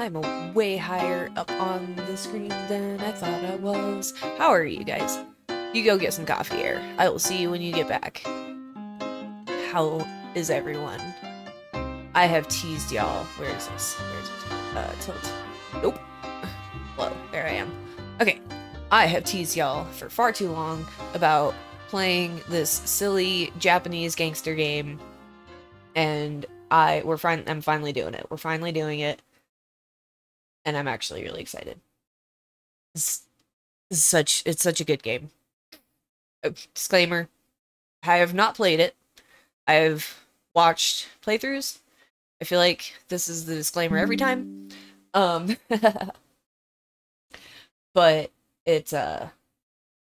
I'm way higher up on the screen than I thought I was. How are you guys? You go get some coffee air. I will see you when you get back. How is everyone? I have teased y'all. Where is this? Where is it? Uh, tilt. Nope. Hello. There I am. Okay. I have teased y'all for far too long about playing this silly Japanese gangster game, and I we're fin- I'm finally doing it. We're finally doing it, and I'm actually really excited. It's, such it's such a good game. Uh, disclaimer: I have not played it. I have watched playthroughs. I feel like this is the disclaimer every time. Um, but it's uh,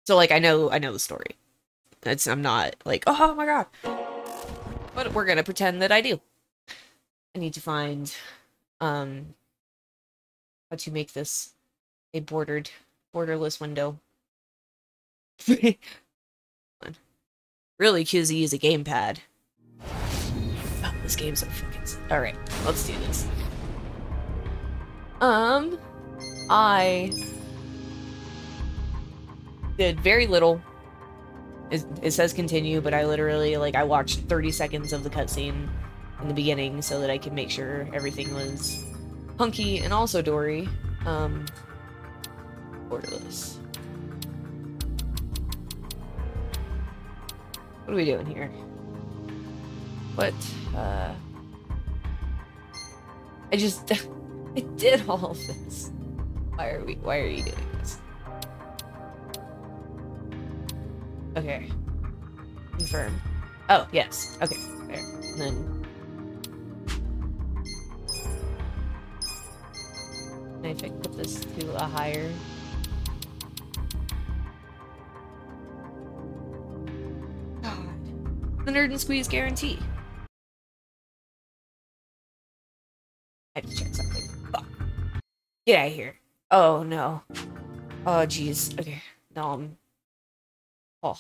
so like I know I know the story. It's I'm not like oh my god, but we're gonna pretend that I do. I need to find um how to make this a bordered borderless window. really to use a gamepad. Oh, this game's so fucking. All right, let's do this. Um, I did very little. It, it says continue, but I literally like I watched 30 seconds of the cutscene in the beginning so that I could make sure everything was hunky and also Dory. Um, borderless. What are we doing here? What? Uh, I just, I did all of this. Why are we, why are you doing this? Okay. Confirm. Oh, yes. Okay, there. And then... Can I put this to a higher... The Nerd and Squeeze guarantee. I have to check something. Fuck. Get out of here. Oh, no. Oh, jeez. Okay. No, I'm... Oh.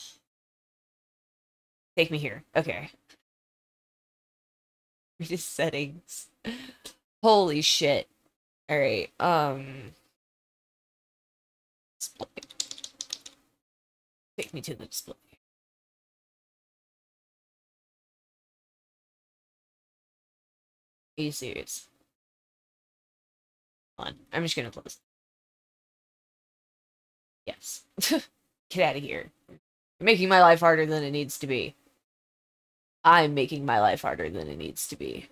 Take me here. Okay. Read settings. Holy shit. Alright, um... Display. Take me to the display. Are you serious? on. I'm just gonna close. Yes. Get out of here. You're making my life harder than it needs to be. I'm making my life harder than it needs to be.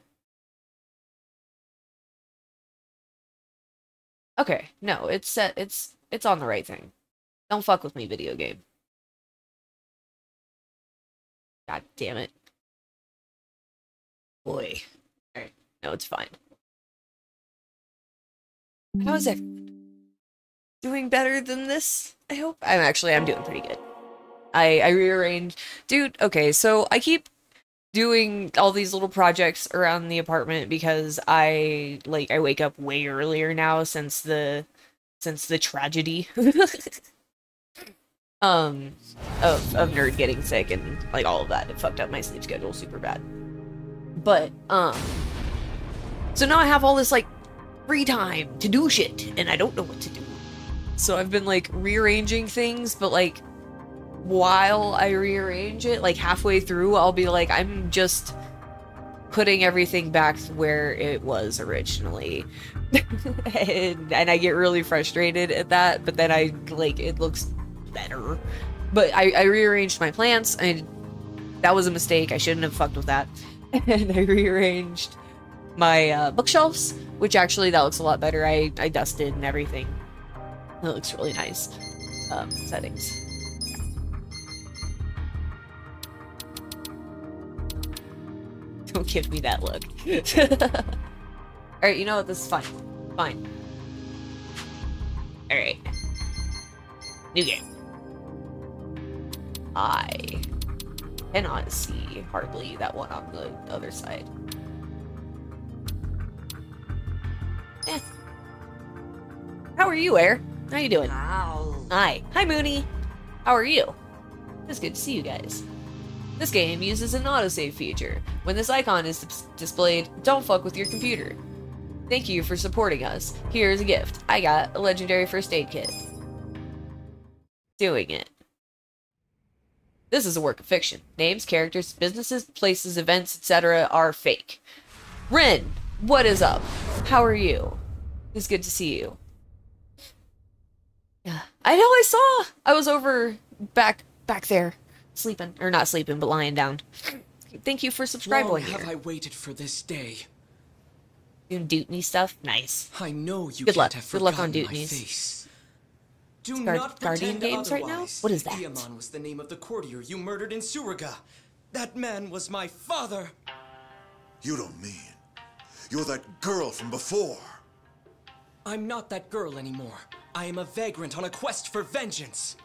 Okay, no, it's set it's it's on the right thing. Don't fuck with me, video game. God damn it. Boy. Alright, no, it's fine. How is it? Doing better than this? I hope. I'm actually, I'm doing pretty good. I, I rearranged. Dude, okay, so I keep doing all these little projects around the apartment because I, like, I wake up way earlier now since the, since the tragedy. um, of, of Nerd getting sick and, like, all of that. It fucked up my sleep schedule super bad. But, um, so now I have all this, like, free time to do shit, and I don't know what to do. So I've been like rearranging things, but like while I rearrange it, like halfway through, I'll be like, I'm just putting everything back where it was originally. and, and I get really frustrated at that, but then I like it looks better. But I, I rearranged my plants and that was a mistake. I shouldn't have fucked with that. and I rearranged my uh, bookshelves which actually, that looks a lot better. I, I dusted and everything. It looks really nice. Um, settings. Don't give me that look. Alright, you know what? This is fine. Fine. Alright. New game. I cannot see hardly that one on the other side. Eh. How are you, Air? How you doing? Ow. Hi. Hi, Mooney. How are you? It's good to see you guys. This game uses an autosave feature. When this icon is displayed, don't fuck with your computer. Thank you for supporting us. Here's a gift. I got a legendary first aid kit. Doing it. This is a work of fiction. Names, characters, businesses, places, events, etc. are fake. Ren, what is up? How are you? It's good to see you. I know. I saw. I was over back back there, sleeping or not sleeping, but lying down. Thank you for subscribing. Long have I waited for this day. Doing Dootney stuff. Nice. I know you Good luck. have Good luck on forgotten my Dootneys. face. Do Guard- not Guardian pretend games right now? otherwise. What is that? Iamon was the name of the courtier you murdered in Suraga. That man was my father. You don't mean. You're that girl from before. I'm not that girl anymore. I am a vagrant on a quest for vengeance.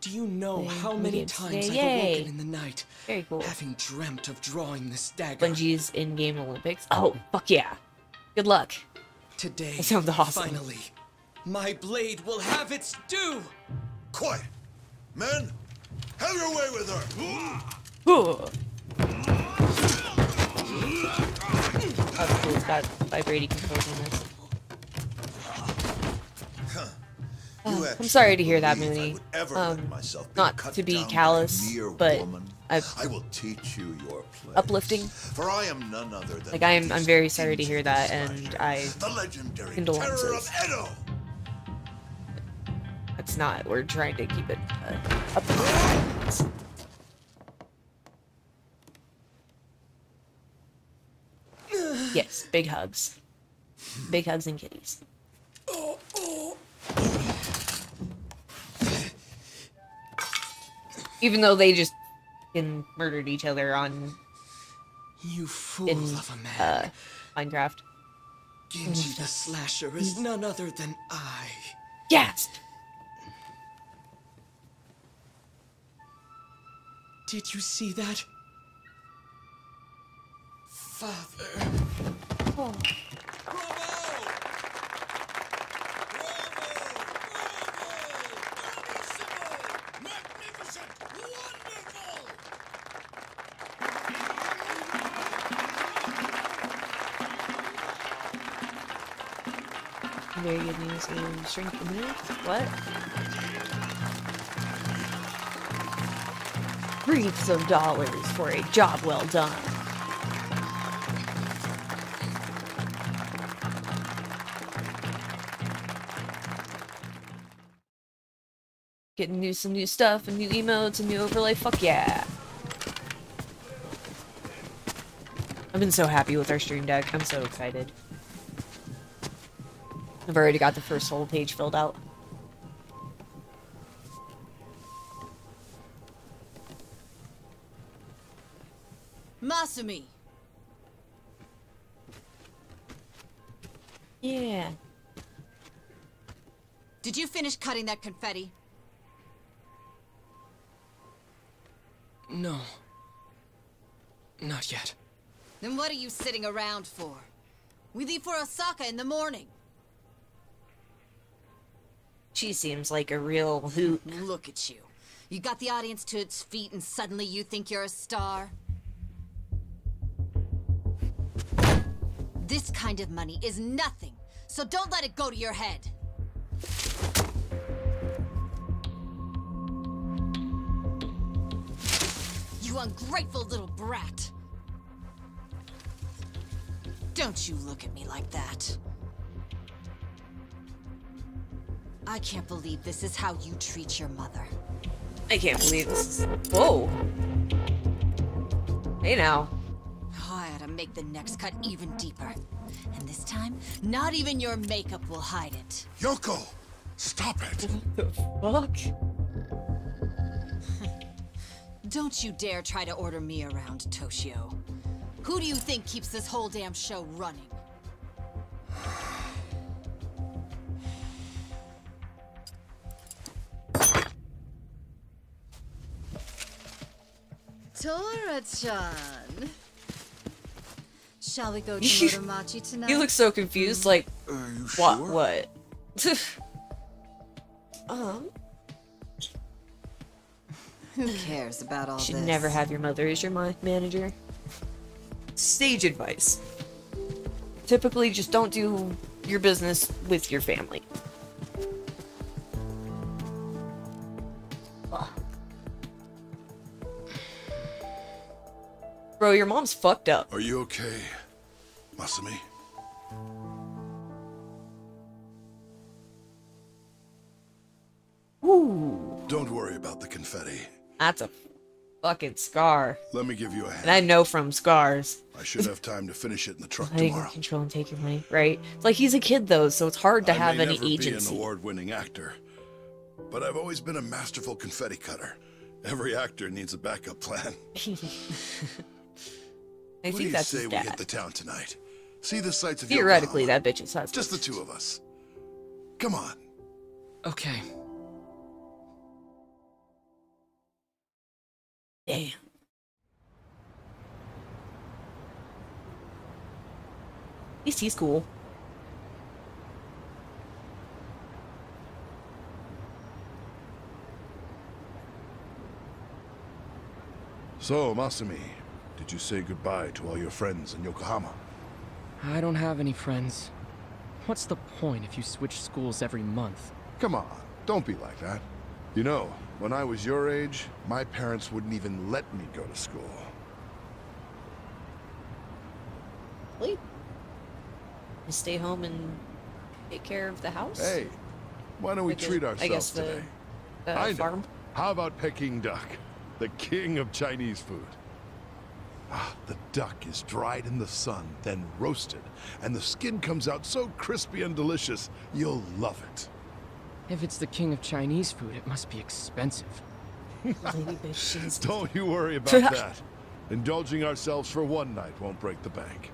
Do you know Playing how many times today. I've Yay. awoken in the night, Very cool. having dreamt of drawing this dagger? Bungie's in-game Olympics. Oh, fuck yeah. Good luck. Today, That sounds awesome. finally, my blade will have its due. Quiet. Men, have your way with her. Ooh. That's cool. It's got vibrating controls on this. You I'm sorry to hear that, Mooney. Um, let myself be not to be down by a callous, but? I've- I will teach you your place. Uplifting. For I am none other than Like, I'm- I'm very sorry to hear that, and I- condolences. terror of Edo. That's not. We're trying to keep it uh, up. Yes, big hugs. Big hugs and kitties. Even though they just fucking murdered each other on You fool in of a man. uh, Minecraft. Genji the Slasher is none other than I. Gasp! Did you see that? Father. Oh. Very good news is shrink myth. What? Wreaths of dollars for a job well done. Getting new some new stuff and new emotes and new overlay. Fuck yeah. I've been so happy with our stream deck. I'm so excited. I've already got the first whole page filled out. Masumi, Yeah. did you finish cutting that confetti? No. Not yet. Then what are you sitting around for? We leave for Osaka in the morning. She seems like a real hoot. Look at you. You got the audience to its feet and suddenly you think you're a star? This kind of money is nothing, so don't let it go to your head. You ungrateful little brat. Don't you look at me like that. I can't believe this is how you treat your mother. I can't believe this. Is... Whoa. Hey now. Oh, I ought to make the next cut even deeper. And this time, not even your makeup will hide it. Yoko, stop it. The fuck? Don't you dare try to order me around, Toshio. Who do you think keeps this whole damn show running? Tora-chan. Shall we go to Muramachi tonight? You look so confused, like, Are you what? sure? What? um, Who cares about all should this? never have your mother as your ma- manager. Stage advice. typically just don't do your business with your family. Ugh. Bro, your mom's fucked up. Are you okay, Masumi? Ooh, Don't worry about the confetti. that's a fucking scar. Let me give you a hand. And. I know from scars. I should have time to finish it in the truck can tomorrow. control and take your money, right? It's like he's a kid though, so it's hard to I have may any never be an award-winning actor, but I've always been a masterful confetti cutter. Every actor needs a backup plan. I what think do you that's say his we hit the town tonight? See the sights of Theoretically, Yokohama. that bitch is husband. Just the two of us. Come on. Okay. Damn. At least he's cool. So, Masumi, did you say goodbye to all your friends in Yokohama? I don't have any friends. What's the point if you switch schools every month? Come on, don't be like that. You know, when I was your age, my parents wouldn't even let me go to school. Really? You stay home and take care of the house? Hey, why don't we I guess- treat I ourselves guess the- today? The I know. farm? How about Peking duck, the king of Chinese food? Ah, the duck is dried in the sun, then roasted, and the skin comes out so crispy and delicious, you'll love it. If it's the king of Chinese food, it must be expensive. Lady bitch, she's Don't you worry about that. Indulging ourselves for one night won't break the bank.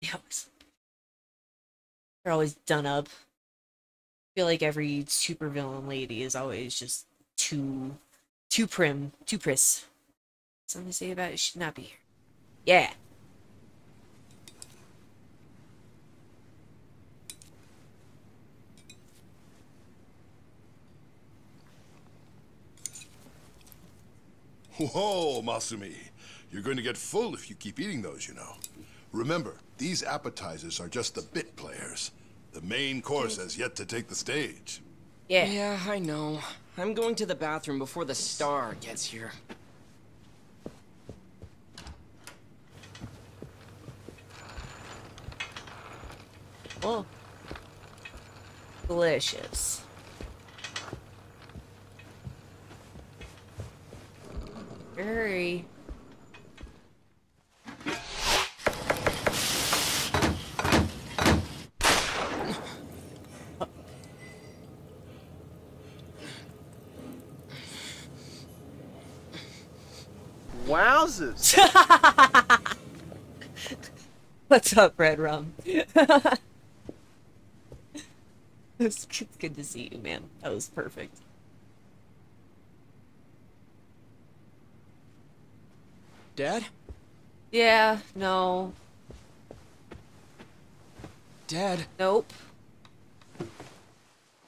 Yes. They're always done up. I feel like every supervillain lady is always just too, too prim, too pris. Something to say about it should not be here. Yeah. Whoa, Masumi. You're going to get full if you keep eating those, you know. Remember, these appetizers are just the bit players. The main course has yet to take the stage. Yeah. Yeah, I know. I'm going to the bathroom before the star gets here. Oh. delicious. Hurry. Wowzers! What's up, Red Rum? it's good to see you, man. That was perfect. Dad? Yeah, no, Dad? nope.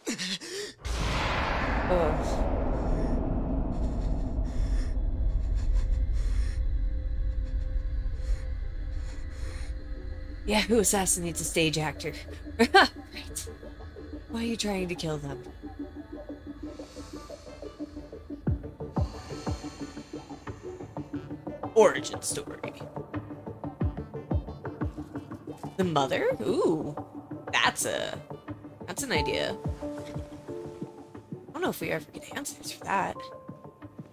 Ugh. Yeah, who assassinates a stage actor? right. Why are you trying to kill them? Origin story. The mother? Ooh, that's a that's an idea. I don't know if we ever get answers for that.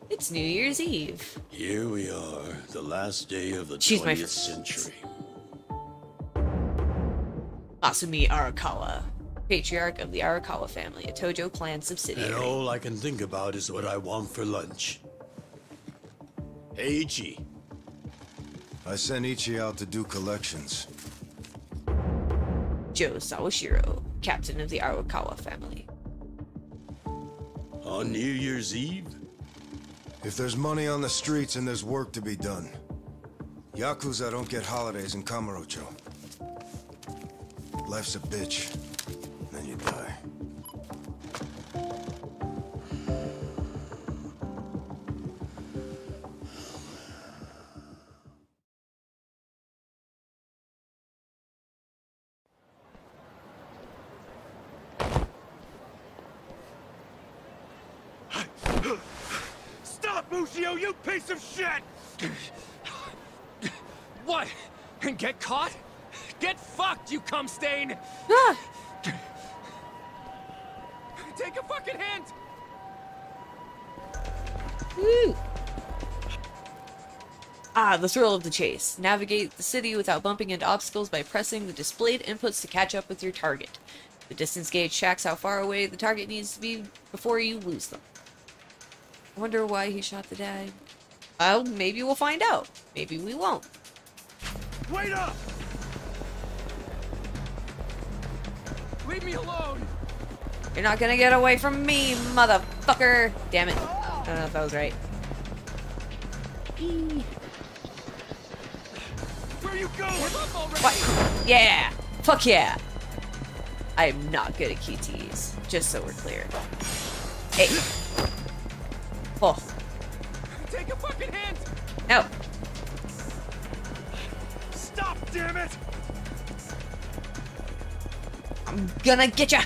It's New Year's Eve. Here we are, the last day of the She's my 20th century. Masumi Arakawa, patriarch of the Arakawa family, a Tojo clan subsidiary. And all I can think about is what I want for lunch. Hey, Ichi. I sent Ichi out to do collections. Jo Sawashiro, captain of the Arakawa family. On New Year's Eve? If there's money on the streets and there's work to be done. Yakuza don't get holidays in Kamurocho. Life's a bitch. Cum stain! Ah! Take a fucking hint! Woo! Ah, the thrill of the chase. Navigate the city without bumping into obstacles by pressing the displayed inputs to catch up with your target. The distance gauge tracks how far away the target needs to be before you lose them. I wonder why he shot the dad. Well, maybe we'll find out. Maybe we won't. Wait up! Leave me alone! You're not gonna get away from me, motherfucker! Damn it. I don't know if that was right. Eee. Where you going? What? Yeah! Fuck yeah! I am not good at QTs, just so we're clear. Hey. Oh, Take a fucking hint! no. Stop, damn it! I'm gonna get ya!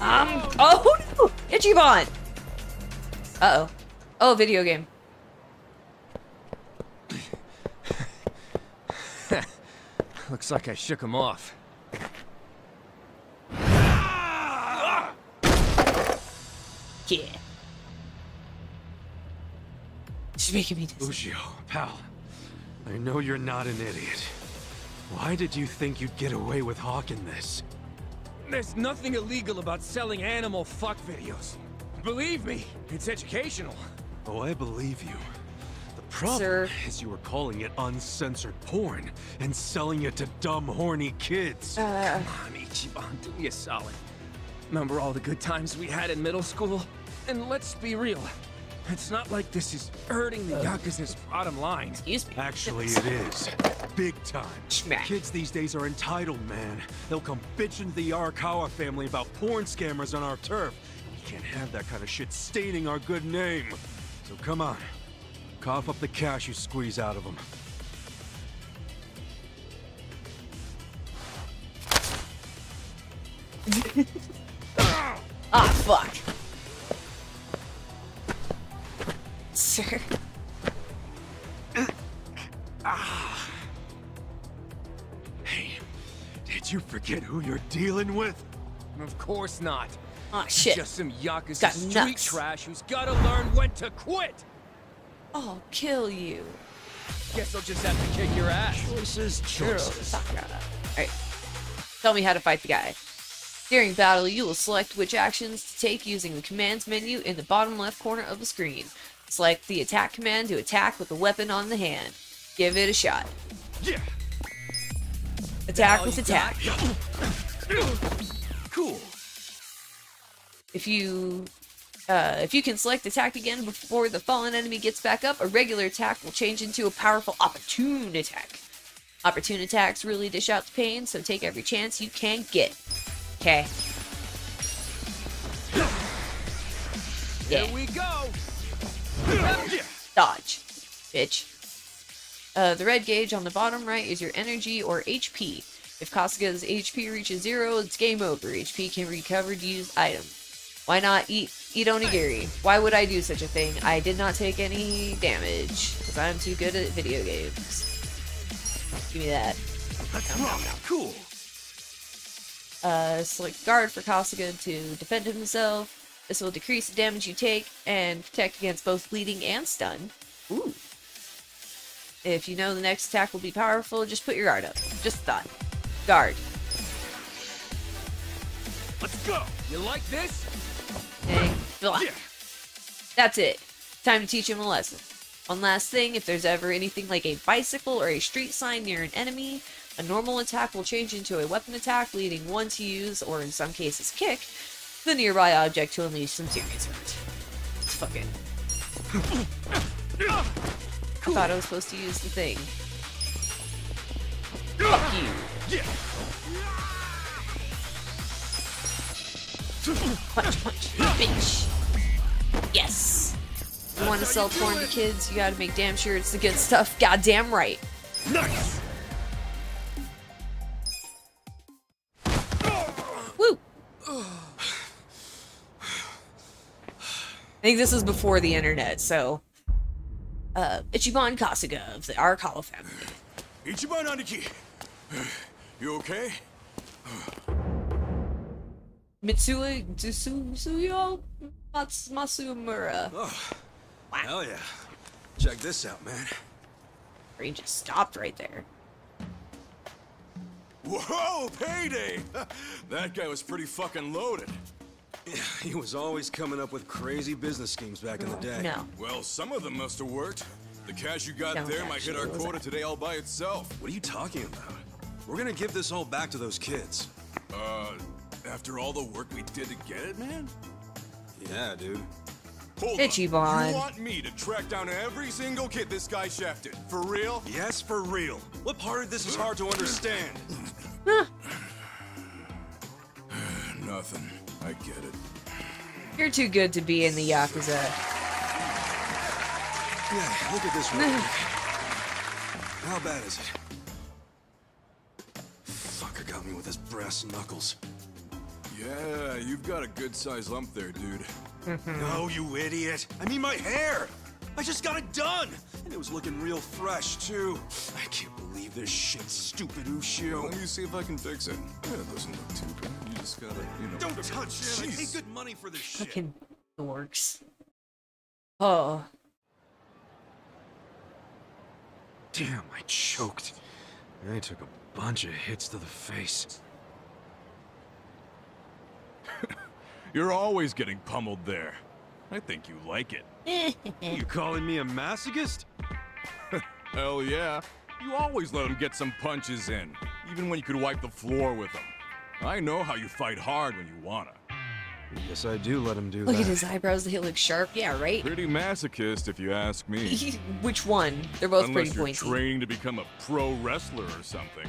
Um, oh no! Ichiban! Uh-oh. Oh, video game. Looks like I shook him off. Yeah. She's making me dizzy. Ushio, pal, I know you're not an idiot. Why did you think you'd get away with hawking this? There's nothing illegal about selling animal fuck videos. Believe me, it's educational. Oh, I believe you. The problem Sir. is you were calling it uncensored porn and selling it to dumb, horny kids. Uh, Come on, Ichiban, do me a solid. Remember all the good times we had in middle school? And let's be real, it's not like this is hurting the Yakuza's bottom line. excuse me. Actually, it is. Big time. Schmack. Kids these days are entitled, man. They'll come bitching to the Arakawa family about porn scammers on our turf. We can't have that kind of shit staining our good name. So come on. Cough up the cash you squeeze out of them. Ah, fuck. Sir. Hey, did you forget who you're dealing with? Of course not. Ah, shit. Just some Yakuza Got street nuts. trash who's gotta learn when to quit. I'll kill you. Guess I'll just have to kick your ass. Choices, Sakura. Alright. Tell me how to fight the guy. During battle, you will select which actions to take using the commands menu in the bottom left corner of the screen. Select the attack command to attack with a weapon on the hand. Give it a shot. Yeah. Attack with attack. Cool. If you uh, if you can select attack again before the fallen enemy gets back up, a regular attack will change into a powerful opportune attack. Opportune attacks really dish out the pain, so take every chance you can get. Okay. Here Yeah. we go. Dodge, bitch. Uh, the red gauge on the bottom right is your energy or HP. If Kasuga's HP reaches zero, it's game over. HP can be recovered used item. Why not eat eat onigiri? Why would I do such a thing? I did not take any damage because I'm too good at video games. Give me that. Let's rock. Cool. Uh, select guard for Kasuga to defend himself. This will decrease the damage you take and protect against both bleeding and stun. Ooh. If you know the next attack will be powerful, just put your guard up. Just a thought. Guard. Let's go. You like this? And blah. Yeah. That's it. Time to teach him a lesson. One last thing, if there's ever anything like a bicycle or a street sign near an enemy, a normal attack will change into a weapon attack, leading one to use, or in some cases kick, the nearby object to unleash some serious hurt. It's fucking... I thought I was supposed to use the thing. Fuck you. Punch, punch, bitch. Yes. You want to sell porn to kids, you gotta make damn sure it's the good stuff. Goddamn right. Nice. Woo! I think this is before the internet, so uh, Ichiban Kasuga of the Arakawa family. Ichiban Aniki! You okay? Mitsui Tsuyo Mats- Masumura. Oh, hell yeah. Check this out, man. Brain just stopped right there. Whoa, payday! that guy was pretty fucking loaded. Yeah, he was always coming up with crazy business schemes back in the day. No. Well, some of them must have worked. The cash you got Don't there might hit our quota it? today all by itself. What are you talking about? We're gonna give this all back to those kids. Uh, after all the work we did to get it, man? Yeah, dude. Hold Ichiban. on. You want me to track down every single kid this guy shafted? For real? Yes, for real. What part of this is hard to understand? Nothing. I get it. You're too good to be in the Yakuza. Yeah, look at this one. How bad is it? Fucker got me with his brass knuckles. Yeah, you've got a good sized lump there, dude. No, you idiot! I mean my hair! I just got it done! And it was looking real fresh, too. I can't believe this shit, stupid Ushio. Let me see if I can fix it. Yeah, it doesn't look too bad. You just gotta, you know. Don't touch it! I pay good money for this shit. Fucking dorks. Oh. Damn, I choked. I took a bunch of hits to the face. You're always getting pummeled there. I think you like it. You calling me a masochist? Hell yeah. You always let him get some punches in, even when you could wipe the floor with him. I know how you fight hard when you wanna. Yes, I do let him do Look that. at his eyebrows. They look sharp. Yeah, right? Pretty masochist, if you ask me. Which one? They're both Unless pretty you're training to become a pro wrestler or something.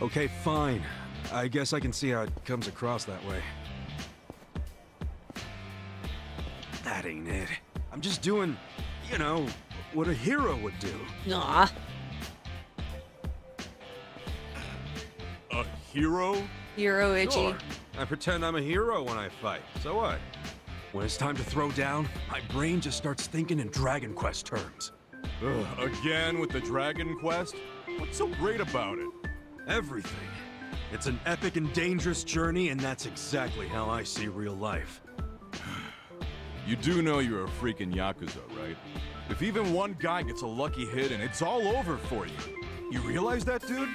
Okay, fine. I guess I can see how it comes across that way. That ain't it. I'm just doing, you know, what a hero would do. Aw. A hero? Hero Itchy. Sure. I pretend I'm a hero when I fight. So what? When it's time to throw down, my brain just starts thinking in Dragon Quest terms. Ugh, again with the Dragon Quest? What's so great about it? Everything. It's an epic and dangerous journey, and that's exactly how I see real life. You do know you're a freaking Yakuza, right? If even one guy gets a lucky hit and it's all over for you. You realize that, dude?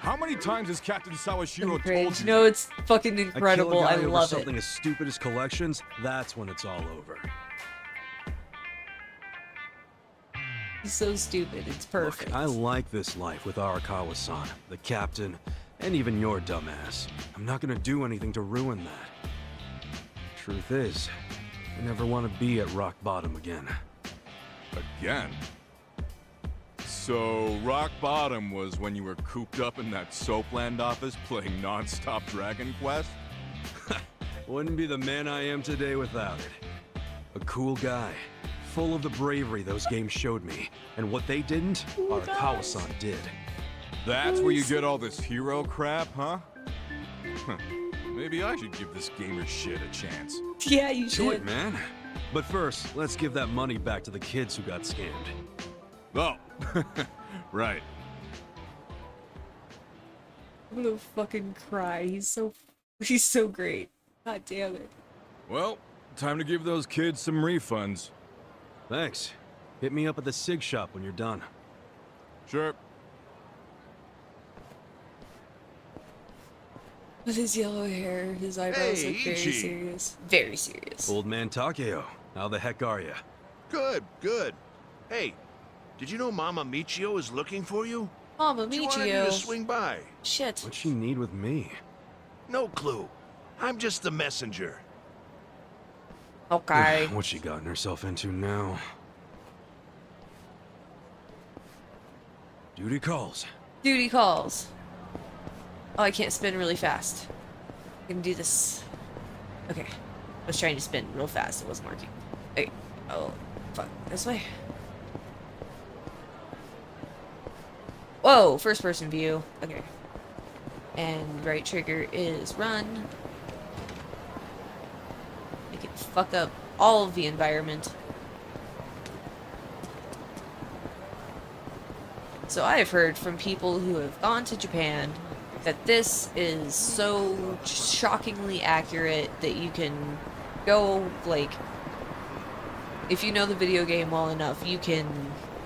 How many times has Captain Sawashiro told Cringe. you? No, it's fucking I kill a incredible. guy I over love something it. as stupid as collections, that's when it's all over. He's so stupid. It's perfect. Look, perfect. I like this life with Arakawa-san, the captain, and even your dumbass. I'm not gonna do anything to ruin that. Truth is, I never want to be at rock bottom again. Again? So, rock bottom was when you were cooped up in that Soapland office playing non-stop Dragon Quest? Wouldn't be the man I am today without it. A cool guy, full of the bravery those games showed me, and what they didn't, Arakawa-san did. That's where you get all this hero crap, huh? Huh. Maybe I should give this gamer shit a chance. yeah, you should. Do it, should. man. But first, let's give that money back to the kids who got scammed. Oh, right. I'm gonna fucking cry. He's so he's so great. God damn it. Well, time to give those kids some refunds. Thanks. Hit me up at the SIG shop when you're done. Sure. With his yellow hair, his eyebrows Hey, look very Ichi. serious. Very serious. Old man Takeo, how the heck are you? Good, good. Hey, did you know Mama Michio is looking for you? Mama She wanted you to Michio. swing by. Shit. What'd she need with me? No clue. I'm just the messenger. Okay. What's she gotten herself into now? Duty calls. Duty calls. Oh, I can't spin really fast. I can do this. Okay. I was trying to spin real fast. It wasn't working. Okay. Oh, fuck. This way. Whoa, first person view. Okay. And right trigger is run. I can fuck up all of the environment. So I've heard from people who have gone to Japan that this is so shockingly accurate that you can go like if you know the video game well enough, you can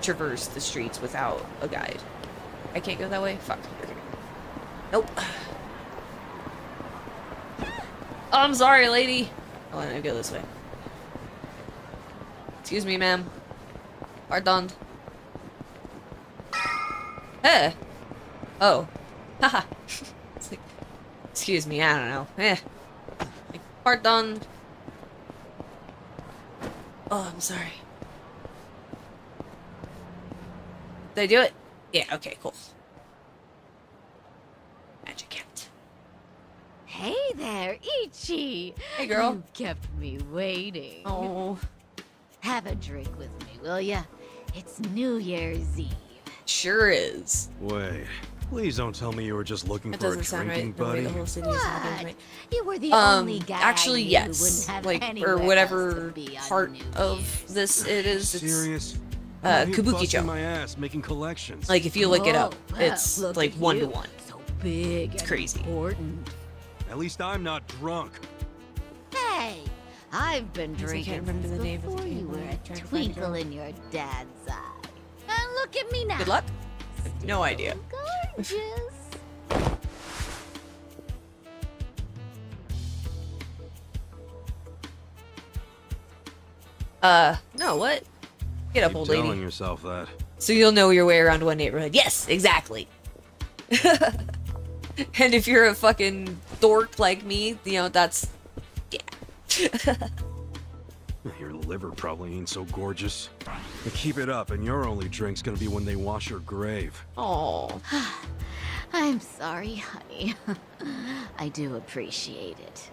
traverse the streets without a guide. I can't go that way? Fuck. Nope. Oh, I'm sorry, lady. Oh, let me go this way. Excuse me, ma'am. Pardon. Eh. Oh. Haha. It's like, excuse me, I don't know. Eh. Like, pardon. Oh, I'm sorry. Did I do it? Yeah, okay, cool. Magic cat. Hey there, Ichi. Hey, girl. You've kept me waiting. Oh. Have a drink with me, will ya? It's New Year's Eve. Sure is. Wait, please don't tell me you were just looking That for a doesn't sound drinking right. Buddy. the whole city is What? right. You were the Um, only guy actually, I knew yes. wouldn't have Like, or whatever to be on part of Year's. this it is. It's, Serious? uh, I'm Kabukicho. my ass making collections. like, if you look it up, Oh, well, it's like at one to you. one. So big It's crazy. important. At least I'm not drunk. Hey, I've been Yes, I drinking can't remember the name of the before you were a trying to find it twinkle in your dad's eye. And look at me now. Good luck. No idea. Gorgeous. Uh, no, what? Get up, Keep old telling lady. yourself that. So you'll know your way around one neighborhood. Yes, exactly. and if you're a fucking dork like me, you know, that's. Yeah. Your liver probably ain't so gorgeous. But keep it up, and your only drink's gonna be when they wash your grave. Oh. I'm sorry, honey. I do appreciate it.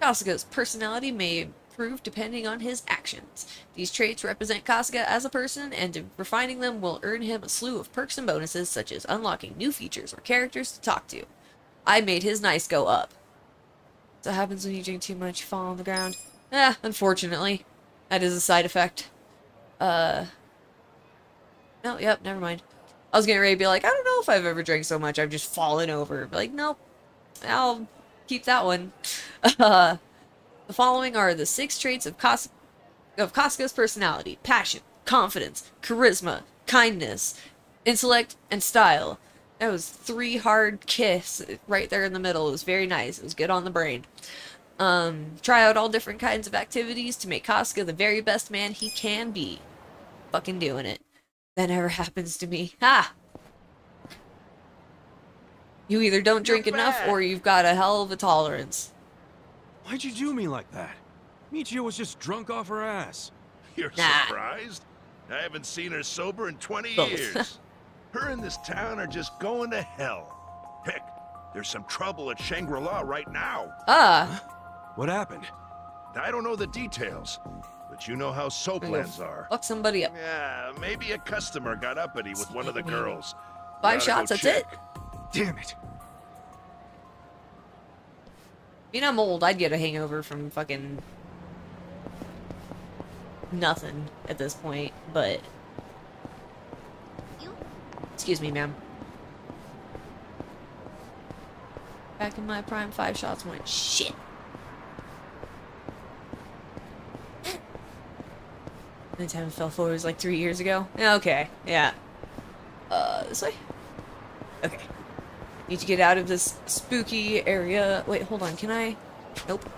Kasuga's personality may improve depending on his actions. These traits represent Kasuga as a person, and refining them will earn him a slew of perks and bonuses, such as unlocking new features or characters to talk to. I made his nice go up. It happens when you drink too much, you fall on the ground. Eh, unfortunately. That is a side effect. Uh. No, yep, never mind. I was getting ready to be like, I don't know if I've ever drank so much, I've just fallen over. But like, nope. I'll keep that one. Uh, the following are the six traits of, Kas- of Kasuga's personality passion, confidence, charisma, kindness, intellect, and style. That was three hard kiss right there in the middle. It was very nice. It was good on the brain. Um, try out all different kinds of activities to make Kasuga the very best man he can be. Fucking doing it. That never happens to me. Ha! You either don't drink enough or you've got a hell of a tolerance. Why'd you do me like that? Michio was just drunk off her ass. You're Nah. surprised? I haven't seen her sober in 20 Both. years. her and this town are just going to hell. Heck, there's some trouble at Shangri-La right now. Ah, What happened? I don't know the details, but you know how soap I'm lands are. fuck somebody up. Yeah, maybe a customer got uppity with one of the girls. Five shots, go that's it? Damn it. I mean, I'm old. I'd get a hangover from fucking nothing at this point, but. Excuse me, ma'am. Back in my prime, five shots went shit. The time I fell forward was like three years ago. Okay, yeah. Uh, this way? Okay. Need to get out of this spooky area. Wait, hold on. Can I? Nope.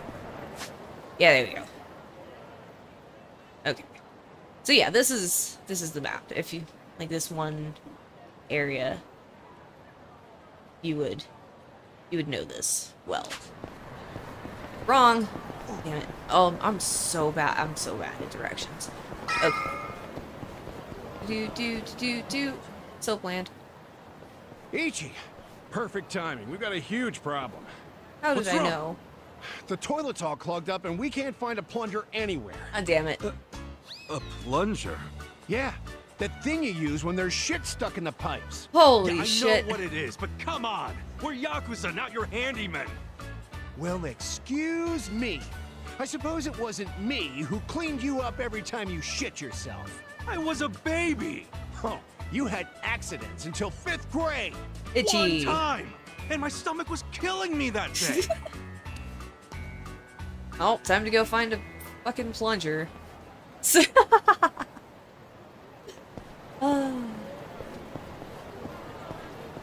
Yeah, there we go. Okay. So yeah, this is this is the map. If you like this one area, you would you would know this well. Wrong. Damn it. Oh, I'm so bad. I'm so bad at directions. Okay. Do do do do do. Soapland. Ichi, perfect timing. We've got a huge problem. How did What's I wrong? know? The toilet's all clogged up and we can't find a plunger anywhere. Ah, damn it. A plunger? Yeah, that thing you use when there's shit stuck in the pipes. Holy yeah, I shit. know what it is, but come on! We're Yakuza, not your handyman! Well, excuse me. I suppose it wasn't me who cleaned you up every time you shit yourself. I was a baby! Oh, you had accidents until fifth grade. Itchy. One time! And my stomach was killing me that day. Oh, time to go find a fucking plunger.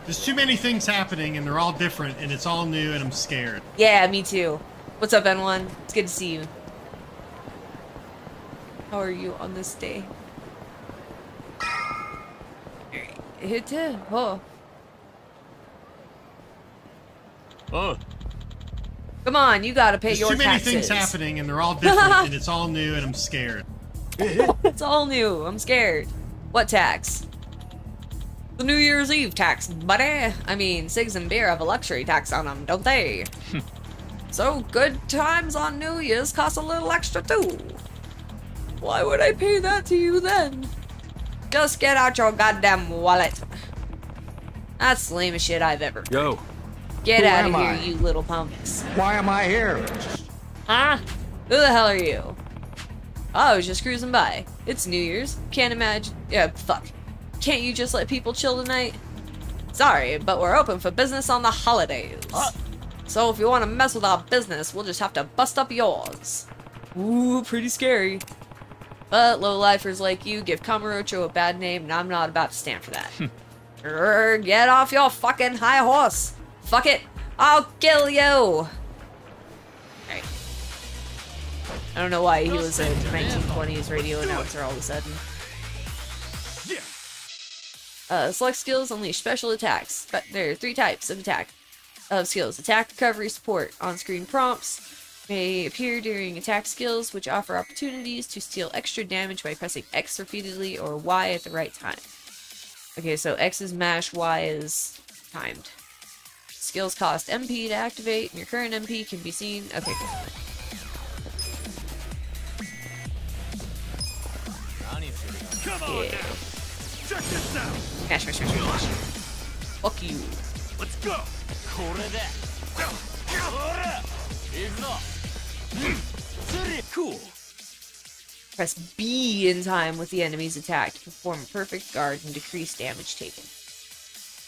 There's too many things happening, and they're all different, and it's all new, and I'm scared. Yeah, me too. What's up, N1? It's good to see you. How are you on this day? Hit it. Oh. Oh. Come on, you gotta pay There's your too many taxes. things happening, and they're all different, and it's all new, and I'm scared. it's all new. I'm scared. What tax? The New Year's Eve tax, buddy. I mean, cigs and beer have a luxury tax on them, don't they? Hmm. so good times on New Year's cost a little extra too. Why would I pay that to you then? Just get out your goddamn wallet. That's the lamest shit I've ever. Yo. Get Who out of here, I? you little punks. Why am I here? Huh? Who the hell are you? Oh, I was just cruising by. It's New Year's. Can't imagine. Yeah, fuck. Can't you just let people chill tonight? Sorry, but we're open for business on the holidays. So if you want to mess with our business, we'll just have to bust up yours. Ooh, pretty scary. But low-lifers like you give Kamurocho a bad name, and I'm not about to stand for that. Hmm. Grr, get off your fucking high horse. Fuck it. I'll kill you. I don't know why he was a 1920s radio announcer all of a sudden. Uh, select skills unleash special attacks, but there are three types of attack of skills: attack, recovery, support. On-screen prompts may appear during attack skills, which offer opportunities to steal extra damage by pressing X repeatedly or Y at the right time. Okay, so X is mash, Y is timed. Skills cost MP to activate, and your current MP can be seen. Okay, cool. Come on Yeah. now. Check this out. Smash, smash, smash, smash. Fuck you. Let's go. Cool. Press B in time with the enemy's attack to perform a perfect guard and decrease damage taken.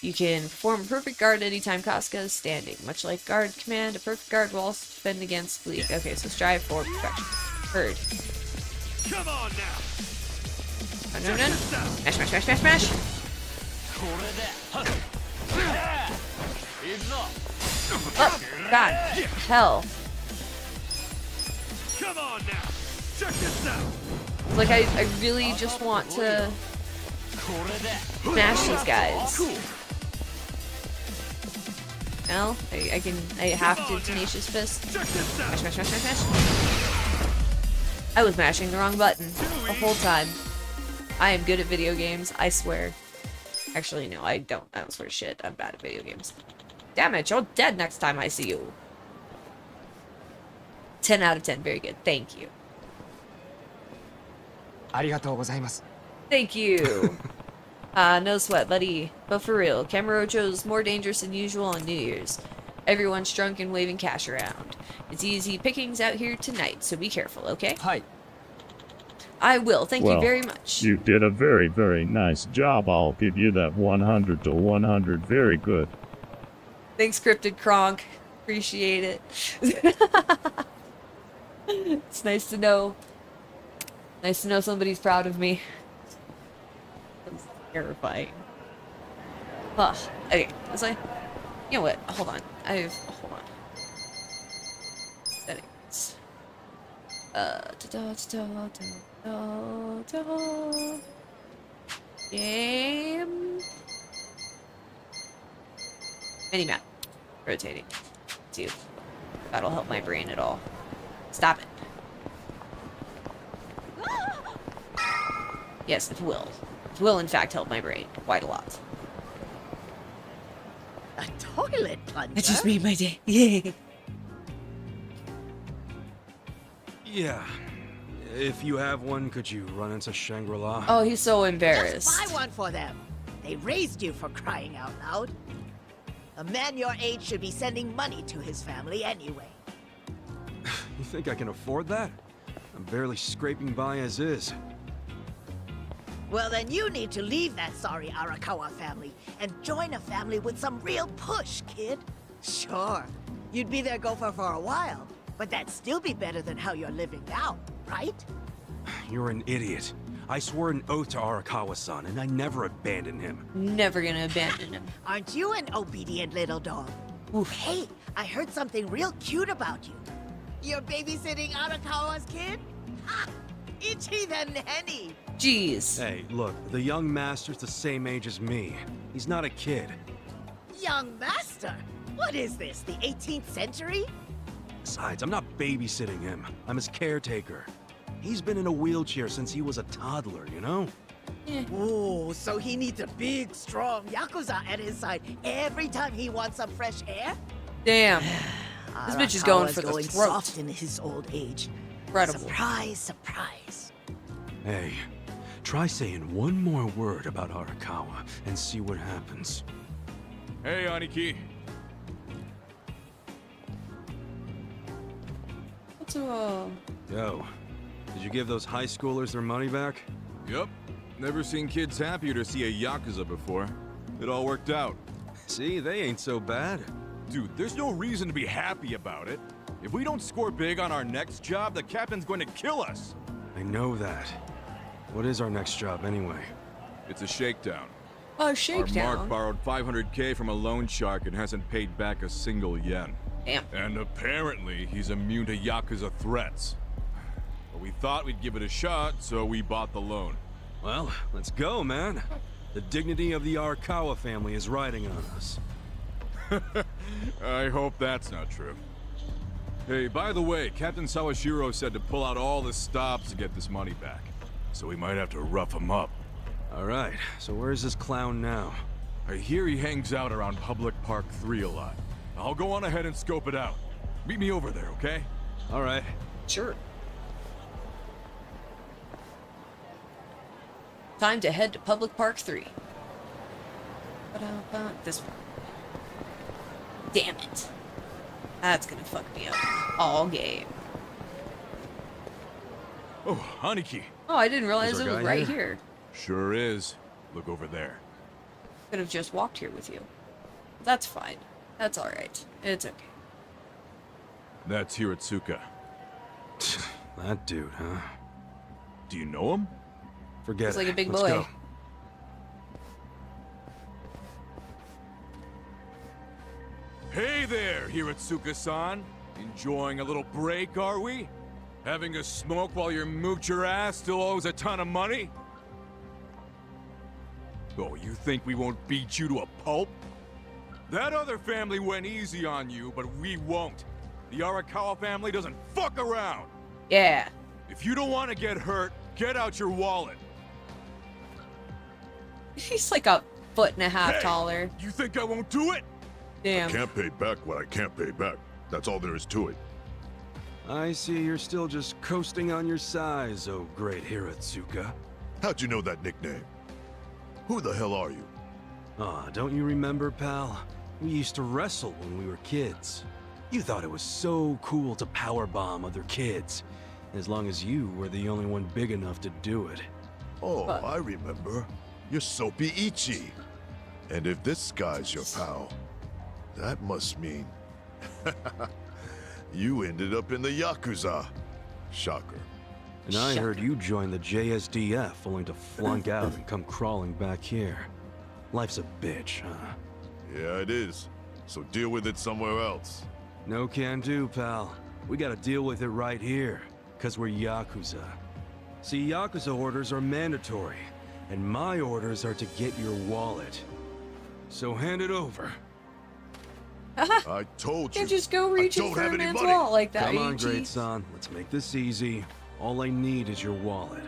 You can perform a perfect guard anytime Kasuga is standing. Much like guard command, a perfect guard will also defend against bleak. Okay, so strive for perfection. Heard. Come on now. Smash, smash, smash, smash, smash. Oh, God. Hell. Come on now. Check this out. Like, I, I really just want to smash these guys. Well, I, I can, I have to Tenacious Fist. Smash, smash, smash, smash, smash. I was mashing the wrong button the whole time. I am good at video games, I swear. Actually, no, I don't. I don't swear shit. I'm bad at video games. Damn it, you're dead next time I see you. 10 out of 10. Very good. Thank you. Thank you. uh, no sweat, buddy. But for real, Kamurocho's more dangerous than usual on New Year's. Everyone's drunk and waving cash around. It's easy pickings out here tonight, so be careful, okay? Hi. I will. Thank well, you very much. You did a very, very nice job. I'll give you that 100 to 100. Very good. Thanks, Cryptid Kronk. Appreciate it. it's nice to know. Nice to know somebody's proud of me. That's terrifying. Huh. Okay, was I? You know what? Hold on. I've. Hold on. Settings. Uh. Da da da da da da. Game. Minimap. Rotating. See if that'll help my brain at all. Stop it. Yes, it will. It will, in fact, help my brain quite a lot. A toilet plunger? That just made my day. Yay! Yeah. If you have one, could you run into Shangri-La? Oh, he's so embarrassed. Just buy one for them. They raised you for crying out loud. A man your age should be sending money to his family anyway. You think I can afford that? I'm barely scraping by as is. Well, then you need to leave that sorry Arakawa family and join a family with some real push, kid. Sure, you'd be their gopher for a while, but that'd still be better than how you're living now, right? You're an idiot. I swore an oath to Arakawa-san, and I never abandoned him. Never gonna abandon him. Aren't you an obedient little dog? Hey, I heard something real cute about you. You're babysitting Arakawa's kid? Ha! Ichi the nanny! Jeez. Hey, look, the young master's the same age as me. He's not a kid. Young master? What is this, the 18th century? Besides, I'm not babysitting him. I'm his caretaker. He's been in a wheelchair since he was a toddler, you know? Eh. Ooh, so he needs a big, strong Yakuza at his side every time he wants some fresh air? Damn. This bitch is going for the going throat. soft in his old age. Incredible. Surprise, surprise. Hey, try saying one more word about Arakawa and see what happens. Hey, Aniki. What's uh Yo, did you give those high schoolers their money back? Yep. Never seen kids happier to see a Yakuza before. It all worked out. See, they ain't so bad. Dude, there's no reason to be happy about it. If we don't score big on our next job, the captain's going to kill us. I know that. What is our next job anyway? It's a shakedown. Oh, Our shakedown. Mark borrowed 500k from a loan shark and hasn't paid back a single yen. Damn. And apparently, he's immune to Yakuza threats. But we thought we'd give it a shot, so we bought the loan. Well, let's go, man. The dignity of the Arakawa family is riding on us. I hope that's not true. Hey, by the way, Captain Sawashiro said to pull out all the stops to get this money back. So we might have to rough him up. All right, so where's this clown now? I hear he hangs out around Public Park 3 a lot. I'll go on ahead and scope it out. Meet me over there, okay? All right. Sure. Time to head to Public Park 3. Ba-da-ba, This one. Damn it. That's gonna fuck me up. All game. Oh, Aniki. Oh, I didn't realize it was guy right here? here. Sure is. Look over there. Could have just walked here with you. That's fine. That's alright. It's okay. That's Hiratsuka. that dude, huh? Do you know him? Forget He's like a big Let's boy. go. Hey there, Hiratsuka-san. Enjoying a little break, are we? Having a smoke while your moocher ass still owes a ton of money? Oh, you think we won't beat you to a pulp? That other family went easy on you, but we won't. The Arakawa family doesn't fuck around. Yeah. If you don't want to get hurt, get out your wallet. He's like a foot and a half Hey, taller. You think I won't do it? Damn. I Can't pay back what I can't pay back. That's all there is to it. I see you're still just coasting on your size, oh great Hiratsuka. How'd you know that nickname? Who the hell are you? Ah, don't you remember, pal? We used to wrestle when we were kids. You thought it was so cool to powerbomb other kids, as long as you were the only one big enough to do it. Oh, I remember. You're Soapy Ichi. And if this guy's your pal, that must mean... you ended up in the Yakuza. Shocker. And I heard you joined the JSDF only to flunk out and come crawling back here. Life's a bitch, huh? Yeah, it is. So deal with it somewhere else. No can do, pal. We gotta deal with it right here, cause we're Yakuza. See, Yakuza orders are mandatory, and my orders are to get your wallet. So hand it over. I told you. Can't just go reaching don't for have a any man's money. wallet like that. Come eh, on, Ichi. great son. Let's make this easy. All I need is your wallet.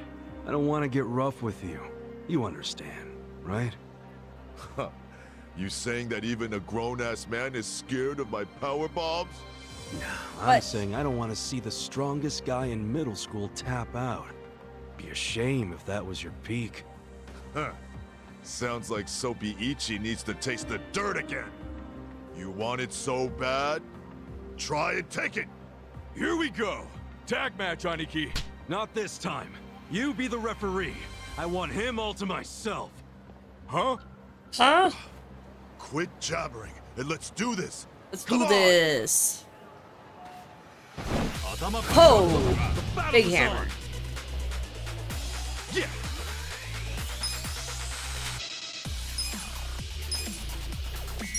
I don't want to get rough with you. You understand, right? You saying that even a grown-ass man is scared of my power bombs? No, I'm What? saying I don't want to see the strongest guy in middle school tap out. Be a shame if that was your peak. Huh. Sounds like Soapy Ichi needs to taste the dirt again. You want it so bad? Try and take it. Here we go. Tag match, Aniki. Not this time. You be the referee. I want him all to myself. Huh? Huh? Quit jabbering and let's do this. Let's Come do on. this. Oh, big hammer. Yeah.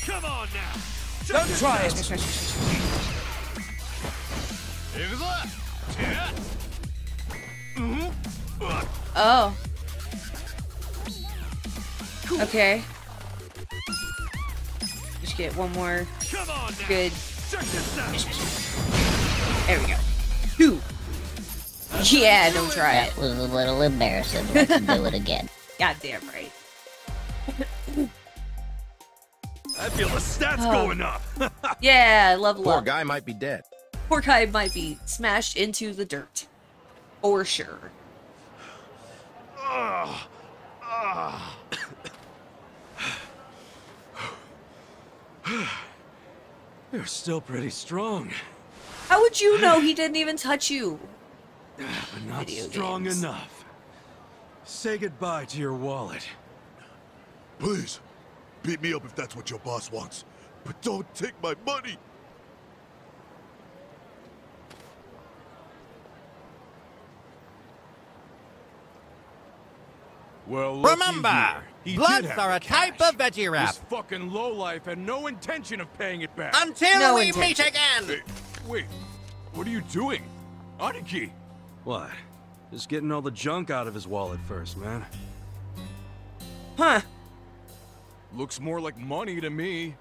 Come on now. Don't try it. Oh. Okay. Just get one more Come on now. good. Check this out. There we go. Two. Yeah, don't try it. That was a little embarrassing. Let's do it again. God damn right. I feel the stats Oh. going up. Yeah, level Poor up. guy might be dead. Poor guy might be smashed into the dirt. For sure. Ah. Ah. You're still pretty strong, How would you know he didn't even touch you? Ah, but not Video strong games. enough. Say goodbye to your wallet. Please, beat me up if that's what your boss wants. But don't take my money. Well, Remember, here. He did bloods are the a type of veggie wrap. This fucking lowlife had no intention of paying it back. Until No we intention. meet again. Hey, wait, what are you doing? Aniki! What? Just getting all the junk out of his wallet first, man. Huh. Looks more like money to me.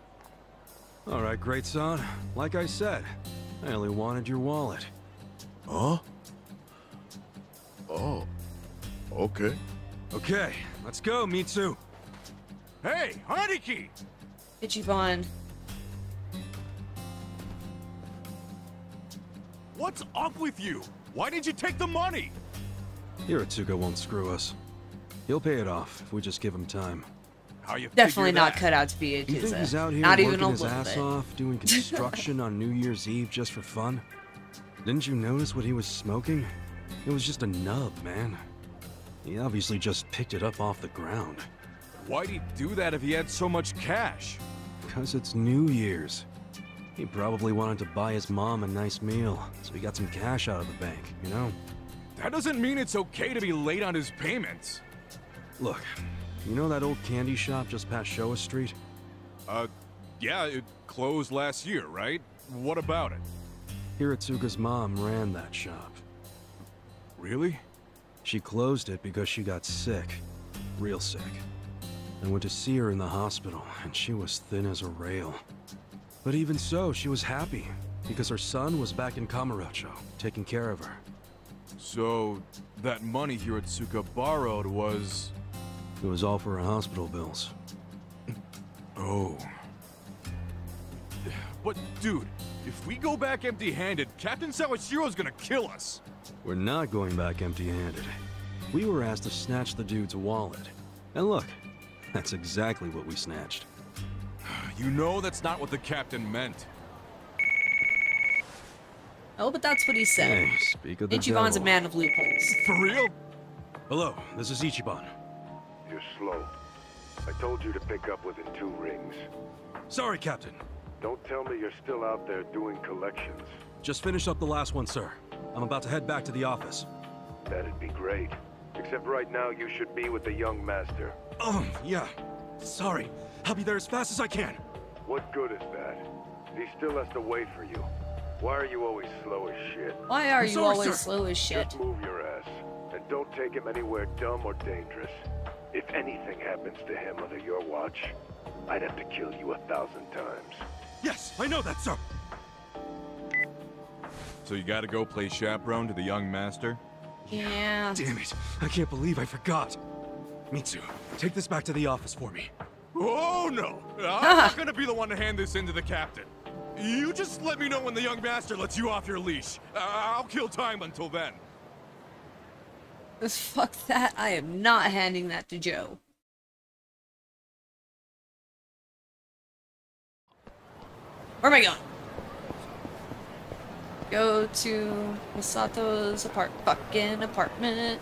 All right, great son. Like I said, I only wanted your wallet. Huh? Oh. Okay. Okay, let's go, Mitsu. Hey, Aniki! Ichiban. What's up with you? Why did you take the money? Hiratsuka won't screw us. He'll pay it off if we just give him time. How you Definitely not that? cut out to be a You think he's out here Not working even a his little ass bit. off doing construction on New Year's Eve just for fun? Didn't you notice what he was smoking? It was just a nub, man. He obviously just picked it up off the ground. Why'd he do that if he had so much cash? Because it's New Year's. He probably wanted to buy his mom a nice meal, so he got some cash out of the bank, you know? That doesn't mean it's okay to be late on his payments. Look, you know that old candy shop just past Showa Street? Uh, yeah, it closed last year, right? What about it? Hiratsuka's mom ran that shop. Really? She closed it because she got sick. Real sick. I went to see her in the hospital, and she was thin as a rail. But even so, she was happy, because her son was back in Kamurocho, taking care of her. So, that money Hiratsuka borrowed was... It was all for her hospital bills. Oh. But, dude, if we go back empty-handed, Captain Sawashiro's gonna kill us. We're not going back empty-handed. We were asked to snatch the dude's wallet. And look, that's exactly what we snatched. You know that's not what the captain meant. Oh, but that's what he said. Hey, speak of the Ichiban's a man of loopholes. For real? Hello, this is Ichiban. You're slow. I told you to pick up within two rings. Sorry, Captain. Don't tell me you're still out there doing collections. Just finished up the last one, sir. I'm about to head back to the office. That'd be great. Except right now you should be with the young master. Oh, yeah. Sorry. I'll be there as fast as I can. What good is that? He still has to wait for you. Why are you always slow as shit? Why are I'm you sorry, always sir. slow as shit? Just move your ass. And don't take him anywhere dumb or dangerous. If anything happens to him under your watch, I'd have to kill you a thousand times. Yes, I know that, sir. So you gotta go play chaperone to the young master? Yeah. Damn it. I can't believe I forgot. Mitsu, take this back to the office for me. Oh no! I'm not gonna be the one to hand this in to the captain. You just let me know when the young master lets you off your leash. Uh, I'll kill time until then. Fuck that. I am not handing that to Joe. Where am I going? Go to Masato's apart fucking apartment.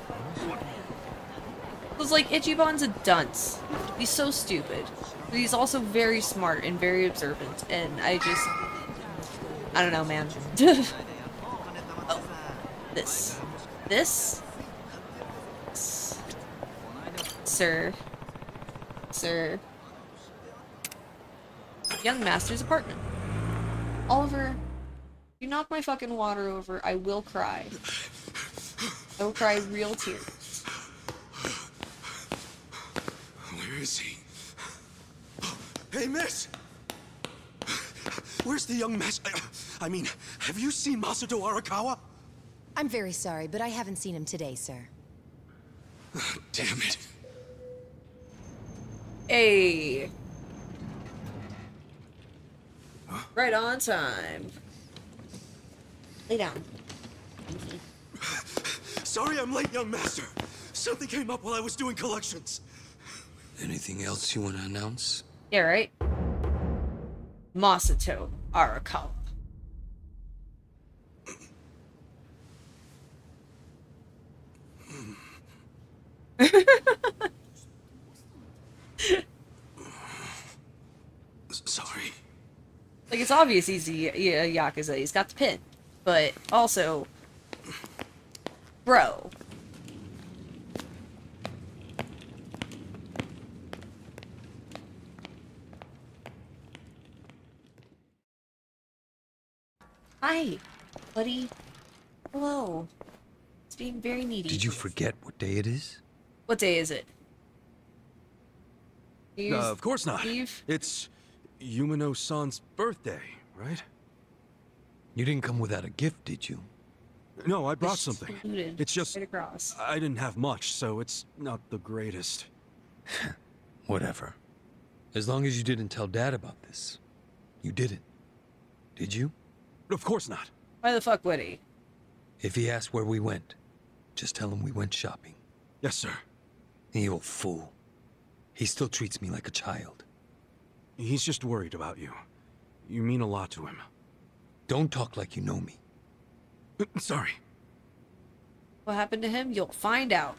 Because, like, Ichiban's a dunce. He's so stupid. But he's also very smart and very observant. And I just... I don't know, man. oh. This. This? Sir. Sir. Young Master's apartment. Oliver, you knock my fucking water over, I will cry. I will cry real tears. Where is he? Hey, miss! Where's the young master? I mean, have you seen Masato Arakawa? I'm very sorry, but I haven't seen him today, sir. Oh, Damn it. Hey. Right on time. Lay down. Sorry I'm late, young master. Something came up while I was doing collections. Anything else you want to announce? Yeah, right? Masato Arakawa. Sorry. Like, it's obvious he's a, y- a Yakuza. He's got the pin. But also... Bro. Hi, buddy. Hello. It's being very needy. Did you forget what day it is? What day is it? New Uh, of course not. Eve? It's Yumeno-san's birthday, right? You didn't come without a gift, did you? No, I brought Just something. included, It's just right across. I didn't have much, so it's not the greatest. Whatever. As long as you didn't tell Dad about this. You didn't. Did you? Of course not. Why the fuck would he? If he asks where we went, just tell him we went shopping. Yes, sir. The old fool. He still treats me like a child. He's just worried about you. You mean a lot to him. Don't talk like you know me. Sorry. What happened to him? You'll find out.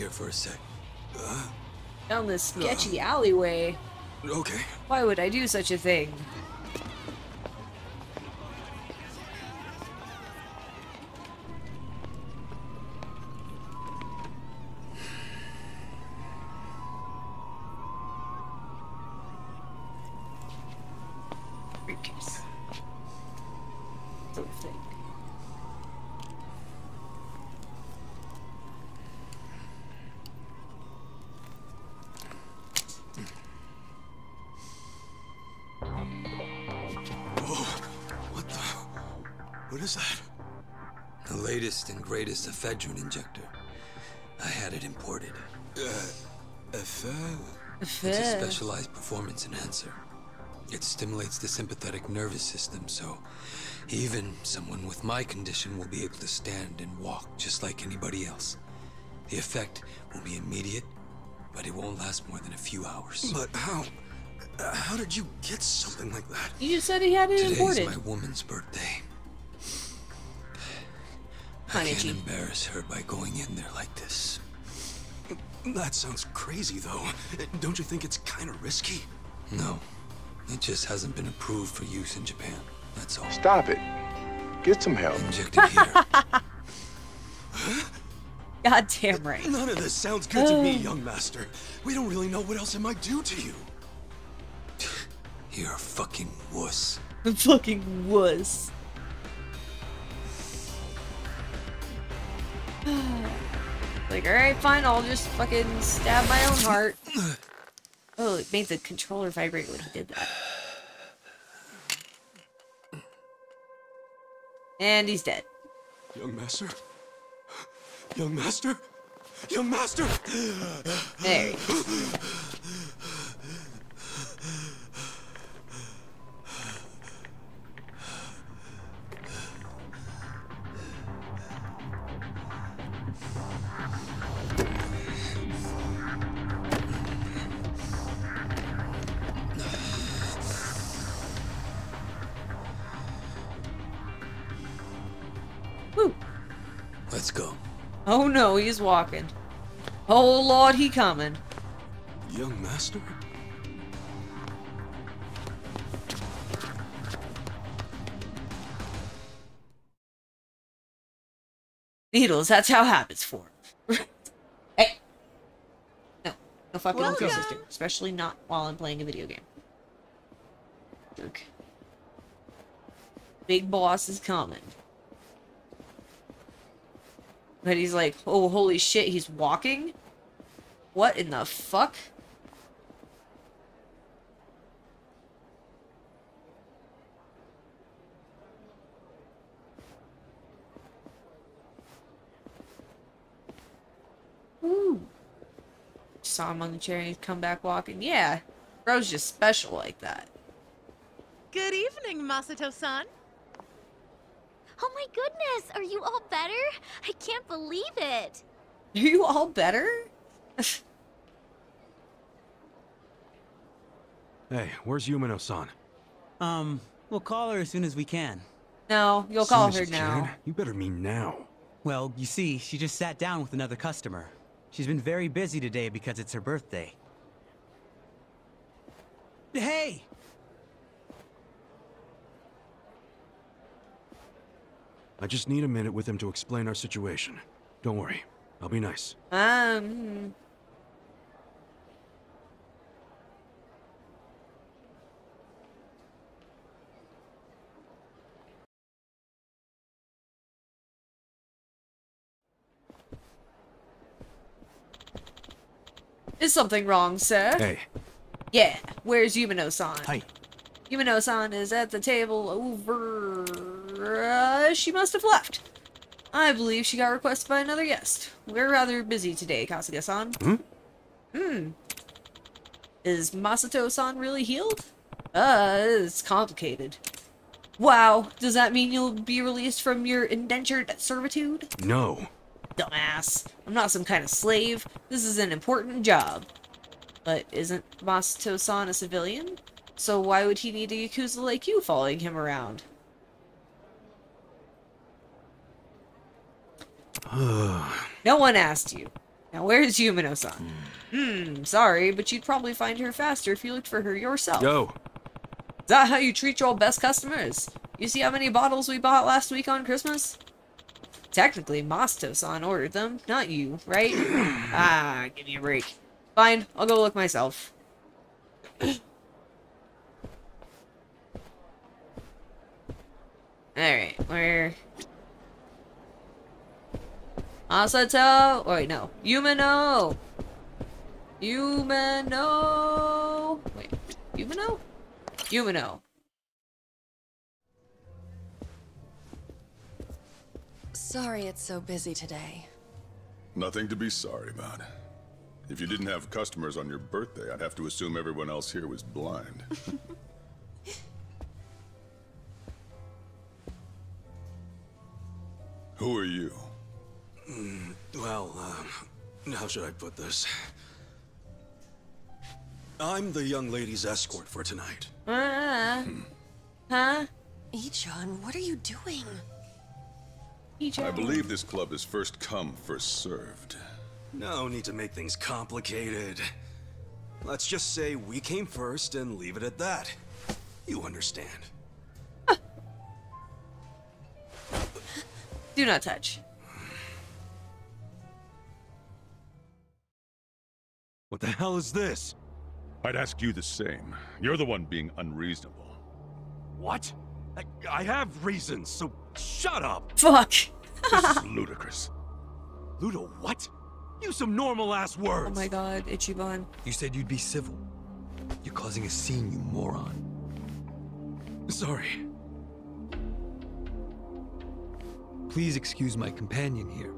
Here for a sec. Down this uh, sketchy alleyway. Okay. Why would I do such a thing? Greatest ephedrine injector. I had it imported. Uh, Ephe- It's a specialized performance enhancer. It stimulates the sympathetic nervous system, so even someone with my condition will be able to stand and walk just like anybody else. The effect will be immediate, but it won't last more than a few hours. But how? uh, How did you get something like that? You said he had it Today's imported. my woman's birthday. I can't G. embarrass her by going in there like this. That sounds crazy, though. Don't you think it's kind of risky? No, it just hasn't been approved for use in Japan. That's all. Stop it. Get some help. Injected here. God damn right. None of this sounds good to me, young master. We don't really know what else it might do to you. You're a fucking wuss. A fucking wuss. like, alright, fine, I'll just fucking stab my own heart. Oh, it made the controller vibrate when he did that. And he's dead. Young master? Young master? Young master! There Oh no, he's walking. Oh lord, he coming. Young master? Needles, that's how habits form. hey. No. No fucking with your sister. Especially not while I'm playing a video game. Jerk. Big boss is coming. But he's like, oh, holy shit, he's walking? What in the fuck? Ooh. Saw him on the chair and he's come back walking. Yeah, bro's just special like that. Good evening, Masato-san. Oh my goodness, are you all better? I can't believe it. Are you all better? Hey, where's Yumeno-san? Um, we'll call her as soon as we can. No, you'll Soon call as her you now. can? You better mean now. Well, you see, she just sat down with another customer. She's been very busy today because it's her birthday. Hey! I just need a minute with him to explain our situation. Don't worry. I'll be nice. Um. Is something wrong, sir? Hey. Yeah, where's Yumeno-san? Hi. Yumeno-san is at the table over... Uh, she must have left. I believe she got requested by another guest. We're rather busy today, Kasuga-san. Hmm? Hmm. Is Masato-san really healed? Uh, it's complicated. Wow, does that mean you'll be released from your indentured servitude? No. Dumbass. I'm not some kind of slave. This is an important job. But isn't Masato-san a civilian? So why would he need a Yakuza like you following him around? No one asked you. Now where's Yumeno-san? Hmm, sorry, but you'd probably find her faster if you looked for her yourself. Yo. Is that how you treat your best customers? You see how many bottles we bought last week on Christmas? Technically, Masato-san ordered them, not you, right? ah, give me a break. Fine, I'll go look myself. Alright, where... Masato! Wait, no. Yumeno! Yumeno! Wait, Yumeno? Yumeno. Sorry it's so busy today. Nothing to be sorry about. If you didn't have customers on your birthday, I'd have to assume everyone else here was blind. Who are you? Mm, well, um, how should I put this? I'm the young lady's escort for tonight. Uh, huh? Ichon, what are you doing? I believe this club is first come, first served. No need to make things complicated. Let's just say we came first and leave it at that. You understand. Do not touch. What the hell is this? I'd ask you the same. You're the one being unreasonable. What? I, I have reasons, so shut up! Fuck! this is ludicrous. Ludo, what? Use some normal-ass words! Oh my god, Ichiban. You said you'd be civil. You're causing a scene, you moron. Sorry. Please excuse my companion here.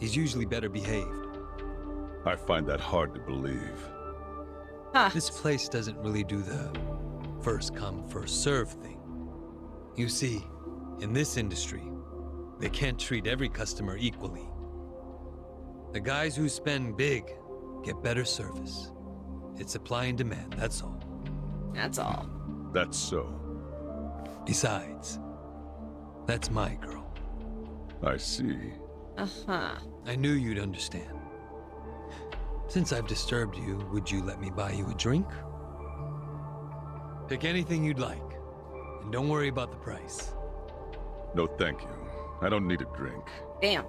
He's usually better behaved. I find that hard to believe. This place doesn't really do the first come, first serve thing. You see, in this industry, they can't treat every customer equally. The guys who spend big get better service. It's supply and demand, that's all. That's all. That's so. Besides, that's my girl. I see. Uh-huh. I knew you'd understand. Since I've disturbed you, would you let me buy you a drink? Pick anything you'd like, and don't worry about the price. No, thank you. I don't need a drink. Damn.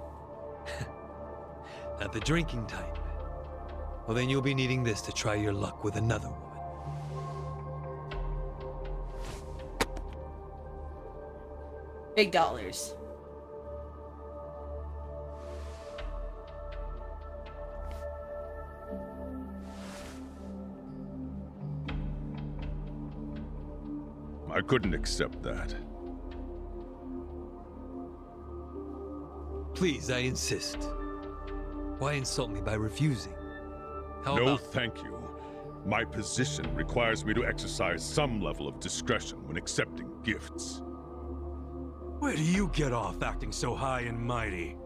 Not the drinking type. Well, then you'll be needing this to try your luck with another woman. Big dollars. I couldn't accept that. Please, I insist. Why insult me by refusing? How no, thank you. My position requires me to exercise some level of discretion when accepting gifts. Where do you get off acting so high and mighty?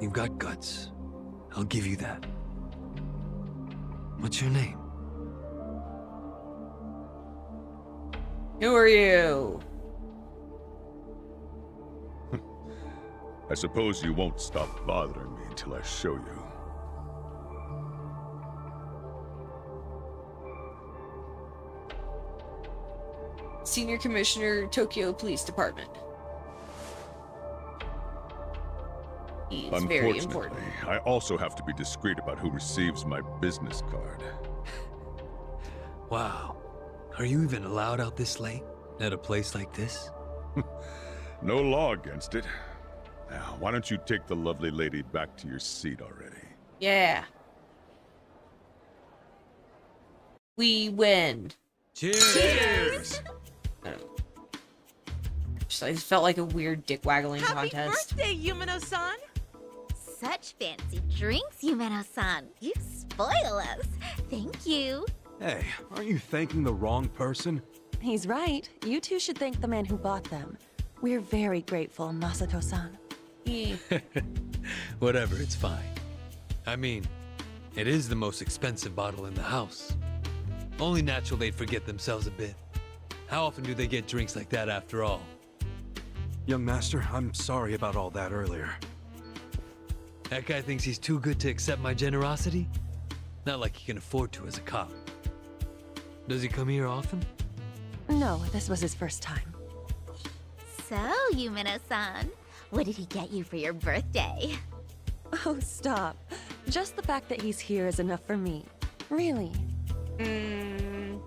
You've got guts. I'll give you that. What's your name? Who are you? I suppose you won't stop bothering me until I show you. Senior Commissioner, Tokyo Police Department. He's very important. Unfortunately, I also have to be discreet about who receives my business card. Wow. Are you even allowed out this late? At a place like this? No law against it. Now, why don't you take the lovely lady back to your seat already? Yeah. We win. Cheers! Just, I just felt like a weird dick waggling Happy contest. birthday, Yumeno-san! Such fancy drinks, Yumeno-san. You spoil us. Thank you. Hey, aren't you thanking the wrong person? He's right. You two should thank the man who bought them. We're very grateful, Masato-san. Whatever, it's fine. I mean, it is the most expensive bottle in the house. Only natural they'd forget themselves a bit. How often do they get drinks like that after all? Young master, I'm sorry about all that earlier. That guy thinks he's too good to accept my generosity? Not like he can afford to as a cop. Does he come here often? No, this was his first time. So, Yumeno-san, what did he get you for your birthday? Oh, stop. Just the fact that he's here is enough for me. Really. Mm,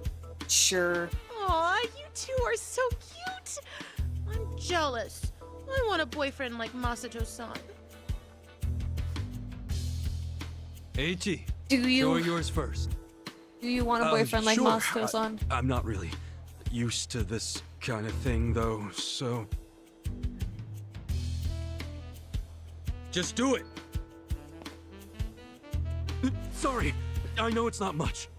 sure. Aw, you two are so cute! I'm jealous. I want a boyfriend like Masato-san. Eiichi, Do you- show yours first. Do you want a Uh, boyfriend like sure. Masato-san? I, I'm not really used to this kind of thing, though, so... Just do it! Sorry, I know it's not much.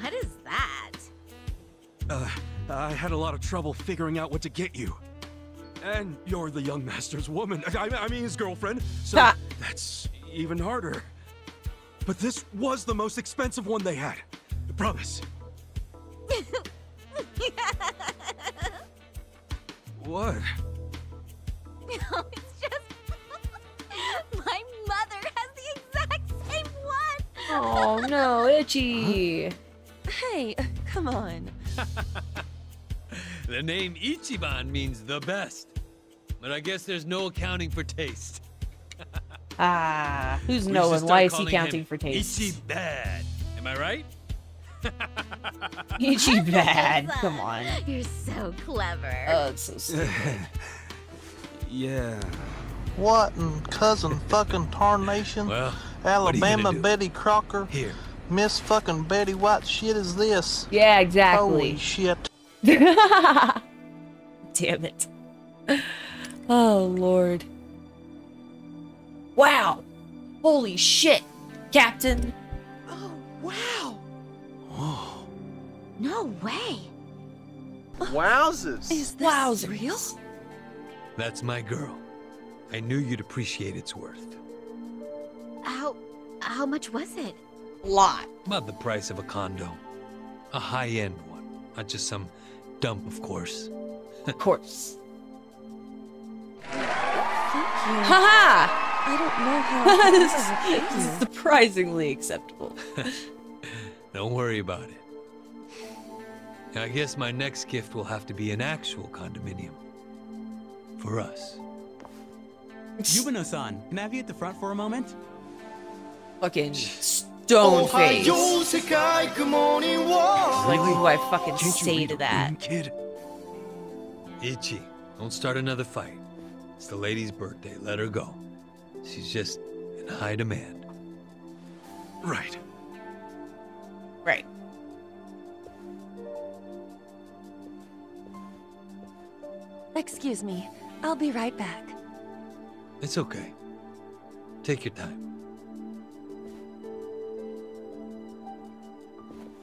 What is that? Uh, I had a lot of trouble figuring out what to get you. And you're the young master's woman. I, I mean, his girlfriend. So Ah. that's even harder. But this was the most expensive one they had. I promise. What? No, it's just my mother has the exact same one. Oh no, itchy. Hey, come on. The name Ichiban means the best. But I guess there's no accounting for taste. Ah, who's We should knowing? Why is he counting for taste? Ichi bad. Am I right? Ichi bad. Come on. You're so clever. Oh, it's so stupid. yeah. What in cousin fucking tarnation? Well, what are you gonna Alabama? Betty Crocker? Here. Miss fucking Betty White shit is this? Yeah, exactly. Holy shit. Damn it. Oh, Lord. Wow. Holy shit, Captain. Oh, wow! Oh. No way. Wowzers. Is this Wowzers. real? That's my girl. I knew you'd appreciate its worth. How how much was it? Lot. About the price of a condo. A high-end one. Not just some dump, of course. Of course. Thank you. Haha! I don't know how. this to is surprisingly acceptable. Don't worry about it. I guess my next gift will have to be an actual condominium. For us. Yumeno-san, can I have you at the front for a moment? Fucking stone face. Like, what do I fucking Can't you say read to that? kid? Ichi, don't start another fight. It's the lady's birthday. Let her go. She's just in high demand. Right. Right. Excuse me. I'll be right back. It's okay. Take your time.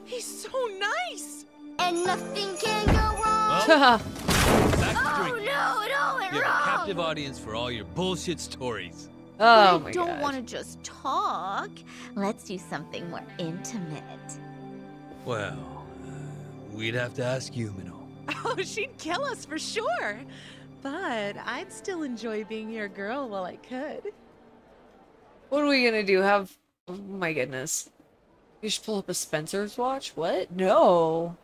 He's so nice! And nothing can go wrong. Well, back to oh drinking. no, it all went You have a wrong. captive audience for all your bullshit stories. oh I my don't want to just talk. Let's do something more intimate. Well, uh, we'd have to ask you, Yumeno. Oh, she'd kill us for sure. But I'd still enjoy being your girl while I could. What are we gonna do? Have. Oh my goodness. You should pull up a Spencer's watch? What? No.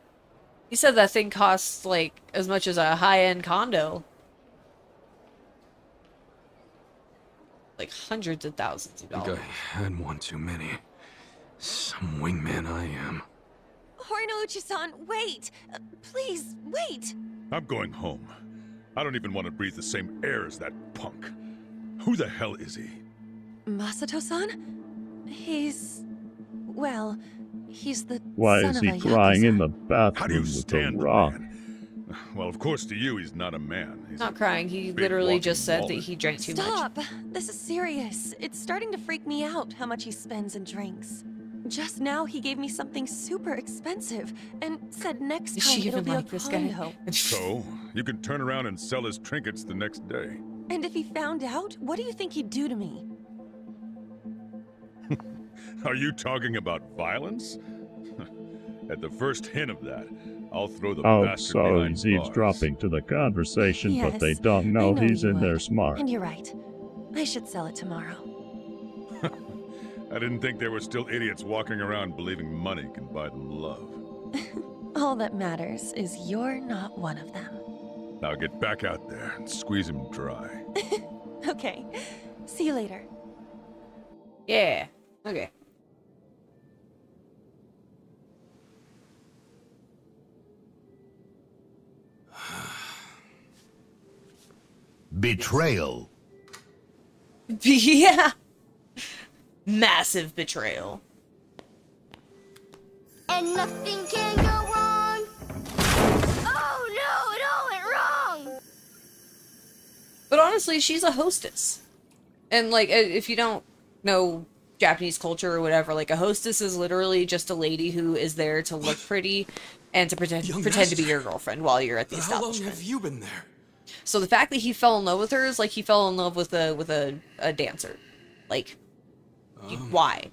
He said that thing costs, like, as much as a high end condo. Like hundreds of thousands of I think dollars. I had one too many. Some wingman I am. Horinouchi-san, wait! Uh, please, wait! I'm going home. I don't even want to breathe the same air as that punk. Who the hell is he? Masato-san? He's... Well, he's the Why son is of he a crying Yakuza. in the How do bathroom you with a stand the rock? Well, of course, to you, he's not a man. He's Not crying. He literally just said that he drank too much. Stop! This is serious. It's starting to freak me out how much he spends and drinks. Just now he gave me something super expensive and said next Is time she it'll be like a this guy? So, you can turn around and sell his trinkets the next day. And if he found out, what do you think he'd do to me? Are you talking about violence? At the first hint of that, I'll throw the Oh, bastard so behind he's bars. eavesdropping to the conversation, but they don't I know know he's you in would. there smart. And you're right. I should sell it tomorrow. I didn't think there were still idiots walking around believing money can buy them love. All that matters is you're not one of them. Now get back out there and squeeze him dry. Okay. See you later. Yeah. Okay. Betrayal. yeah. Massive betrayal. And nothing can go wrong. Oh no, it all went wrong. But honestly, she's a hostess. And like, uh, if you don't know Japanese culture or whatever, like a hostess is literally just a lady who is there to look pretty and to pretend Young pretend to be your girlfriend while you're at the How long have you been there? So the fact that he fell in love with her is like he fell in love with a with a, a dancer. Like, you- oh. why?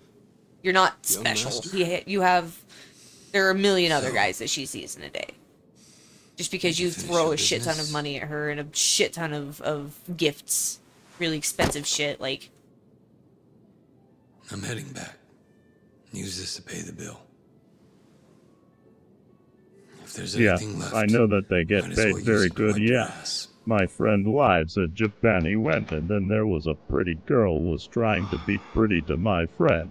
You're not special. master? You, you have there are a million other guys that she sees in a day. Just because you throw your a shit ton of money at her and a shit ton of, of gifts, really expensive shit, like I'm heading back. Use this to pay the bill. If there's Yeah, anything left, I know that they get might well paid very good, wipe yeah. ass. My friend lives Japan, he went and then there was a pretty girl was trying to be pretty to my friend.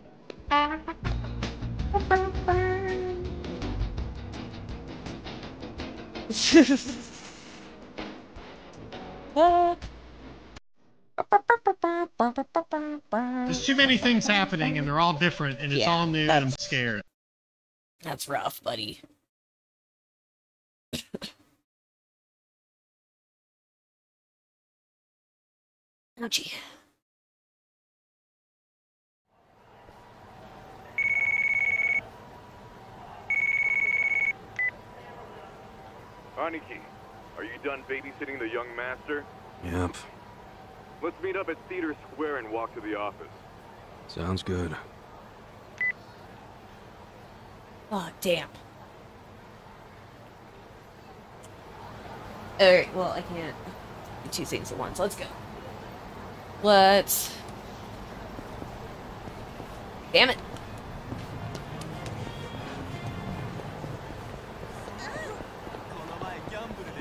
There's too many things happening and they're all different and it's yeah, all new and I'm scared. That's rough, buddy. Ouchie. Aniki, are you done babysitting the young master? Yep. Let's meet up at Cedar Square and walk to the office. Sounds good. Oh, damn. Alright, well, I can't do two things at once. Let's go. Let's... Damn it.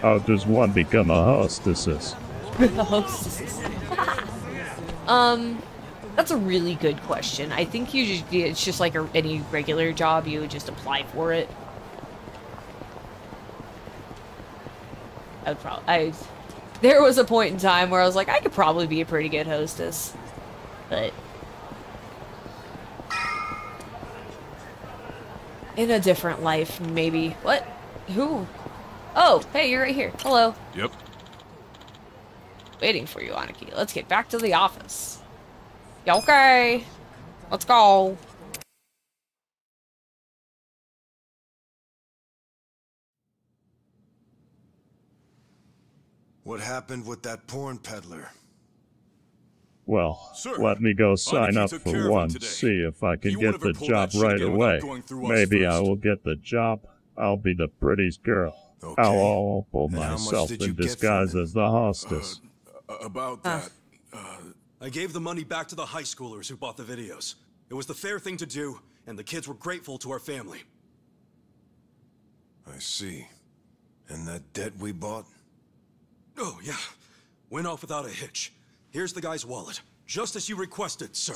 How does one become a hostesses? the hostesses. um, that's a really good question. I think you just it's just like a, any regular job. You would just apply for it. I would probably. I there was a point in time where I was like, I could probably be a pretty good hostess, but in a different life, maybe. What? Who? Oh, hey, you're right here. Hello. Yep. Waiting for you, Aniki. Let's get back to the office. Yeah, okay. Let's go. What happened with that porn peddler? Well, Sir, let me go sign up for care of him one, see if I can You get the job right away. going through us Maybe I will get the job. I'll be the prettiest girl. Okay. I'll pull And how much myself in disguise as the hostess. Uh, about that, uh, I gave the money back to the high schoolers who bought the videos. It was the fair thing to do, and the kids were grateful to our family. I see. And that debt we bought? Oh, yeah. Went off without a hitch. Here's the guy's wallet. Just as you requested, sir.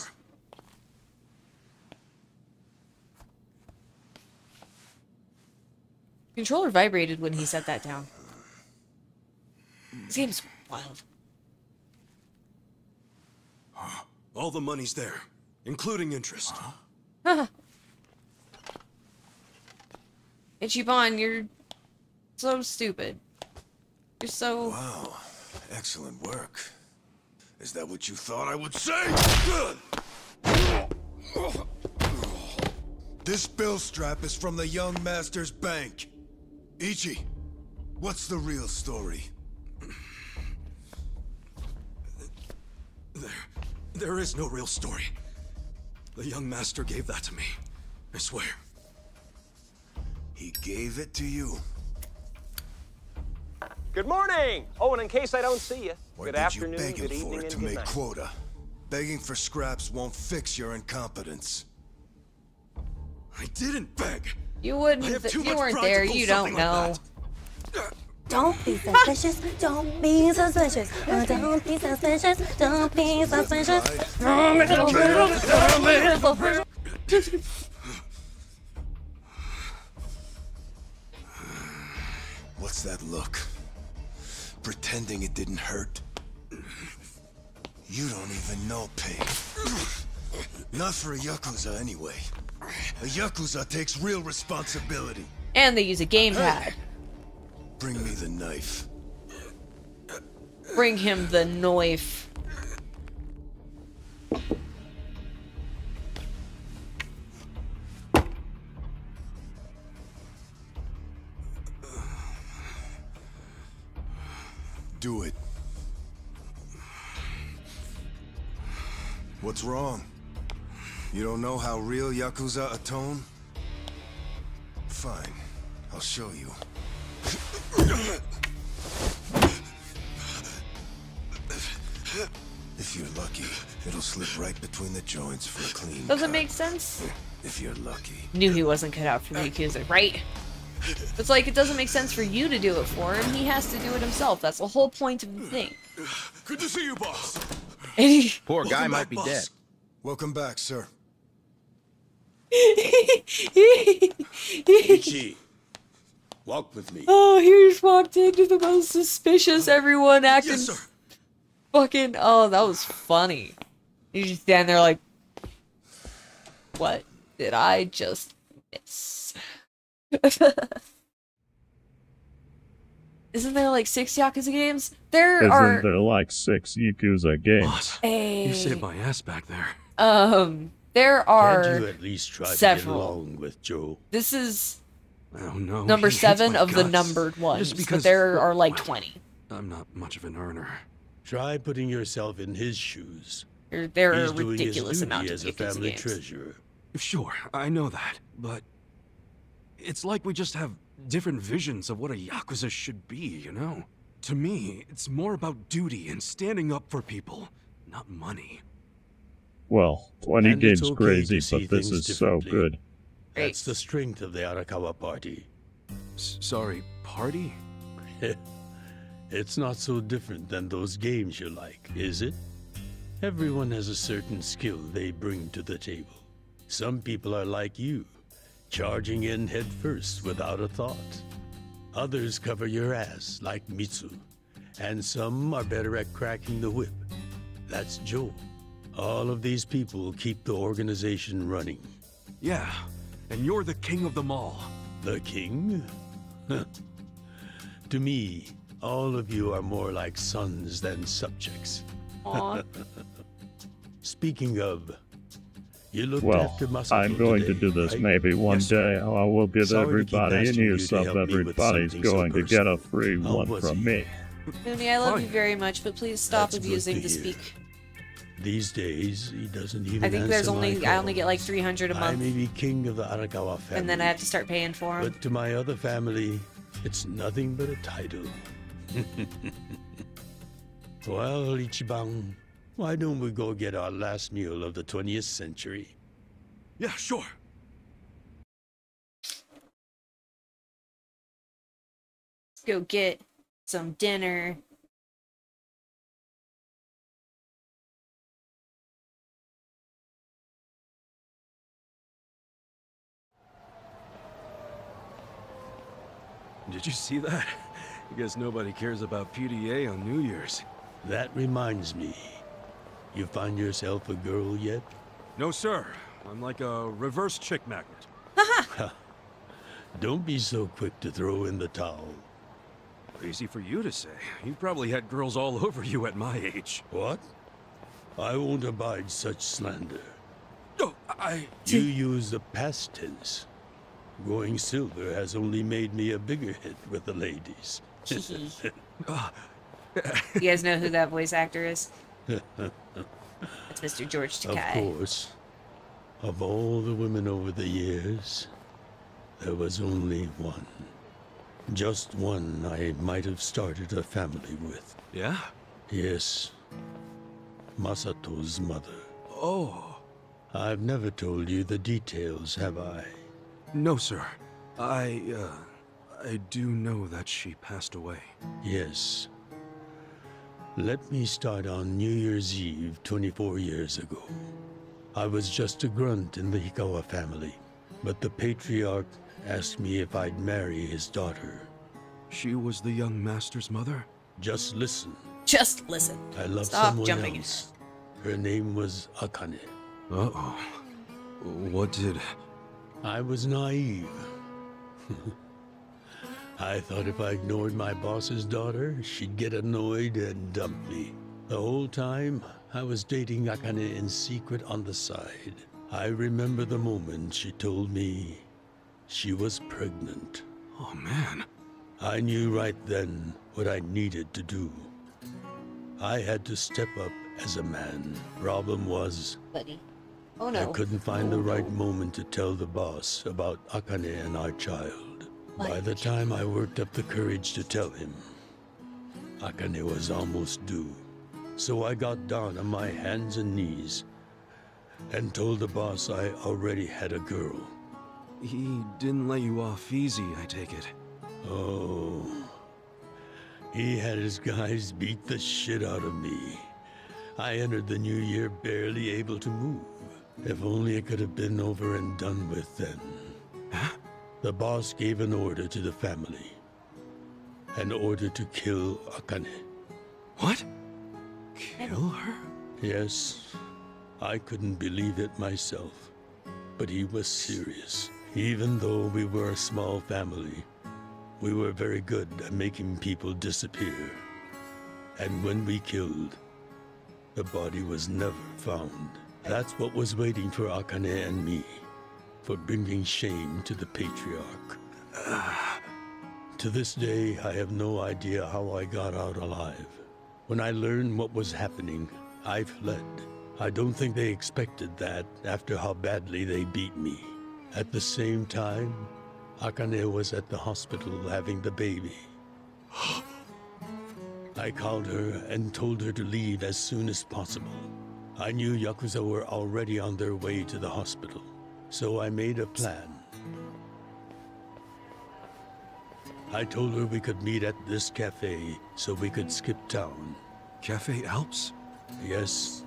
Controller vibrated when he set that down. This game's wild. All the money's there, including interest. Ichiban, you're so stupid. You're so. Wow. Excellent work. Is that what you thought I would say? This bill strap is from the young master's bank. Ichi, what's the real story? There, there is no real story. The young master gave that to me. I swear. He gave it to you. Good morning! Oh, and in case I don't see you, Or good afternoon, you beg good him for evening, it and to good make night. quota? Begging for scraps won't fix your incompetence. I didn't beg. You wouldn't. I have th- too you weren't there. You don't something like know. Don't be suspicious. Don't be suspicious. Oh, don't be suspicious. Don't be suspicious. Don't be suspicious. Don't be suspicious. What's that look? Pretending it didn't hurt? You don't even know pain. Not for a Yakuza, anyway. A Yakuza takes real responsibility. And they use a game gamepad. Bring me the knife. Bring him the knife. Do it. What's wrong? You don't know how real Yakuza atone? Fine. I'll show you. If you're lucky, it'll slip right between the joints for a clean Doesn't cut. make sense. If you're lucky. Knew he wasn't cut out for the Yakuza, right? It's like it doesn't make sense for you to do it for him. He has to do it himself. That's the whole point of the thing. Good to see you, boss. Poor guy might be dead. Welcome back, sir. Ichi. walk with me. Oh, he just walked into the most suspicious. Everyone acting Yes, sir. fucking. Oh, that was funny. You just stand there like, what did I just miss? Isn't there like six Yakuza games? There Isn't are. there like six Yakuza games? Hey. You saved my ass back there. Um, there are Can't you at least try several. to get along with Jo? This is Oh no. number he hates seven my of the numbered ones, Just but because there are like twenty. I'm not much of an earner. Try putting yourself in his shoes. There, there are He's a doing his ridiculous duty amount of as a Yakuza family games. treasurer. Sure, I know that, but it's like we just have different visions of what a Yakuza should be, you know? To me, it's more about duty and standing up for people, not money. Well, 20 And games okay crazy, but this is so good. That's the strength of the Arakawa party. S sorry, party? it's not so different than those games you like, is it? Everyone has a certain skill they bring to the table. Some people are like you, charging in headfirst without a thought. Others cover your ass, like Mitsu. And some are better at cracking the whip. That's Jo. All of these people keep the organization running. Yeah, and you're the king of them all. The king? to me, all of you are more like sons than subjects. Aw. Speaking of, you looked Well, I'm going to do this right? maybe one day. I will give Sorry everybody a asking you news to of help me with everybody's something so going to get a free How one from he? me. Mooney, I love Fine. you very much, but please stop That's abusing the speak. These days, he doesn't even I think there's only I only get like 300 a month, I may be king of the Arakawa family. and then I have to start paying for them. But to my other family, it's nothing but a title. well, Ichiban, why don't we go get our last meal of the 20th century? Yeah, sure. Let's go get some dinner. Did you see that? I guess nobody cares about PDA on New Year's. That reminds me. You find yourself a girl yet? No, sir. I'm like a reverse chick magnet. Uh-huh. Don't be so quick to throw in the towel. Easy for you to say. You probably had girls all over you at my age. What? I won't abide such slander. No, I... You use the past tense. Going silver has only made me a bigger hit with the ladies. You guys know who that voice actor is? It's Mr. George Of course. Of all the women over the years, there was only one. Just one I might have started a family with. Yeah? Yes. Masato's mother. Oh. I've never told you the details, have I? No, sir. I, uh, I do know that she passed away. Yes. Let me start on New Year's Eve 24 years ago. I was just a grunt in the Hikawa family, but the patriarch asked me if I'd marry his daughter. She was the young master's mother? Just listen. Just listen. I love Stop someone jumping. else. Her name was Akane. Uh-oh. What did... I was naive. I thought if I ignored my boss's daughter, she'd get annoyed and dump me. The whole time, I was dating Akane in secret on the side. I remember the moment she told me she was pregnant. Oh, man. I knew right then what I needed to do. I had to step up as a man. Problem was, Buddy. Oh no. I couldn't find the right moment to tell the boss about Akane and our child. By the time I worked up the courage to tell him, Akane was almost due. So I got down on my hands and knees and told the boss I already had a girl. He didn't let you off easy, I take it. Oh. He had his guys beat the shit out of me. I entered the new year barely able to move. If only it could have been over and done with then. The boss gave an order to the family. An order to kill Akane. What? Kill her? Yes, I couldn't believe it myself. But he was serious. Even though we were a small family, we were very good at making people disappear. And when we killed, the body was never found. That's what was waiting for Akane and me, for bringing shame to the patriarch. to this day, I have no idea how I got out alive. When I learned what was happening, I fled. I don't think they expected that after how badly they beat me. At the same time, Akane was at the hospital having the baby. I called her and told her to leave as soon as possible. I knew Yakuza were already on their way to the hospital, so I made a plan. I told her we could meet at this cafe so we could skip town. Cafe Alps? Yes.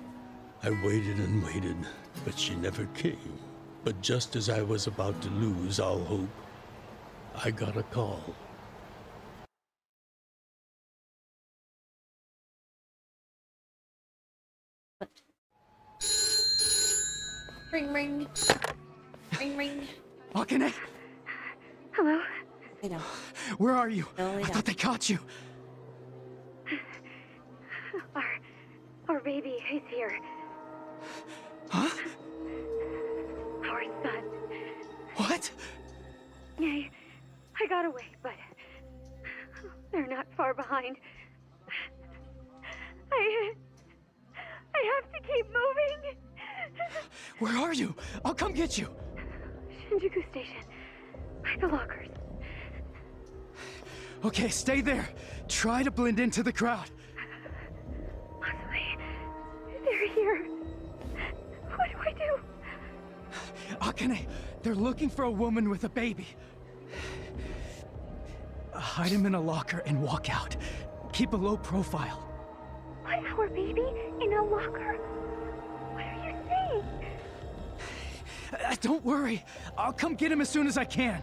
I waited and waited, but she never came. But just as I was about to lose all hope, I got a call. Ring, ring. Ring, ring. Akane, Hello? I know. where are you? No, I I thought they caught you. Our, our baby is here. Huh? Our son. What? I, I got away, but they're not far behind. I, I have to keep moving. Where are you? I'll come get you. Shinjuku Station, by the lockers. Okay, stay there. Try to blend into the crowd. They're here. What do I do? Akane, they're looking for a woman with a baby. Hide him in a locker and walk out. Keep a low profile. What, our baby in a locker? Uh, don't worry. I'll come get him as soon as I can.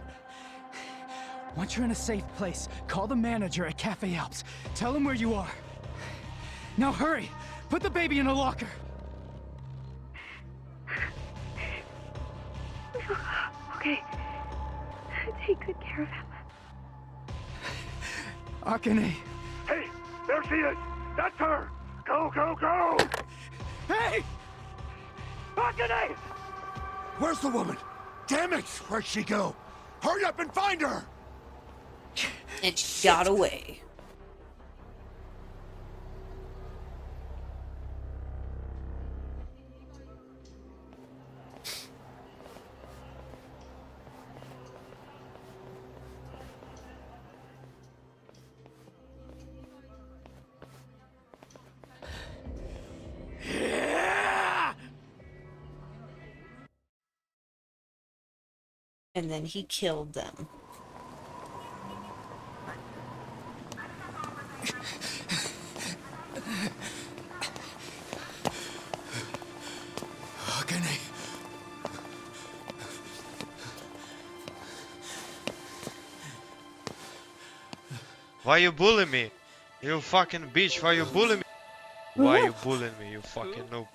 Once you're in a safe place, call the manager at Cafe Alps. Tell him where you are. Now hurry! Put the baby in a locker! Okay. Take good care of him. Akane! Hey, there she is! That's her! Go, go, go! Hey! Akane! Where's the woman? Damn it! Where'd she go? Hurry up and find her! And she got away. And then he killed them. Akane! Why you bullying me? You fucking bitch, why you bullying me? Why you bullying me, you fucking noob?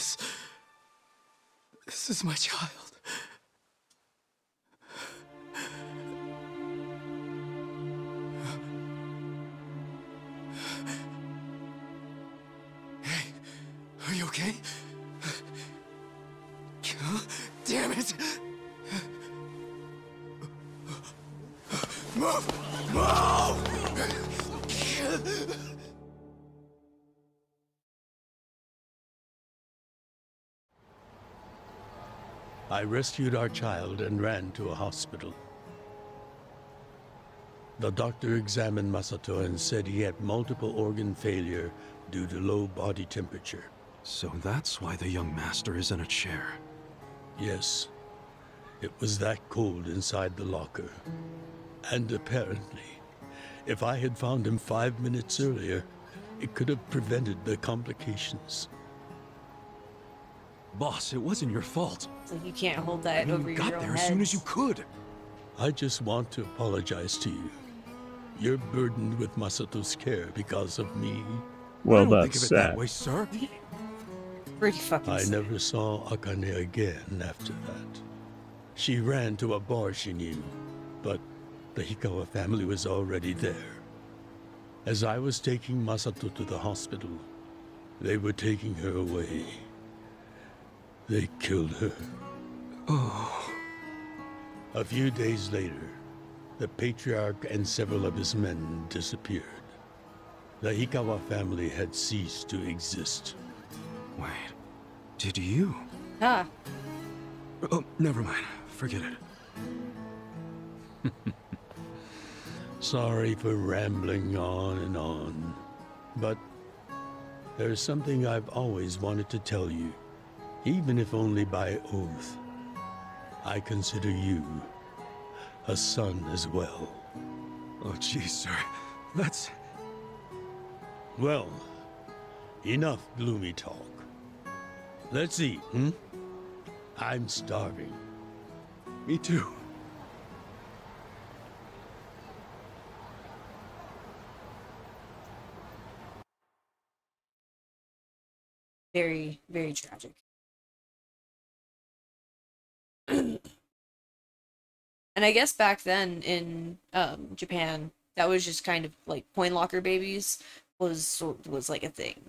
This. This is my child. I rescued our child and ran to a hospital. The doctor examined Masato and said he had multiple organ failure due to low body temperature. So that's why the young master is in a chair. Yes. It was that cold inside the locker. And apparently, if I had found him five minutes earlier, it could have prevented the complications. Boss, it wasn't your fault. It's like you can't hold that I mean, over you your got own there as soon as you could. I just want to apologize to you. You're burdened with Masato's care because of me. Well, I don't think that's of it that sad. way, sir. Pretty fucking I sad. never saw Akane again after that. She ran to a bar she knew, but the Hikawa family was already there. As I was taking Masato to the hospital, they were taking her away. They killed her. Oh. A few days later, the patriarch and several of his men disappeared. The Hikawa family had ceased to exist. Wait, did you? Ah, Oh, never mind. Forget it. Sorry for rambling on and on, but there's something I've always wanted to tell you, even if only by oath. I consider you a son as well. Oh, jeez, sir. That's... Well, enough gloomy talk. Let's eat, hmm? I'm starving. Me too. very, very tragic. And I guess back then in um, Japan, that was just kind of like coin locker babies was was like a thing.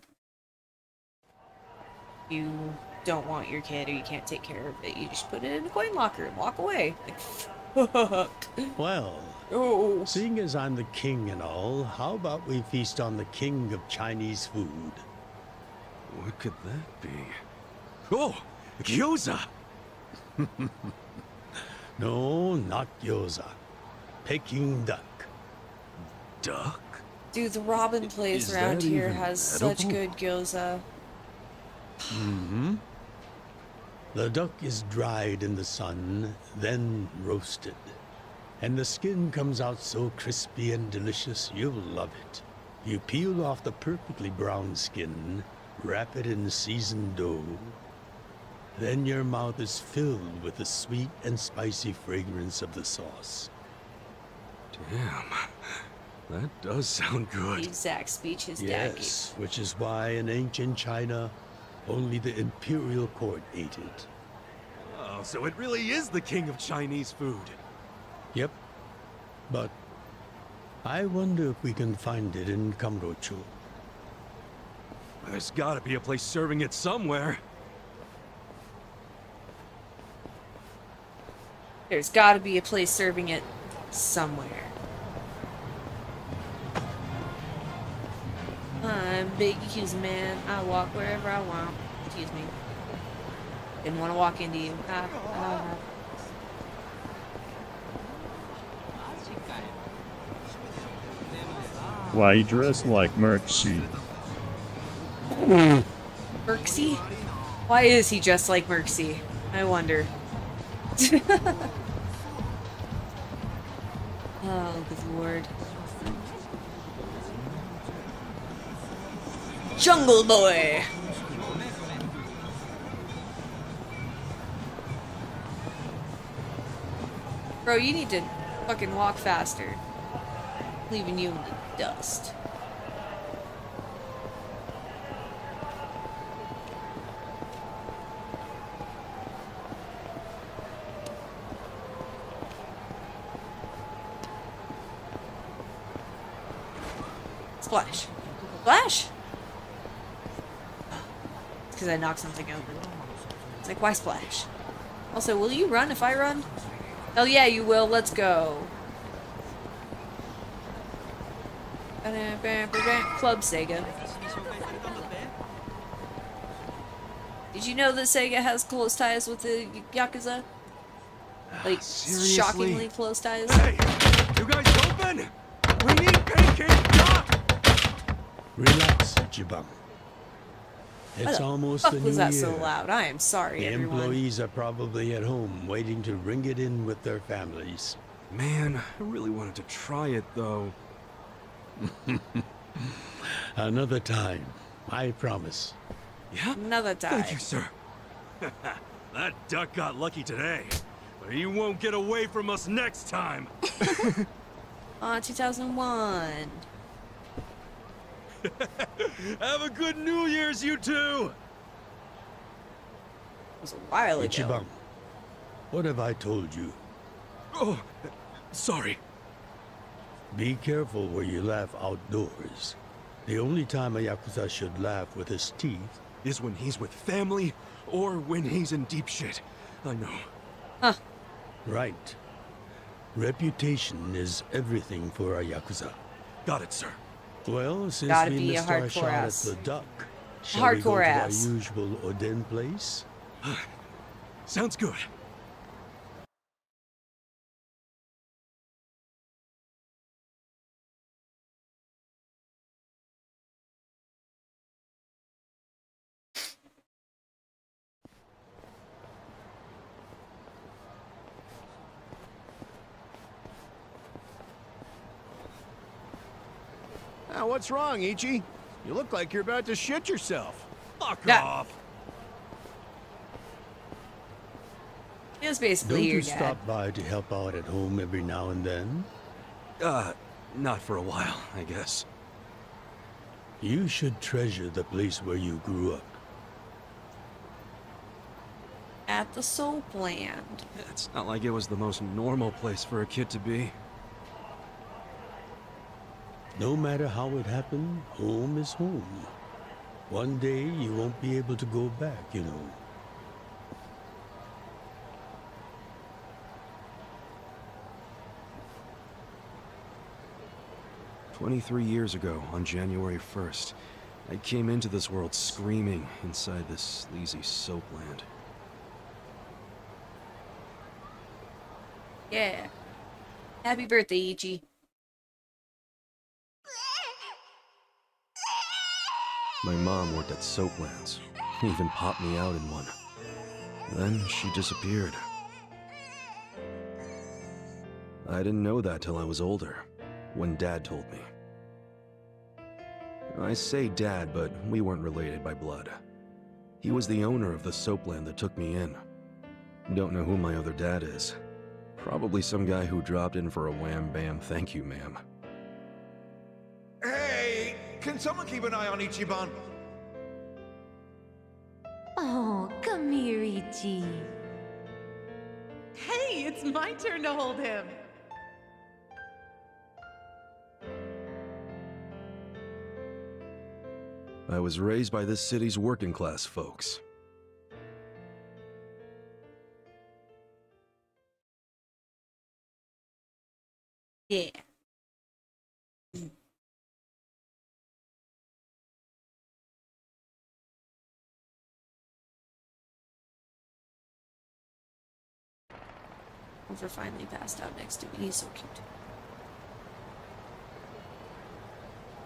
You don't want your kid or you can't take care of it, you just put it in a coin locker and walk away. Like, Well, oh. seeing as I'm the king and all, how about we feast on the king of Chinese food? What could that be? Oh, gyoza! no, not gyoza. Peking duck. Duck? Dude, the Robin place Is around here even has such good gyoza. Mm-hmm. The duck is dried in the sun, then roasted. And the skin comes out so crispy and delicious, you'll love it. You peel off the perfectly brown skin, wrap it in seasoned dough. Then your mouth is filled with the sweet and spicy fragrance of the sauce. Damn. That does sound The good. exact speech his dad gave. Yes, which is why in ancient China, only the imperial court ate it. Oh, so it really is the king of Chinese food. Yep. But I wonder if we can find it in Kamurocho. There's gotta be a place serving it somewhere. There's gotta be a place serving it somewhere. I'm Big Hughes man. I walk wherever I want. Excuse me. Didn't want to walk into you. Ah, ah. Why he dressed like Mercy? Merxy? Why is he just like Merxy? I wonder. oh, good lord. Jungle Boy! Bro, you need to fucking walk faster. Leaving you in the dust. Splash. Splash! Because I knocked something over. It's like, why splash? Also, will you run if I run? Hell yeah, you will. Let's go. Club Sega. Did you know that Sega has close ties with the Yakuza? Like, Seriously? shockingly close ties? Hey, you guys open? We need pancake duck! Relax, Ichiban. It's the almost fuck the new was that year. so loud? I am sorry, The everyone. employees are probably at home waiting to ring it in with their families. Man, I really wanted to try it though. Another time, I promise. Yeah? Another time. Thank you, sir. that duck got lucky today, but he won't get away from us next time. Uh, 2001. Have a good New Year's, you two! It was a while ago. Ichiban, what have I told you? Oh, sorry. Be careful where you laugh outdoors. The only time a Yakuza should laugh with his teeth Is when he's with family or when he's in deep shit. I know. Huh. Right. Reputation is everything for a Yakuza. Got it, sir. Well, since Gotta we be a missed our hardcore shot ass. at the duck, A shall we go hardcore to ass. our usual Oden place? Sounds good. What's wrong, Ichi? You look like you're about to shit yourself. Fuck Yeah. off. It was basically Don't your you dad. stop by to help out at home every now and then? Uh, not for a while, I guess. You should treasure the place where you grew up. At the soap land. It's not like it was the most normal place for a kid to be. No matter how it happened, home is home. One day you won't be able to go back, you know. Twenty-three years ago, on January 1st, I came into this world screaming inside this sleazy soapland. Yeah. Happy birthday, Ichi. My mom worked at Soaplands. Even popped me out in one. Then she disappeared. I didn't know that till I was older, when Dad told me. I say Dad, but we weren't related by blood. He was the owner of the soapland that took me in. Don't know who my other dad is. Probably some guy who dropped in for a wham bam thank you, ma'am. Hey, can someone keep an eye on Ichiban? Oh, come here, Ichi. Hey, it's my turn to hold him. I was raised by this city's working class folks. Yeah. Over finally passed out next to me. He's so cute.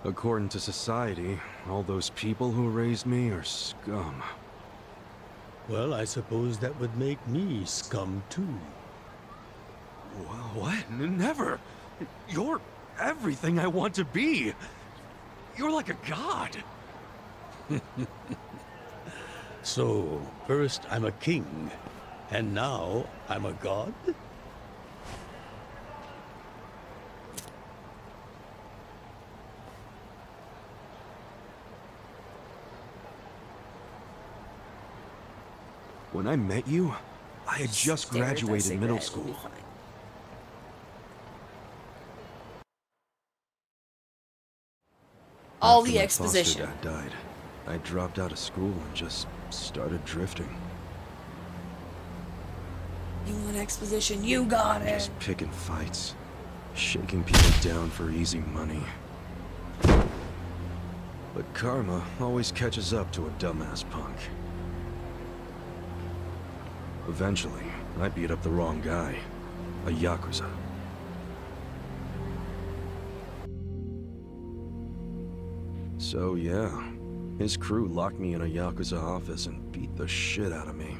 According to society, all those people who raised me are scum. Well, I suppose that would make me scum too. Wha- What? Never! You're everything I want to be! You're like a god! So, first I'm a king, and now I'm a god? When I met you, I had just Stare at that graduated middle cigarette, it'll be school. All After the exposition. dad died. I dropped out of school and just started drifting. You want exposition? You got it. Just picking fights. Shaking people down for easy money. But karma always catches up to a dumbass punk. Eventually, I beat up the wrong guy. A Yakuza. So yeah, his crew locked me in a Yakuza office and beat the shit out of me.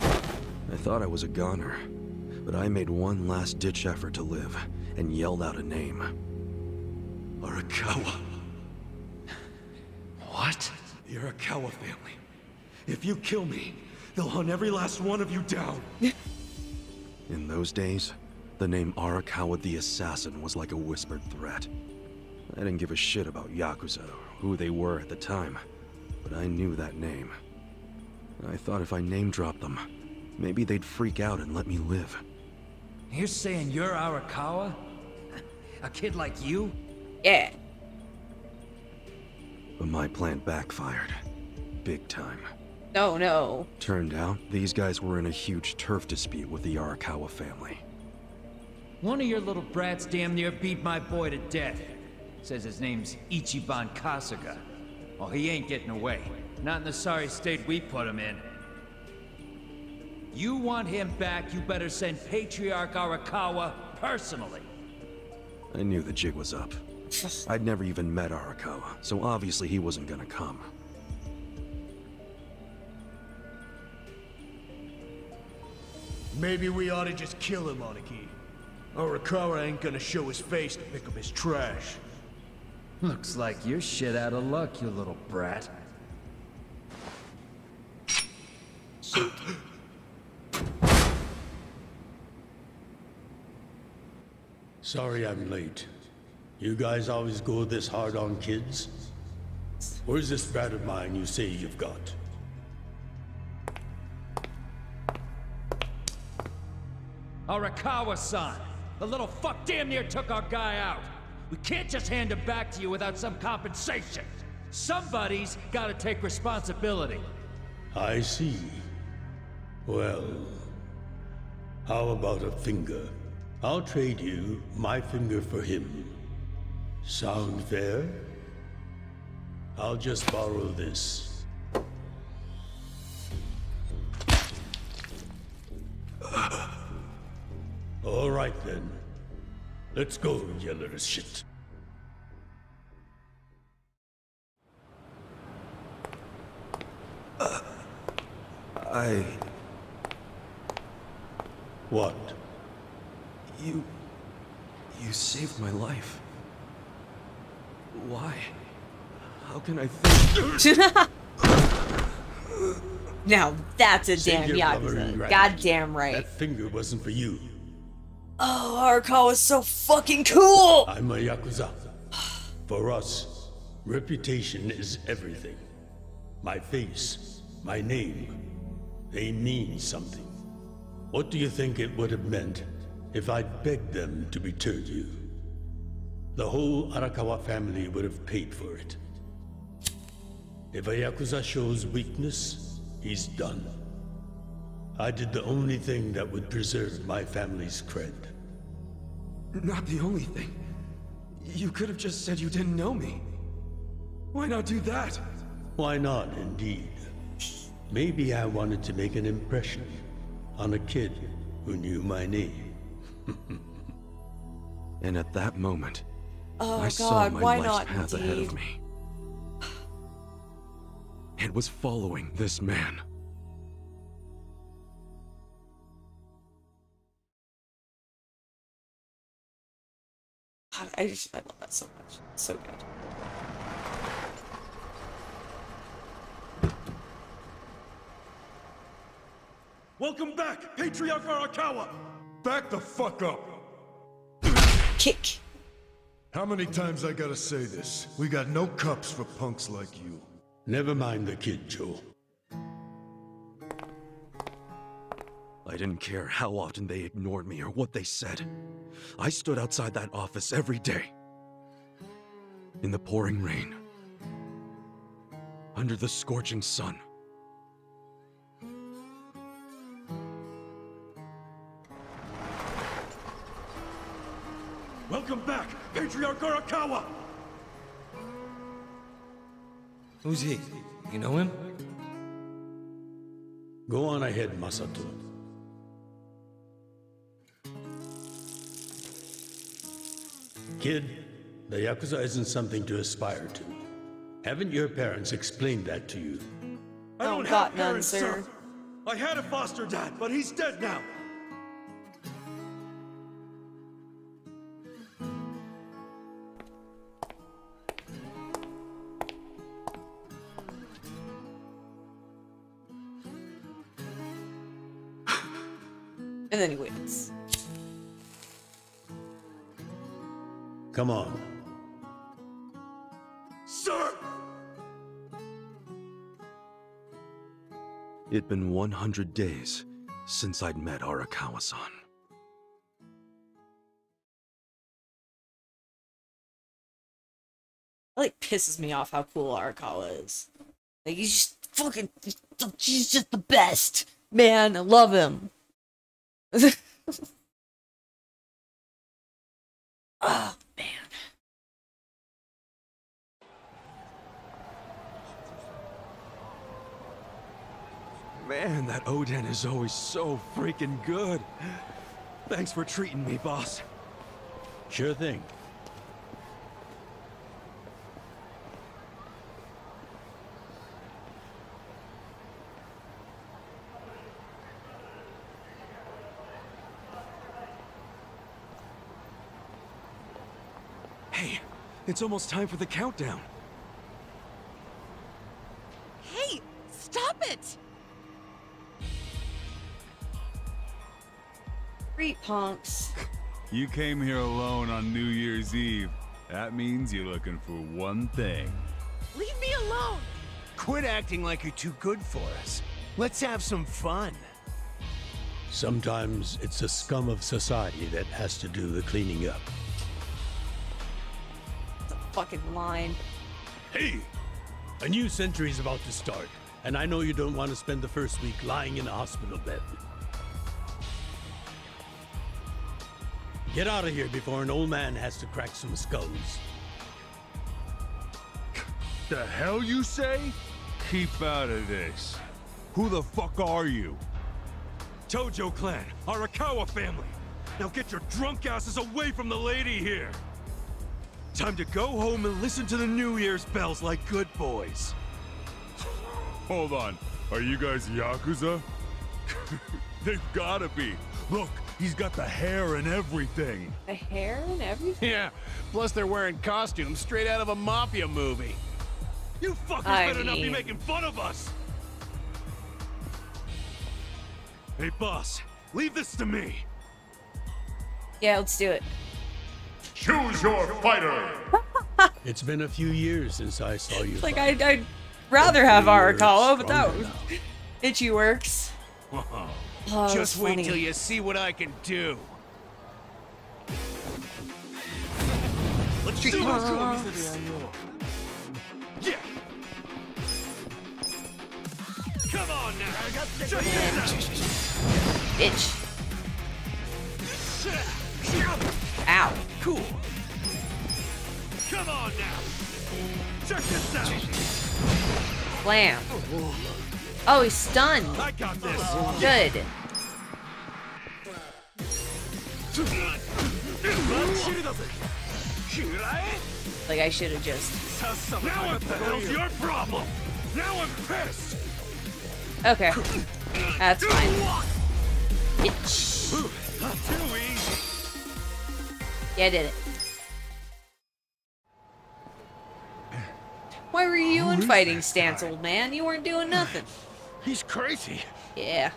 I thought I was a goner, but I made one last ditch effort to live and yelled out a name. Arakawa. What? The Arakawa family. If you kill me, they'll hunt every last one of you down. In those days, the name Arakawa the Assassin was like a whispered threat. I didn't give a shit about Yakuza or who they were at the time, but I knew that name. I thought if I name dropped them, maybe they'd freak out and let me live. You're saying you're Arakawa? A kid like you? Yeah. But my plan backfired. Big time. No, no. Turned out, these guys were in a huge turf dispute with the Arakawa family. One of your little brats damn near beat my boy to death. Says his name's Ichiban Kasuga. Oh, he ain't getting away. Not in the sorry state we put him in. You want him back, you better send Patriarch Arakawa personally. I knew the jig was up. I'd never even met Arakawa, so obviously he wasn't gonna come. Maybe we ought to just kill him, Aniki. Arakawa ain't gonna show his face to pick up his trash. Looks like you're shit out of luck, you little brat. Sorry I'm late. You guys always go this hard on kids? Where's this brat of mine you say you've got? Arakawa-san! The little fuck damn near took our guy out! We can't just hand him back to you without some compensation! Somebody's gotta take responsibility! I see. Well, how about a finger? I'll trade you my finger for him. Sound fair? I'll just borrow this. All right then. Let's go, you little shit. Uh, I... What? You... You saved my life. Why? How can I think... Now that's a Save damn your blubbering Yakuza. right. Goddamn right. That finger wasn't for you. Oh, Arakawa's so fucking cool! I'm a Yakuza. For us, reputation is everything. My face, my name, they mean something. What do you think it would have meant if I'd begged them to return you? The whole Arakawa family would have paid for it. If a Yakuza shows weakness, he's done. I did the only thing that would preserve my family's cred. Not the only thing. You could have just said you didn't know me. Why not do that? Why not, indeed? Maybe I wanted to make an impression on a kid who knew my name. And at that moment, Oh I saw my why life's not path ahead of me. It was following this man. I just I love that so much. It's so good. Welcome back, Patriarch Arakawa! Back the fuck up! Kick. How many times I gotta say this? We got no cups for punks like you. Never mind the kid, Jo. I didn't care how often they ignored me or what they said. I stood outside that office every day. In the pouring rain. Under the scorching sun. Welcome back, Patriarch Arakawa! Who's he? You know him? Go on ahead, Masato. Kid, the Yakuza isn't something to aspire to. Haven't your parents explained that to you? I don't got have none, parents, sir. sir. I had a foster dad, but he's dead now. Come on. Sir! It'd been 100 days since I'd met Arakawa-san. Like pisses me off how cool Arakawa is. Like he's just fucking he's just the best. Man, I love him. oh man. That Oden is always so freaking good. Thanks for treating me, boss. Sure thing. Hey, it's almost time for the countdown. Street punks. You came here alone on New Year's Eve. That means you're looking for one thing. Leave me alone! Quit acting like you're too good for us. Let's have some fun. Sometimes it's the scum of society that has to do the cleaning up. Fucking line. Hey! A new century's about to start, and I know you don't want to spend the first week lying in a hospital bed. Get out of here before an old man has to crack some skulls. The hell you say? Keep out of this. Who the fuck are you? Tojo clan, Arakawa family. Now get your drunk asses away from the lady here. Time to go home and listen to the New Year's bells like good boys. Hold on. Are you guys Yakuza? They've gotta be. Look, he's got the hair and everything. The hair and everything. Yeah, plus they're wearing costumes straight out of a mafia movie. You fuckers I better not be making fun of us! Hey, boss, leave this to me. Yeah, let's do it. Choose your fighter! It's been a few years since I saw you. Like. I'd, I'd rather have Hopefully you're Arakawa, but that was itchy works. Oh, Just wait funny. till you see what I can do. Let's do do this. this! Yeah! Come on now! Check this Itch. Ow. Cool. Come on now! Check this out! Blam. Oh, he's stunned. I got this! Good. Like I should have just. Now what the hell's your problem? Now I'm pissed! Okay. That's fine. Itch. Too easy! Yeah, I did it. Why were you in fighting stance, old man? You weren't doing nothing. He's crazy. Yeah.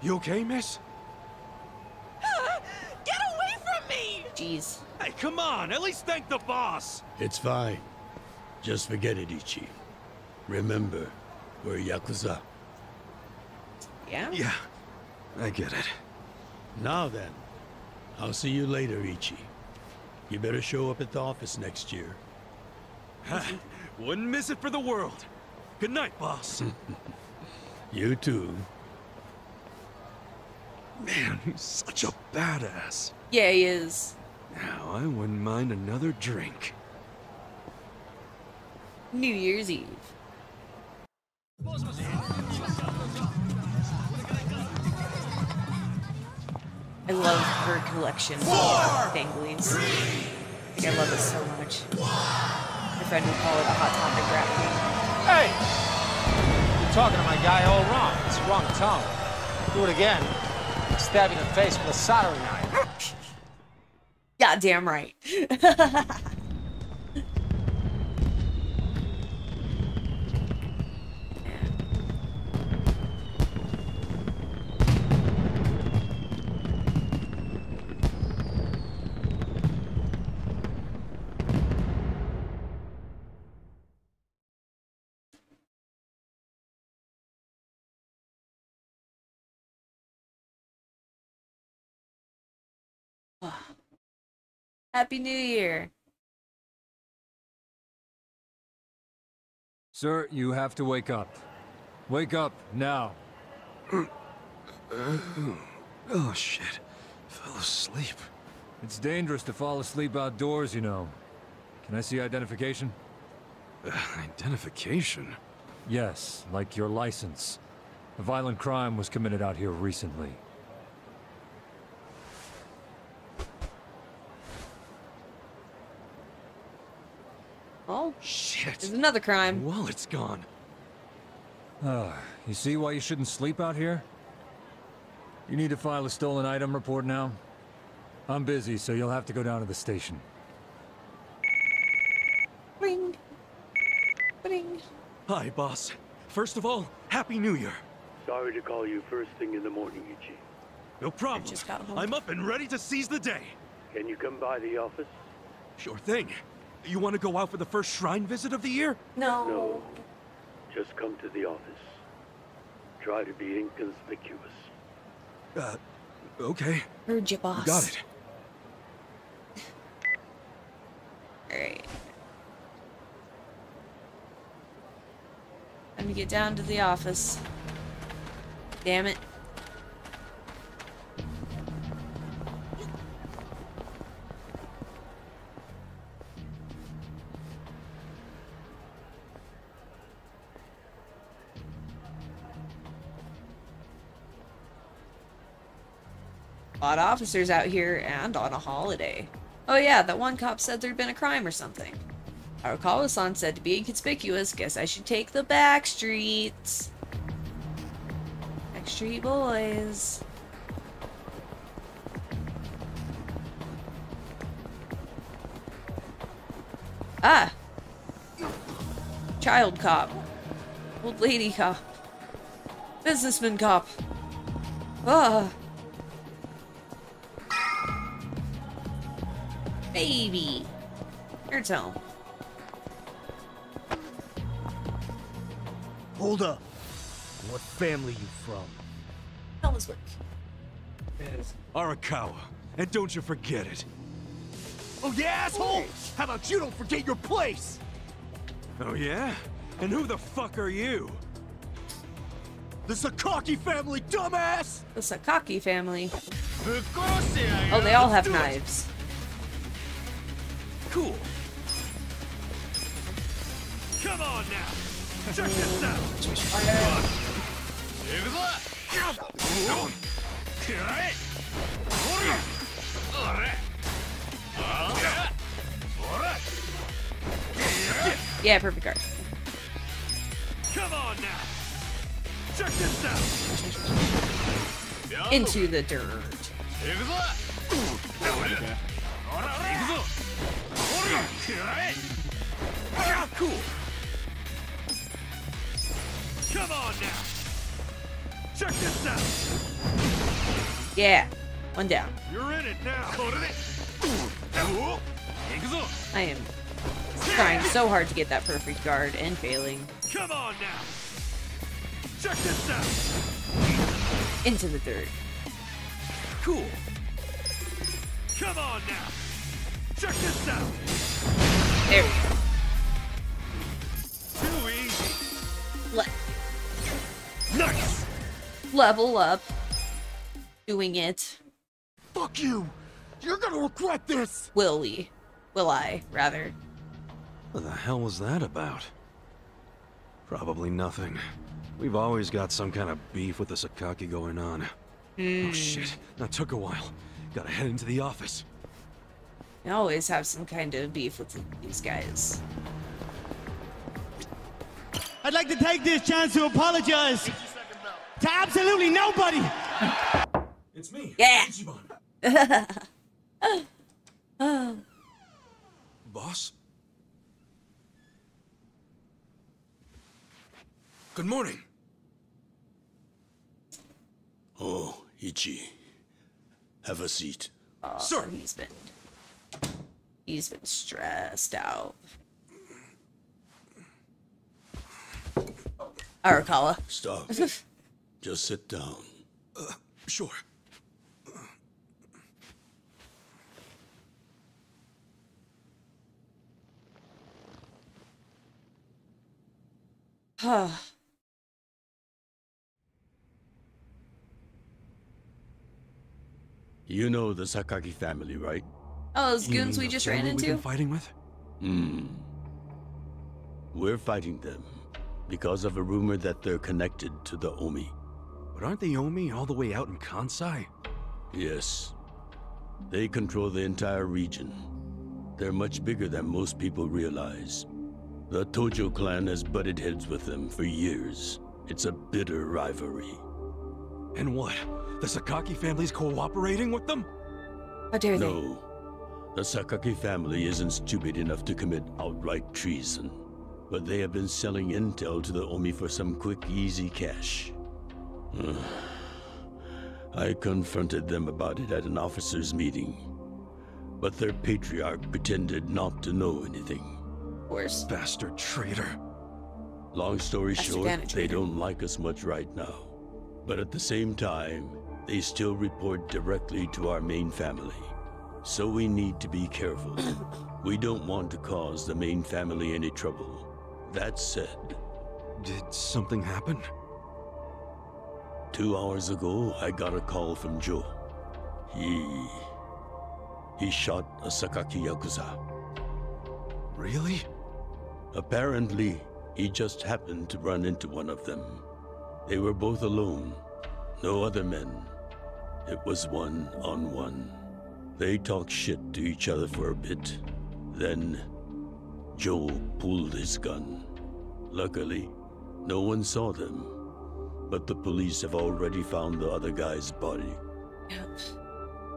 You okay, miss? Get away from me! Jeez. Hey, come on! At least thank the boss! It's fine. Just forget it, Ichi. Remember, we're Yakuza. Yeah? Yeah, I get it. Now then, I'll see you later, Ichi. You better show up at the office next year. Wouldn't miss it for the world. Good night, boss. You too. Man, he's such a badass. Yeah, he is. Now, I wouldn't mind another drink. New Year's Eve. I love her collection of danglies. I think I love it so much. My friend would call it a hot topic rap Hey! Talking to my guy all wrong. It's wrong tone. Do it again. Stab you in the face with a soldering iron. Goddamn right. Happy New Year. Sir, you have to wake up. Wake up now. oh, shit. Fell asleep. It's dangerous to fall asleep outdoors, you know. Can I see identification? Uh, identification? Yes, like your license. A violent crime was committed out here recently. Oh, shit. There's another crime. Wallet's gone. Ah, you see why you shouldn't sleep out here? You need to file a stolen item report now? I'm busy, so you'll have to go down to the station. Bring. Bring. Hi, boss. First of all, Happy New Year. Sorry to call you first thing in the morning, Ichi. No problem. just got home. I'm up and ready to seize the day. Can you come by the office? Sure thing. You want to go out for the first shrine visit of the year? No. No. Just come to the office. Try to be inconspicuous. Uh, okay. Heard you, boss. Got it. Alright. Let me get down to the office. Damn it. Officers out here and on a holiday. Oh yeah, that one cop said there'd been a crime or something. Arakawa-san said to be inconspicuous, guess I should take the back streets. Backstreet Boys. Ah! Child cop. Old lady cop. Businessman cop. Ah! Baby. Your home. Hold up. What family you from? Ellsworth. Arakawa. And don't you forget it. Oh yeah, asshole! How about you don't forget your place? Oh yeah? And who the fuck are you? The Sakaki family, dumbass! The Sakaki family. Oh, they all have knives. Cool. Come on now. Check this out. Yeah, perfect guard. Come on now. Check this out. Into the dirt. Cool. Come on now. Check this out. Yeah. One down. You're in it now. I am trying so hard to get that perfect guard and failing. Come on now. Check this out. Into the third. Cool. Come on now. Check this out. There we go. Le- Nice! level up. Doing it. Fuck you! You're gonna regret this! Will we? Will I, rather? What the hell was that about? Probably nothing. We've always got some kind of beef with the Sakaki going on. Hmm. Oh shit, that took a while. Gotta head into the office. I always have some kind of beef with these guys. I'd like to take this chance to apologize to absolutely nobody. It's me. Yeah. Boss? Good morning. Oh, Ichi. Have a seat. Oh, Sir. He's been. He's been stressed out. Arakawa. Stop. Just sit down. Uh, sure. You know the Sakaki family, right? Oh, those You goons we just family ran we've into? been fighting with? Hmm. We're fighting them because of a rumor that they're connected to the Omi. But aren't the Omi all the way out in Kansai? Yes. They control the entire region. They're much bigger than most people realize. The Tojo clan has butted heads with them for years. It's a bitter rivalry. And what? The Sakaki family's cooperating with them? How dare they? No. The Sakaki family isn't stupid enough to commit outright treason. But they have been selling intel to the Omi for some quick, easy cash. I confronted them about it at an officers' meeting. But their patriarch pretended not to know anything. Of course. Bastard traitor. Long story Bastard short, they don't like us much right now. But at the same time, they still report directly to our main family. So we need to be careful. we don't want to cause the main family any trouble. That said, Did something happen? two hours ago, I got a call from Jo. He. He shot a Sakaki Yakuza. Really? Apparently, he just happened to run into one of them. They were both alone, no other men. It was one on one. They talked shit to each other for a bit. Then, Jo pulled his gun. Luckily, no one saw them. But the police have already found the other guy's body.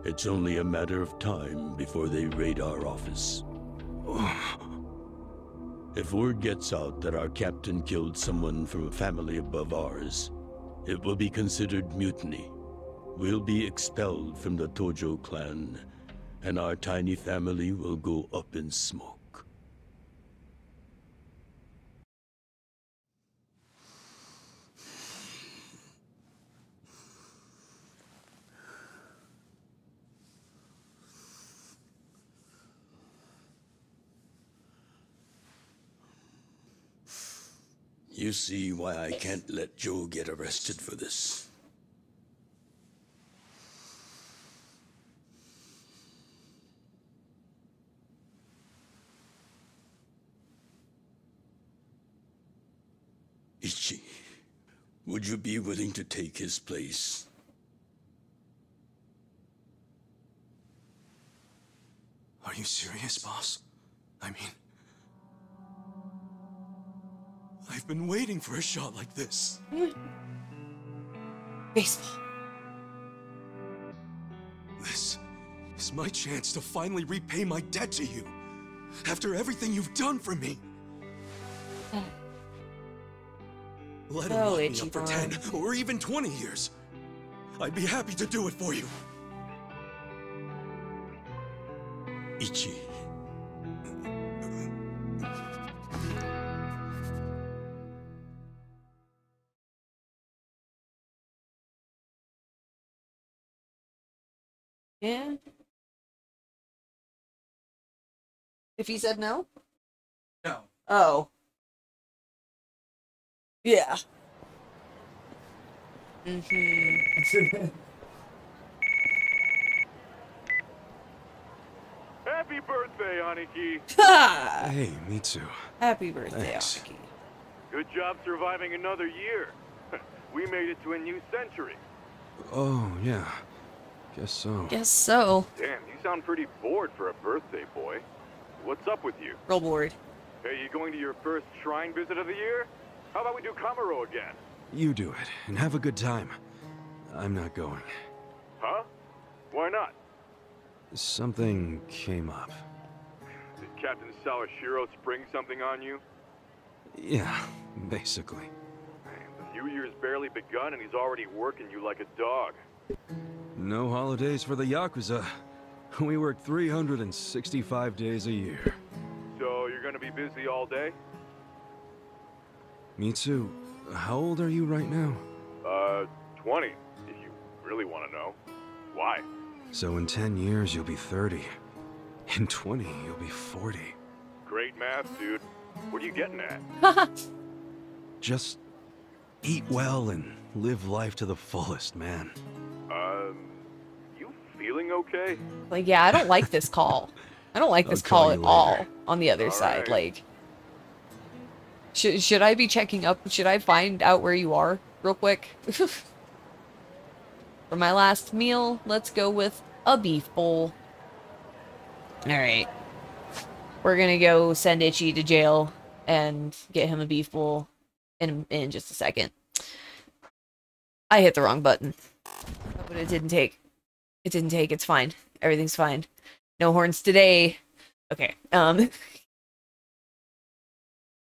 It's only a matter of time before they raid our office. If word gets out that our captain killed someone from a family above ours, it will be considered mutiny. We'll be expelled from the Tojo clan, and our tiny family will go up in smoke. You see why I can't let Jo get arrested for this. Ichi, would you be willing to take his place? Are you serious, boss? I mean... I've been waiting for a shot like this. Baseball. This is my chance to finally repay my debt to you. After everything you've done for me. Let him Oh, lock me up for 10 or even 20 years. I'd be happy to do it for you. Ichi. Yeah. If he said no? No. Oh. Yeah. Mm-hmm. Happy birthday, Aniki! Hey, me too. Happy birthday, Thanks. Aniki. Good job surviving another year. we made it to a new century. Oh, yeah. Guess so. Guess so. Damn, you sound pretty bored for a birthday boy. What's up with you? Real bored. Hey, you going to your first shrine visit of the year? How about we do Kamaro again? You do it, and have a good time. I'm not going. Huh? Why not? Something came up. Did Captain Sawashiro spring something on you? Yeah, basically. The new year's barely begun and he's already working you like a dog. No holidays for the Yakuza. We work 365 days a year. So you're gonna be busy all day? Mitsu, how old are you right now? Uh, 20, if you really want to know. Why? So in 10 years, you'll be 30. In 20, you'll be 40. Great math, dude. What are you getting at? Just eat well and live life to the fullest, man. Um, you feeling okay? Like, yeah, I don't like this call. I don't like this call call you at all on the other All side. right. Like, should, should I be checking up? Should I find out where you are real quick? For my last meal, let's go with a beef bowl. Alright. We're gonna go send Itchy to jail and get him a beef bowl in, in just a second. I hit the wrong button. But it didn't take. It didn't take. It's fine. Everything's fine. No horns today. Okay. Um.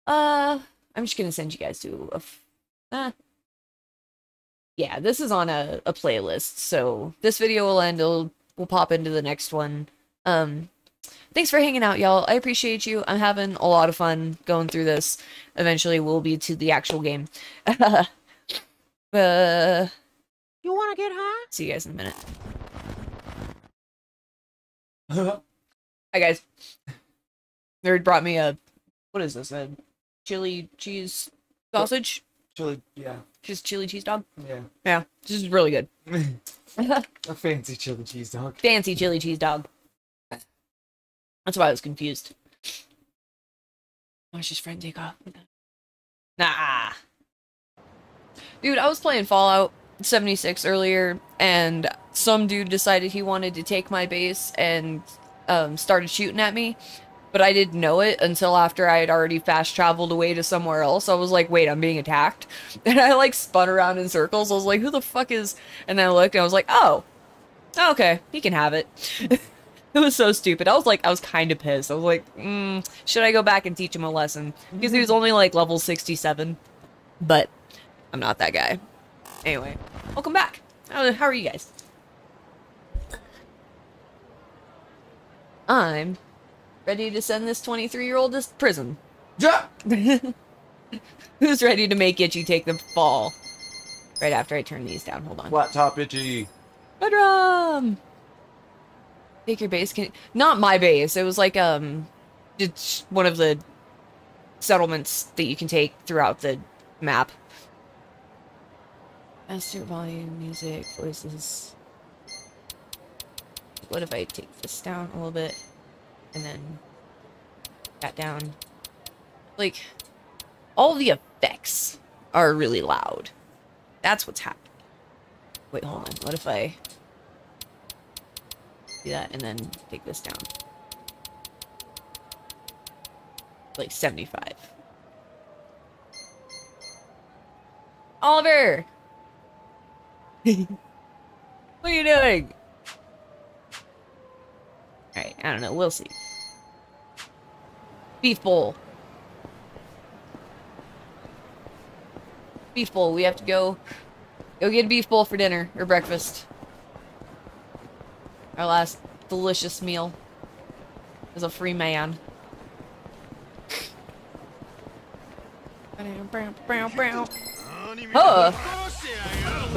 Uh, I'm just gonna send you guys to a. f- Uh, yeah, this is on a, a playlist, so this video will end. It'll we'll pop into the next one. Um, thanks for hanging out, y'all. I appreciate you. I'm having a lot of fun going through this. Eventually, we'll be to the actual game. uh, You wanna get high? see you guys in a minute. Hi guys. Nerd brought me a what is this? A chili cheese sausage? Chili, yeah. Just chili cheese dog? Yeah. Yeah. This is really good. A fancy chili cheese dog. Fancy chili cheese dog. That's why I was confused. Watch his friend take off. Nah. Dude, I was playing Fallout 76 earlier, and some dude decided he wanted to take my base and um, started shooting at me. But I didn't know it until after I had already fast traveled away to somewhere else. I was like, wait, I'm being attacked. And I like spun around in circles. I was like, who the fuck is. And then I looked and I was like, oh, okay, he can have it. it was so stupid. I was like, I was kind of pissed. I was like, mm, should I go back and teach him a lesson? Because he was only like level 67. But I'm not that guy. Anyway, welcome back. How, how are you guys? I'm ready to send this 23 year old to prison. Yeah. Who's ready to make Itchy take the fall? Right after I turn these down. Hold on. Flat top itchy. Bedroom! Take your base. Can not my base. It was like um, it's one of the settlements that you can take throughout the map. Master volume, music, voices. What if I take this down a little bit, and then that down? Like, all the effects are really loud. That's what's happening. Wait, hold on. What if I do that and then take this down? Like 75. Oliver! what are you doing? Alright, I don't know. We'll see. Beef bowl. Beef bowl. We have to go go get a beef bowl for dinner or breakfast. Our last delicious meal as a free man. Huh.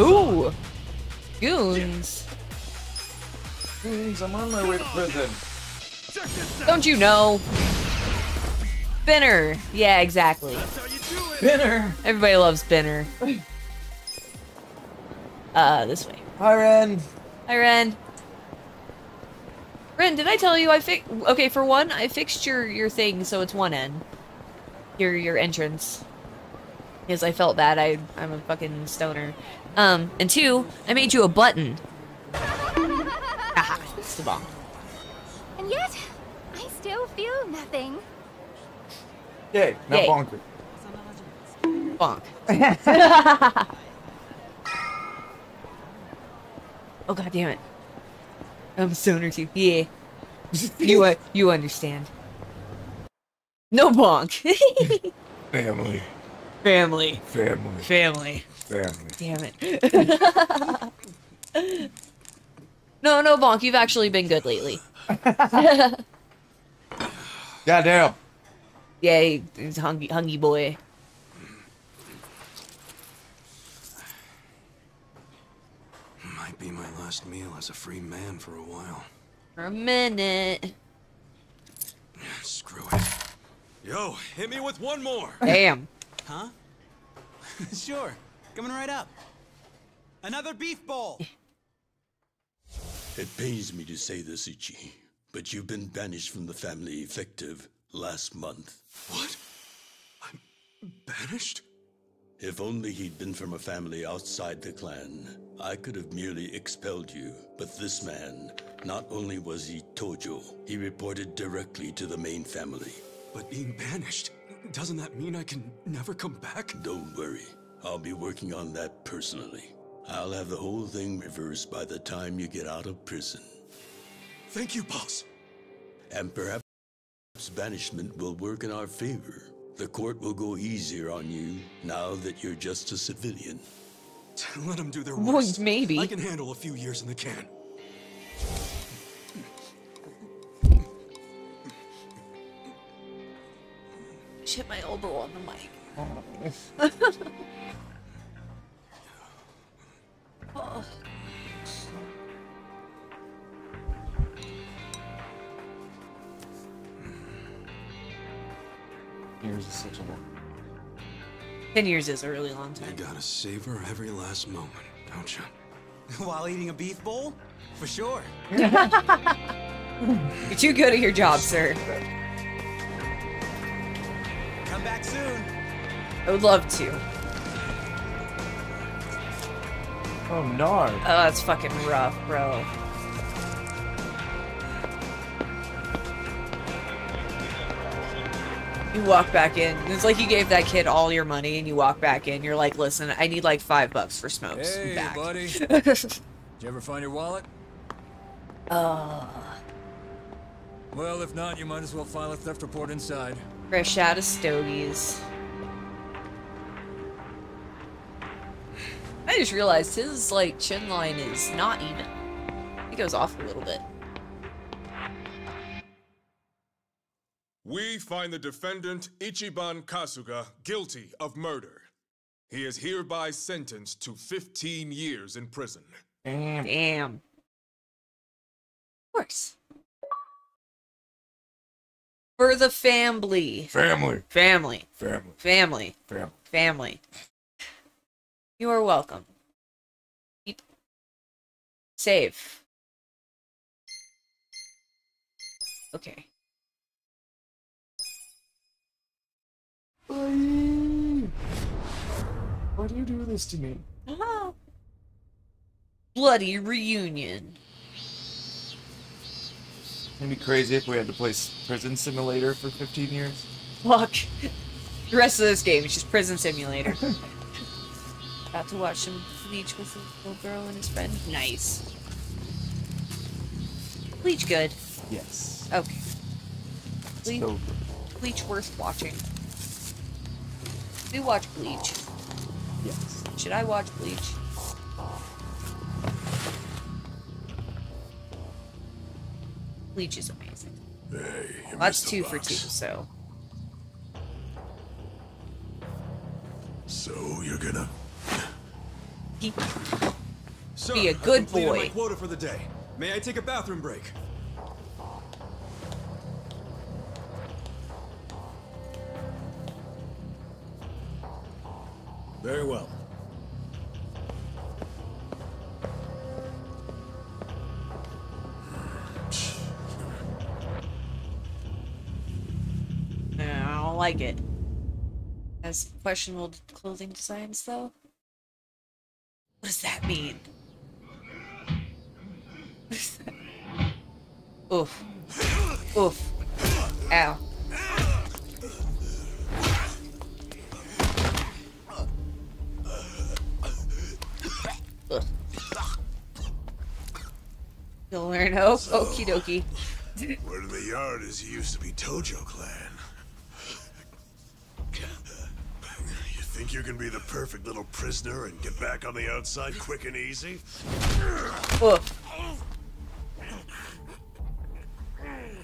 Ooh. Goons. I'm on my way to prison. Don't you know? Spinner. Yeah, exactly. Binner. Everybody loves Binner. Uh, this way. Hi, Ren. Hi, Ren. Ren, did I tell you I fix? Okay, for one, I fixed your your thing so it's one end. Your your entrance. Because I felt bad. I I'm a fucking stoner. Um, and two, I made you a button. Aha, it's the. And yet, I still feel nothing. Yay, now Yay. bonker. Bonk. oh god damn it. I'm a stoner too. Yeah. you uh, you understand. No bonk. Family. Family. Family. Family. Family. Damn it. No, no bonk. You've actually been good lately. Goddamn. Yay, he's hungry, hungry boy. Might be my last meal as a free man for a while. For a minute. Screw it. Yo, hit me with one more. Damn. Huh? sure. Coming right up. Another beef bowl. It pains me to say this, Ichi, but you've been banished from the family effective last month. What? I'm banished? If only he'd been from a family outside the clan, I could have merely expelled you. But this man, not only was he Tojo, he reported directly to the main family. But being banished, doesn't that mean I can never come back? Don't worry, I'll be working on that personally. I'll have the whole thing reversed by the time you get out of prison. Thank you, boss. And perhaps banishment will work in our favor. The court will go easier on you now that you're just a civilian. Let them do their Well, worst. maybe. I can handle a few years in the can. Just hit my elbow on the mic. oh. Here's such a Ten years is a really long time. You gotta savor every last moment, don't you? While eating a beef bowl? For sure. You're too good at your job, sir. Come back soon. I would love to. Oh, no. Oh, that's fucking rough, bro. You walk back in. It's like you gave that kid all your money and you walk back in. You're like, listen, I need like five bucks for smokes. Hey, back. buddy. Did you ever find your wallet? Uh, Well, if not, you might as well file a theft report inside. fresh out of stogies. I just realized his like chin line is not even. It goes off a little bit. We find the defendant Ichiban Kasuga guilty of murder. He is hereby sentenced to 15 years in prison. Damn. Damn. Of course. For the family. Family. Family. Family. Family. Family. Family. You are welcome. Save. Okay. Why do you do this to me? Ah. Bloody reunion. It'd be crazy if we had to play Prison Simulator for 15 years. Fuck. The rest of this game is just prison simulator. About to watch some Bleach with a little girl and his friend. Nice. Bleach good. Yes. Okay. Bleach, So Bleach worth watching. We watch Bleach. Yes. Should I watch Bleach? Bleach is amazing. Hey, Well, that's two for two, so. So you're gonna. He- Sir, Be a good boy. my quota for the day. May I take a bathroom break? Very well. I don't like it. Has questionable clothing designs, though. What does that mean? Oof. Oof. Ow. You'll learn. Oh, okie dokie. Word in the yard is you used to be Tojo Clan. Think you can be the perfect little prisoner and get back on the outside quick and easy?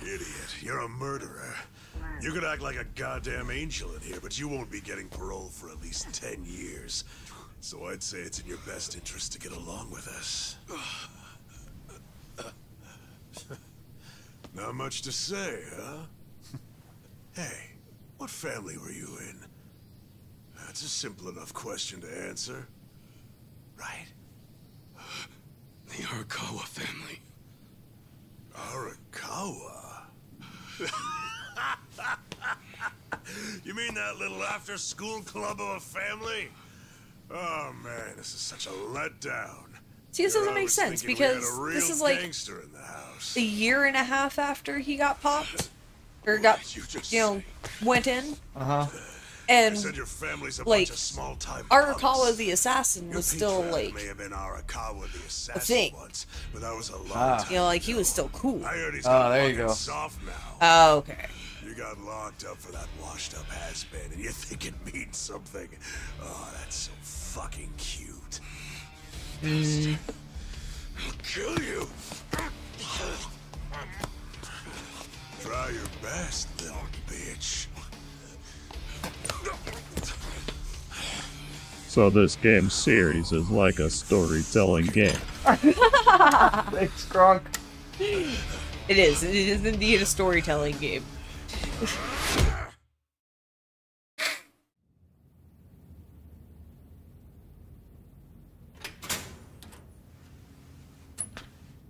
Idiot, you're a murderer. You could act like a goddamn angel in here, but you won't be getting parole for at least 10 years. So I'd say it's in your best interest to get along with us. Not much to say, huh? hey, what family were you in? That's a simple enough question to answer. Right? The Arakawa family. Arakawa? you mean that little after-school club of a family? Oh man, this is such a letdown. See, this You're doesn't make sense thinking we had because this is like gangster in the house. a year and a half after he got popped, or got, you know, went in, Uh huh. And You said your family's a like bunch of small-time Arakawa the assassin was still Peach like may have been Arakawa the assassin thing. once, but that was a long Ah. time. You know, like he was still cool. I heard he's Oh, there you go. soft now. Oh, okay. You got locked up for that washed-up has-been, and you think it means something. Oh, that's so fucking cute. I'll kill you. Try your best, little bitch. So this game series is like a storytelling game. Thanks, Gronk. It is. It is indeed a storytelling game.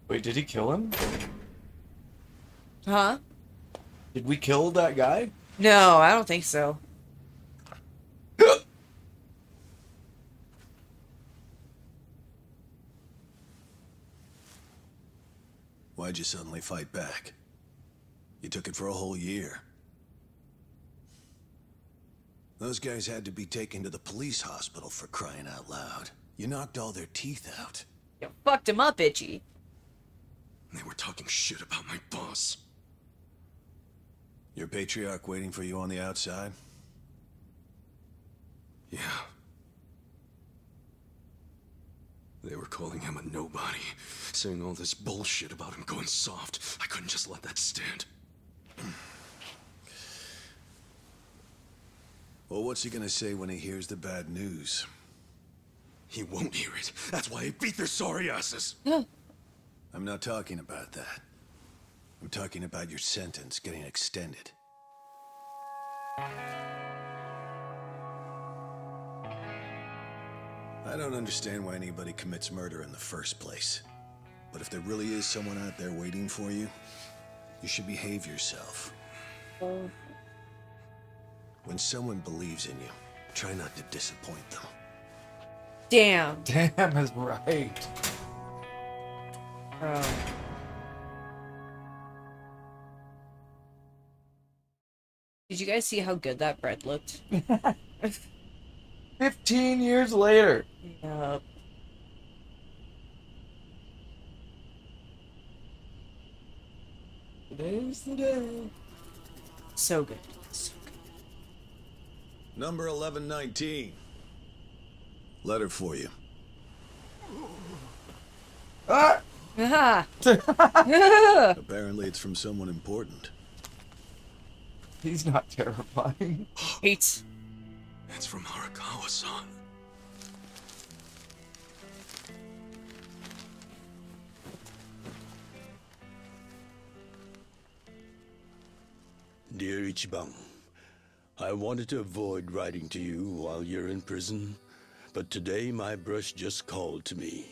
Wait, did he kill him? Huh? Did we kill that guy? No, I don't think so. Why'd you suddenly fight back? You took it for a whole year. Those guys had to be taken to the police hospital for crying out loud. You knocked all their teeth out. You fucked him up, Itchy. They were talking shit about my boss. Your patriarch waiting for you on the outside? Yeah. They were calling him a nobody, saying all this bullshit about him going soft. I couldn't just let that stand. Well, what's he gonna say when he hears the bad news? He won't hear it. That's why he beat their sorry asses. I'm not talking about that. I'm talking about your sentence getting extended. I don't understand why anybody commits murder in the first place. But if there really is someone out there waiting for you, you should behave yourself. When someone believes in you, try not to disappoint them. Damn. Damn is right. Bro. Did you guys see how good that bread looked? 15 years later. Yup. Today's the day. So good. So good. Number 1119. Letter for you. Ah! Ah. Apparently it's from someone important. He's not terrifying. Hates. It's from Arakawa-san. Dear Ichiban, I wanted to avoid writing to you while you're in prison, But today my brush just called to me.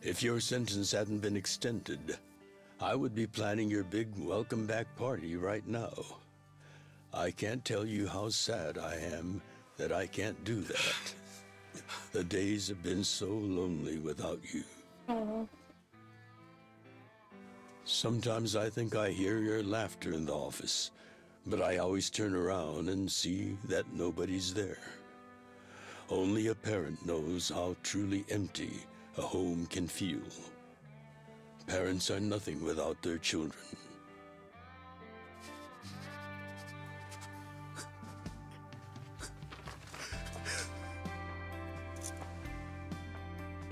If your sentence hadn't been extended, I would be planning your big welcome back party right now. I can't tell you how sad I am that I can't do that. The days have been so lonely without you. Sometimes I think I hear your laughter in the office, but I always turn around and see that nobody's there. Only a parent knows how truly empty a home can feel. Parents are nothing without their children.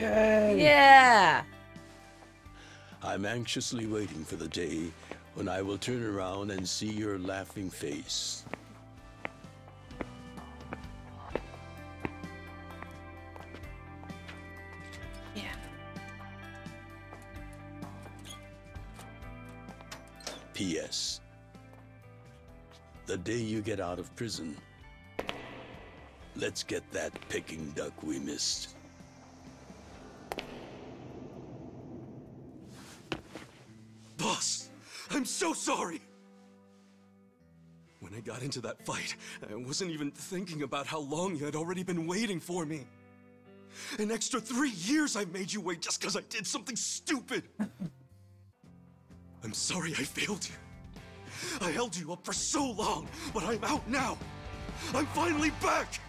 Yeah. I'm anxiously waiting for the day when I will turn around and see your laughing face. Yeah. P.S. The day you get out of prison, let's get that Peking duck we missed. I'm so sorry. When I got into that fight, I wasn't even thinking about how long you had already been waiting for me. An extra three years I made you wait just because I did something stupid. I'm sorry I failed you. I held you up for so long, but I'm out now. I'm finally back.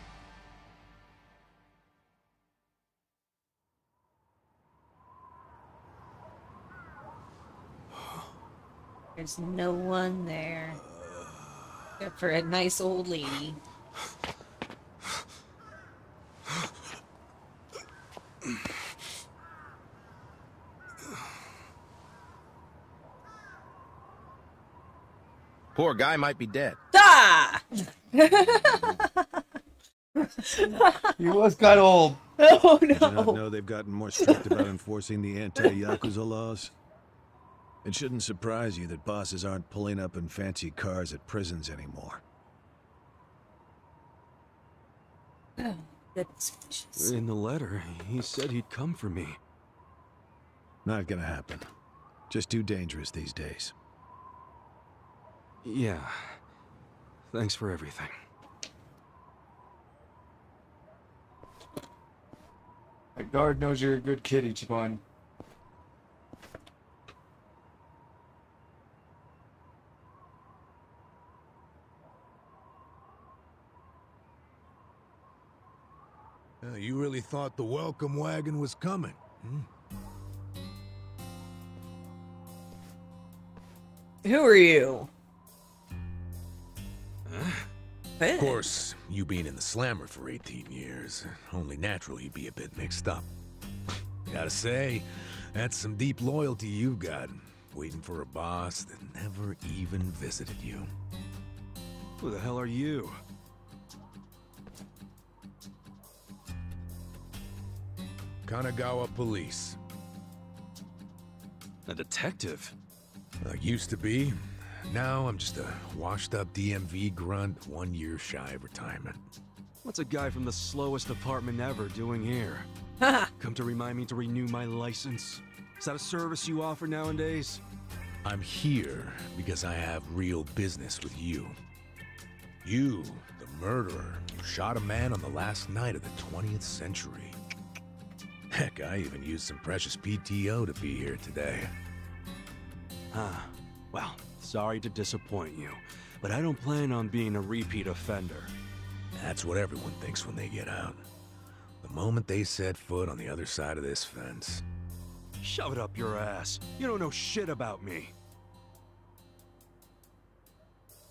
There's no one there. Except for a nice old lady. Poor guy might be dead. Ah! He was kind of old. Oh Did you not no. know they've gotten more strict about enforcing the anti-Yakuza laws? It shouldn't surprise you that bosses aren't pulling up in fancy cars at prisons anymore. Oh, goodness. In the letter, he said he'd come for me. Not gonna happen. Just too dangerous these days. Yeah. Thanks for everything. My guard knows you're a good kid, Ichiban. You really thought the welcome wagon was coming? Hmm? Who are you? Of course, you being in the slammer for 18 years, only natural you'd be a bit mixed up. Gotta say, that's some deep loyalty you've got, waiting for a boss that never even visited you. Who the hell are you? Kanagawa Police. A detective? I used to be. Now I'm just a washed-up DMV grunt, one year shy of retirement. What's a guy from the slowest department ever doing here? Come to remind me to renew my license? Is that a service you offer nowadays? I'm here because I have real business with you. You, the murderer, who shot a man on the last night of the 20th century. Heck, I even used some precious PTO to be here today. Huh. Well, sorry to disappoint you, but I don't plan on being a repeat offender. That's what everyone thinks when they get out. The moment they set foot on the other side of this fence. Shove it up your ass. You don't know shit about me.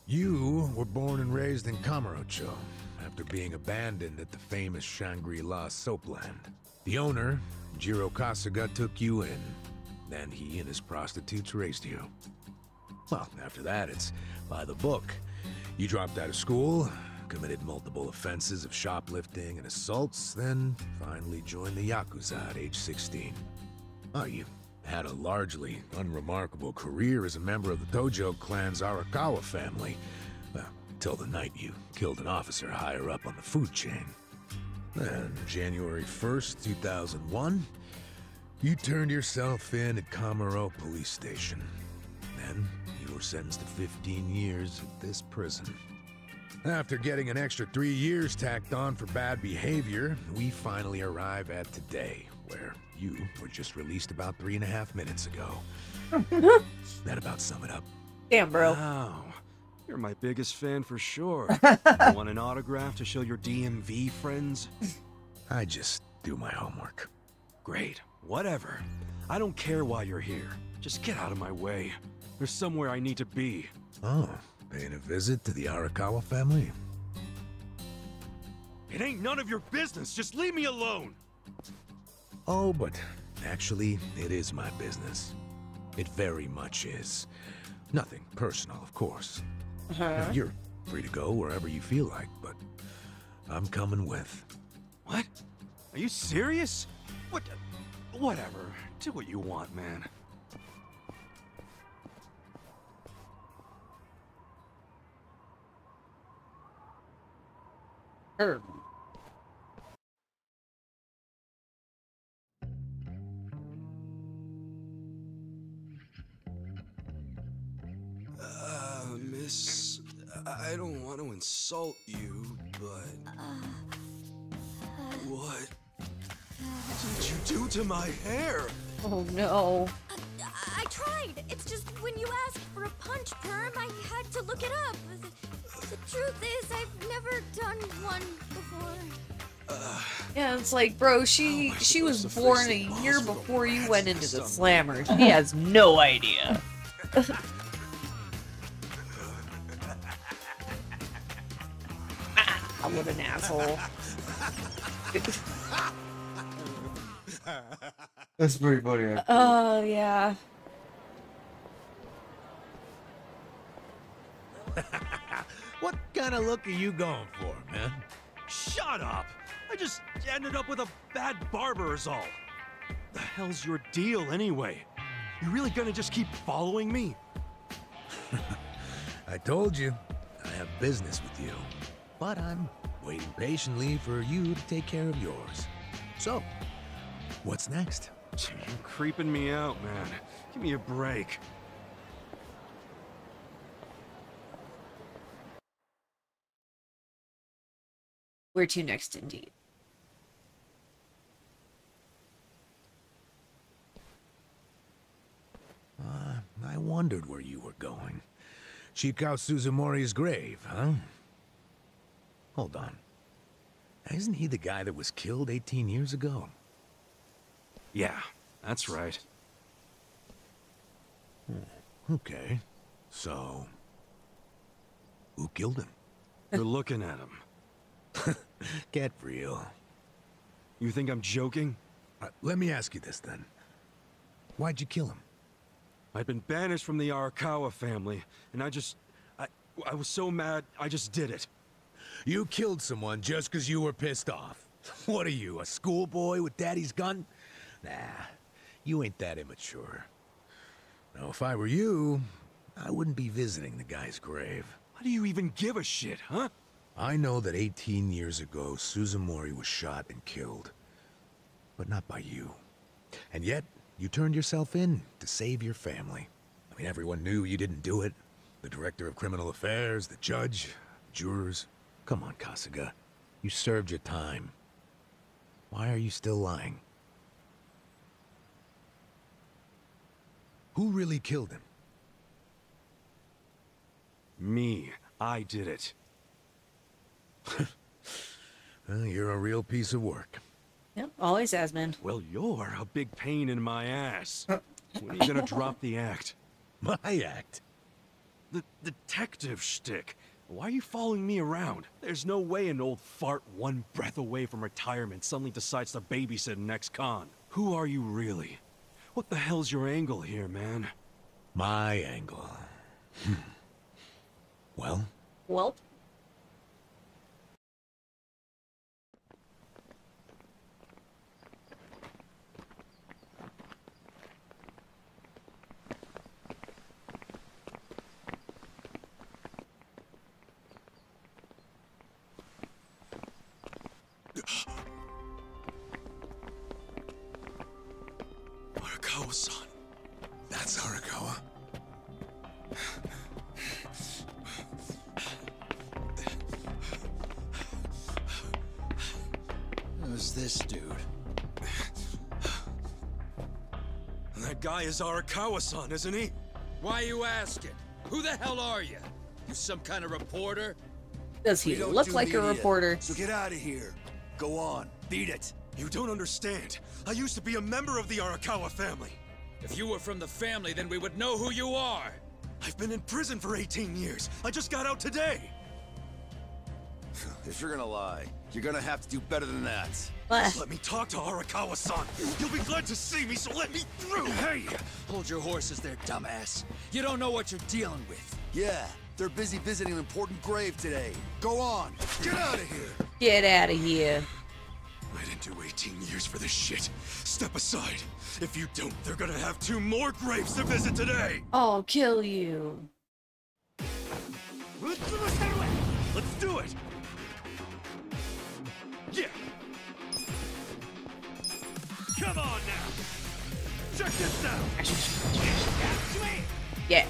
You were born and raised in Kamurocho, after being abandoned at the famous Shangri-La soapland. The owner, Jiro Kasuga, took you in. Then he and his prostitutes raised you. Well, after that, it's by the book. You dropped out of school, committed multiple offenses of shoplifting and assaults, then finally joined the Yakuza at age 16. Oh, you had a largely unremarkable career as a member of the Tojo clan's Arakawa family. Well, till the night you killed an officer higher up on the food chain. Then, January 1st, 2001, you turned yourself in at Kamurocho Police Station. Then, you were sentenced to 15 years at this prison. After getting an extra three years tacked on for bad behavior, we finally arrive at today, where you were just released about three and a half minutes ago. that about sum it up. Damn, bro. Wow. You're my biggest fan for sure. Want an autograph to show your DMV friends? I just do my homework. Great. Whatever. I don't care why you're here. Just get out of my way. There's somewhere I need to be. Oh, paying a visit to the Arakawa family? It ain't none of your business. Just leave me alone. Oh, but actually, it is my business. It very much is. Nothing personal, of course. Now, you're free to go wherever you feel like, but I'm coming with. What? Are you serious? What? Whatever. Do what you want, man. Herb. Uh, miss, I don't want to insult you, but... What did you do to my hair? Oh no. I tried. It's just when you asked for a punch perm, I had to look it up. The, the truth is, I've never done one before. Yeah, it's like, bro, she she was born a year before you went into the slammer. She has no idea. ah, what an asshole. That's pretty funny. actually. Oh yeah. What kind of look are you going for, man? Shut up! I just ended up with a bad barber is all. The hell's your deal anyway? You really gonna just keep following me? I told you, I have business with you. But I'm waiting patiently for you to take care of yours. So, what's next? You're creeping me out, man. Give me a break. Where to next, indeed. Uh, I wondered where you were going. Shikao Suzumori's grave, huh? Hold on. Isn't he the guy that was killed 18 years ago? Yeah, that's right. Okay. So... Who killed him? You're looking at him. Get real. You think I'm joking? Uh, let me ask you this then. Why'd you kill him? I'd been banished from the Arakawa family, and I just... I, I was so mad, I just did it. You killed someone just because you were pissed off. What are you, a schoolboy with daddy's gun? Nah, you ain't that immature. Now, if I were you, I wouldn't be visiting the guy's grave. Why do you even give a shit, huh? I know that 18 years ago, Suzumori was shot and killed. But not by you. And yet, you turned yourself in to save your family. I mean, everyone knew you didn't do it. The director of criminal affairs, the judge, jurors. Come on, Kasuga. You served your time. Why are you still lying? Who really killed him? Me. I did it. Well, you're a real piece of work. Yep, always has been. Well, you're a big pain in my ass. when are you gonna drop the act? My act? The detective shtick. Why are you following me around? There's no way an old fart one breath away from retirement suddenly decides to babysit an ex-con. Who are you really? What the hell's your angle here, man? My angle. Hmm. well? Well. Arakawa-san. That's Arakawa. Who's this dude? That guy is Arakawa-san, isn't he? Why you asking? Who the hell are you? You some kind of reporter? Does he look do like a media, reporter? So get out of here. Go on. Beat it. You don't understand. I used to be a member of the Arakawa family. If you were from the family, then we would know who you are. I've been in prison for 18 years. I just got out today. If you're gonna lie, you're gonna have to do better than that. Let me talk to Arakawa-san. You'll be glad to see me, so let me through. Hey! Hold your horses there, dumbass. You don't know what you're dealing with. Yeah, they're busy visiting an important grave today. Go on. Get out of here. Get out of here. Do 18 years for this shit. Step aside. If you don't, they're gonna have two more graves to visit today. I'll kill you. Let's do it. Yeah. Come on now. Check this out. Yeah.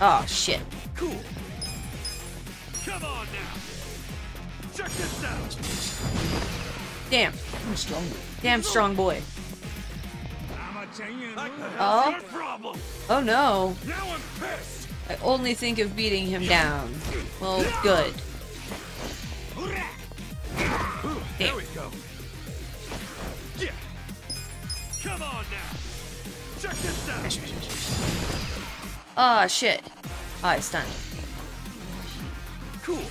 Oh shit. Cool. Come on now. Check this out. Damn. I'm strong. Damn strong boy. I Oh. have no. Oh no. Now I'm pissed. I only think of beating him down. Well, good. There we go. Yeah. Come on now. Check this out. Ah shit. Oh, I stunned. Cool.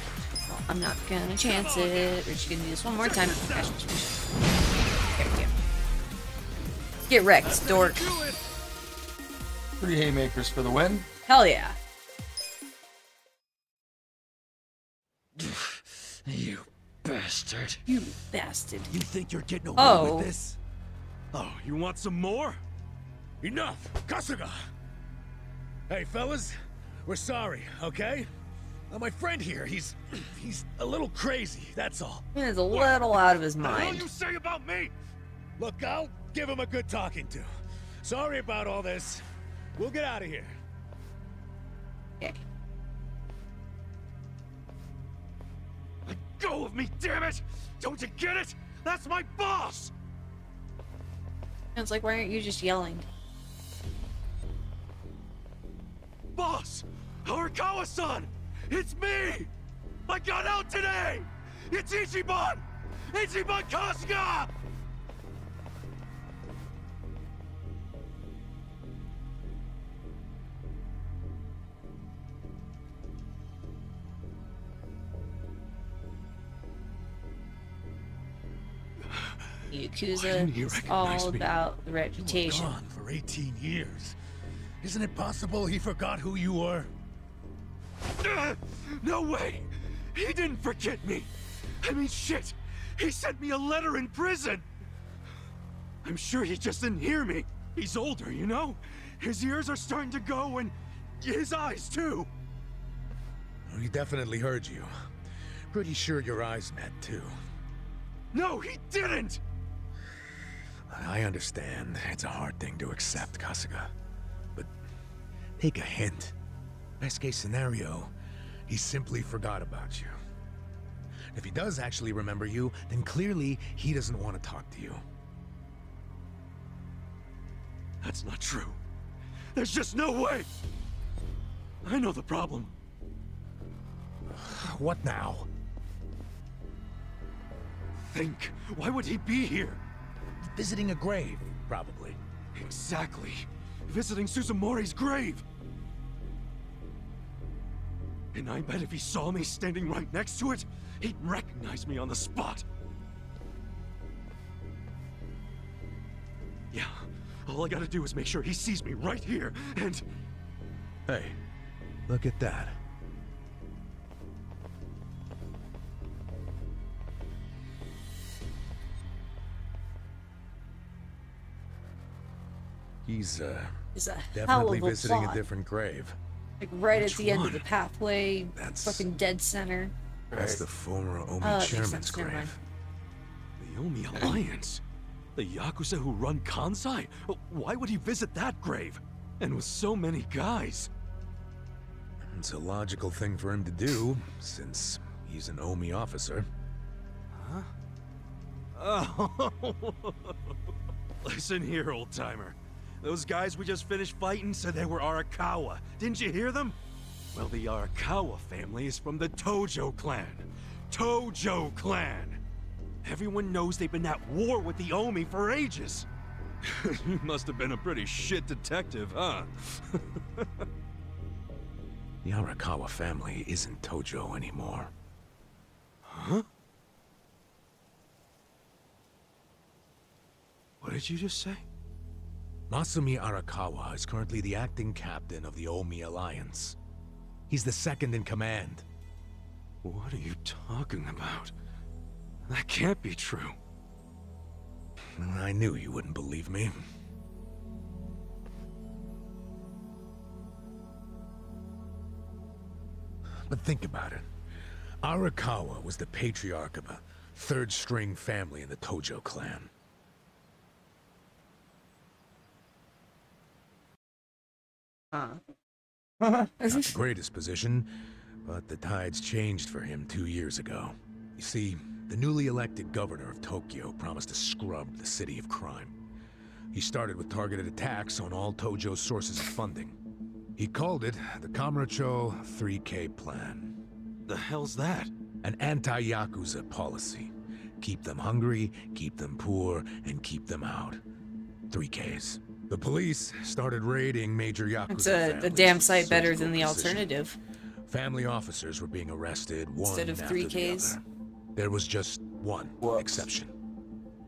Well, I'm not gonna chance it. We're just gonna do this one more time. There we go. Get wrecked, dork. Three haymakers for the win. Hell yeah. You bastard. You bastard. You think you're getting away Oh. with this? Oh, you want some more? Enough! Kasuga! Hey, fellas, we're sorry, okay? Uh, my friend here, he's... he's a little crazy, that's all. He is a little out of his mind. What mind. you say about me? Look, I'll give him a good talking to. Sorry about all this. We'll get out of here. Okay. Let go of me, damn it! Don't you get it? That's my boss! It's like, why aren't you just yelling? Boss! Arakawa-san! It's me! I got out today! It's Ichiban! Ichiban Kasuga! Yakuza is all me? about the reputation. Gone for 18 years. Isn't it possible he forgot who you were? No way! He didn't forget me! I mean, shit! He sent me a letter in prison! I'm sure he just didn't hear me. He's older, you know? His ears are starting to go, and his eyes, too. He definitely heard you. Pretty sure your eyes met, too. No, he didn't! I understand. It's a hard thing to accept, Kasuga. But take a hint. Best case scenario, he simply forgot about you. If he does actually remember you, then clearly he doesn't want to talk to you. That's not true. There's just no way! I know the problem. What now? Think. Why would he be here? Visiting a grave, probably. Exactly. Visiting Suzumori's grave. And I bet if he saw me standing right next to it, he'd recognize me on the spot. Yeah, all I gotta do is make sure he sees me right here, and... Hey, look at that. He's, uh, Is a definitely visiting plot. a different grave. Like right Which at the end of the pathway, That's- fucking dead center. That's the former Omi Oh, chairman's sense, never mind. grave. The Omi Alliance? The Yakuza who run Kansai? Why would he visit that grave? And with so many guys? It's a logical thing for him to do, since he's an Omi officer. Huh? Oh. Listen here, old timer. Those guys we just finished fighting said they were Arakawa. Didn't you hear them? Well, the Arakawa family is from the Tojo clan. Tojo clan! Everyone knows they've been at war with the Omi for ages. you must have been a pretty shit detective, huh? The Arakawa family isn't Tojo anymore. Huh? What did you just say? Masumi Arakawa is currently the acting captain of the Omi Alliance. He's the second in command. What are you talking about? That can't be true. I knew you wouldn't believe me. But think about it. Arakawa was the patriarch of a third-string family in the Tojo clan. Huh. Not the greatest position, but the tides changed for him two years ago. You see, the newly elected governor of Tokyo promised to scrub the city of crime. He started with targeted attacks on all Tojo's sources of funding. He called it the Kamurocho 3K Plan. The hell's that? An anti-Yakuza policy. Keep them hungry, keep them poor, and keep them out. 3Ks. The police started raiding major Yakuza It's a, a damn with sight better than the precision. alternative. Family officers were being arrested one Instead of after three the Ks? other. There was just one exception.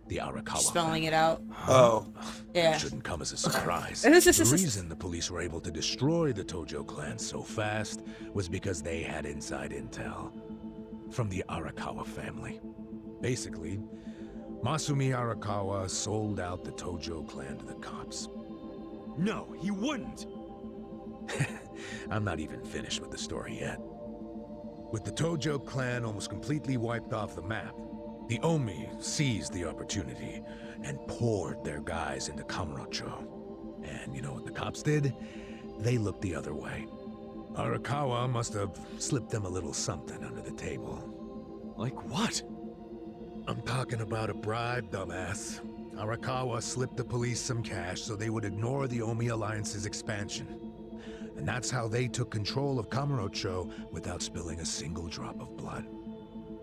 The Arakawa Spelling it out. Oh. Yeah. Shouldn't come as a surprise. the reason the police were able to destroy the Tojo clan so fast was because they had inside intel from the Arakawa family. Basically, Masumi Arakawa sold out the Tojo clan to the cops. No, he wouldn't. I'm not even finished with the story yet. With the Tojo clan almost completely wiped off the map, the Omi seized the opportunity and poured their guys into Kamurocho. And you know what the cops did? They looked the other way. Arakawa must have slipped them a little something under the table. Like what? I'm talking about a bribe, dumbass. Arakawa slipped the police some cash so they would ignore the Omi Alliance's expansion. And that's how they took control of Kamurocho without spilling a single drop of blood.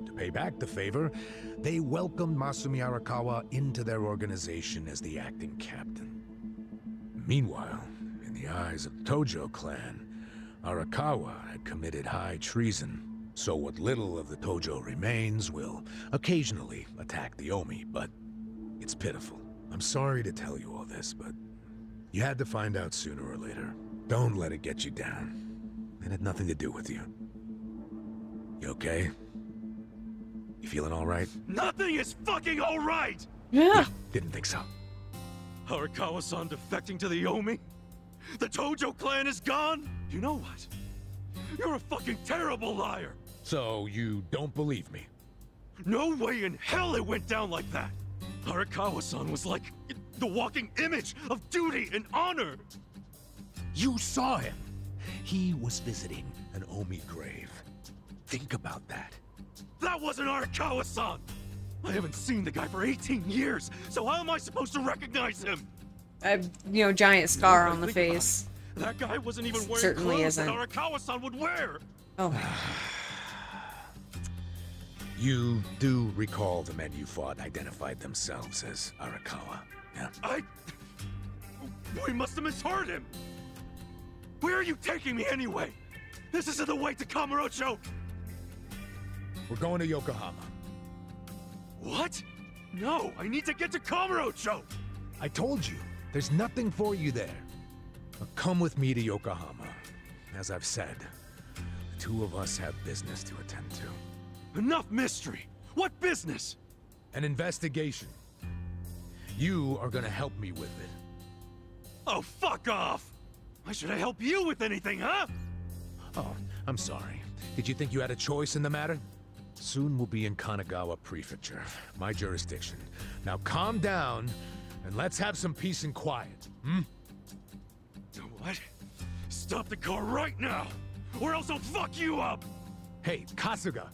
To pay back the favor, they welcomed Masumi Arakawa into their organization as the acting captain. Meanwhile, in the eyes of the Tojo clan, Arakawa had committed high treason. So what little of the Tojo remains will occasionally attack the Omi, but it's pitiful. I'm sorry to tell you all this, but you had to find out sooner or later. Don't let it get you down. It had nothing to do with you. You okay? You feeling all right? Nothing is fucking alright! Yeah. Didn't think so. Arakawa-san defecting to the Omi? The Tojo clan is gone? You know what? You're a fucking terrible liar! So you don't believe me? No way in hell it went down like that! Arakawa-san was like the walking image of duty and honor! You saw him! He was visiting an Omi grave. Think about that. That wasn't Arakawa-san! I haven't seen the guy for 18 years, so how am I supposed to recognize him? A you know giant scar on the face. That guy wasn't even wearing Certainly clothes isn't. that Arakawa-san would wear! Oh my. You do recall the men you fought identified themselves as Arakawa, yeah? I... We must have misheard him! Where are you taking me anyway? This isn't the way to Kamurocho! We're going to Yokohama. What? No, I need to get to Kamurocho! I told you, there's nothing for you there. But come with me to Yokohama. As I've said, the two of us have business to attend to. Enough mystery! What business? An investigation. You are gonna help me with it. Oh, fuck off! Why should I help you with anything, huh? Oh, I'm sorry. Did you think you had a choice in the matter? Soon we'll be in Kanagawa Prefecture, my jurisdiction. Now calm down, and let's have some peace and quiet, hmm? What? Stop the car right now, or else I'll fuck you up! Hey, Kasuga!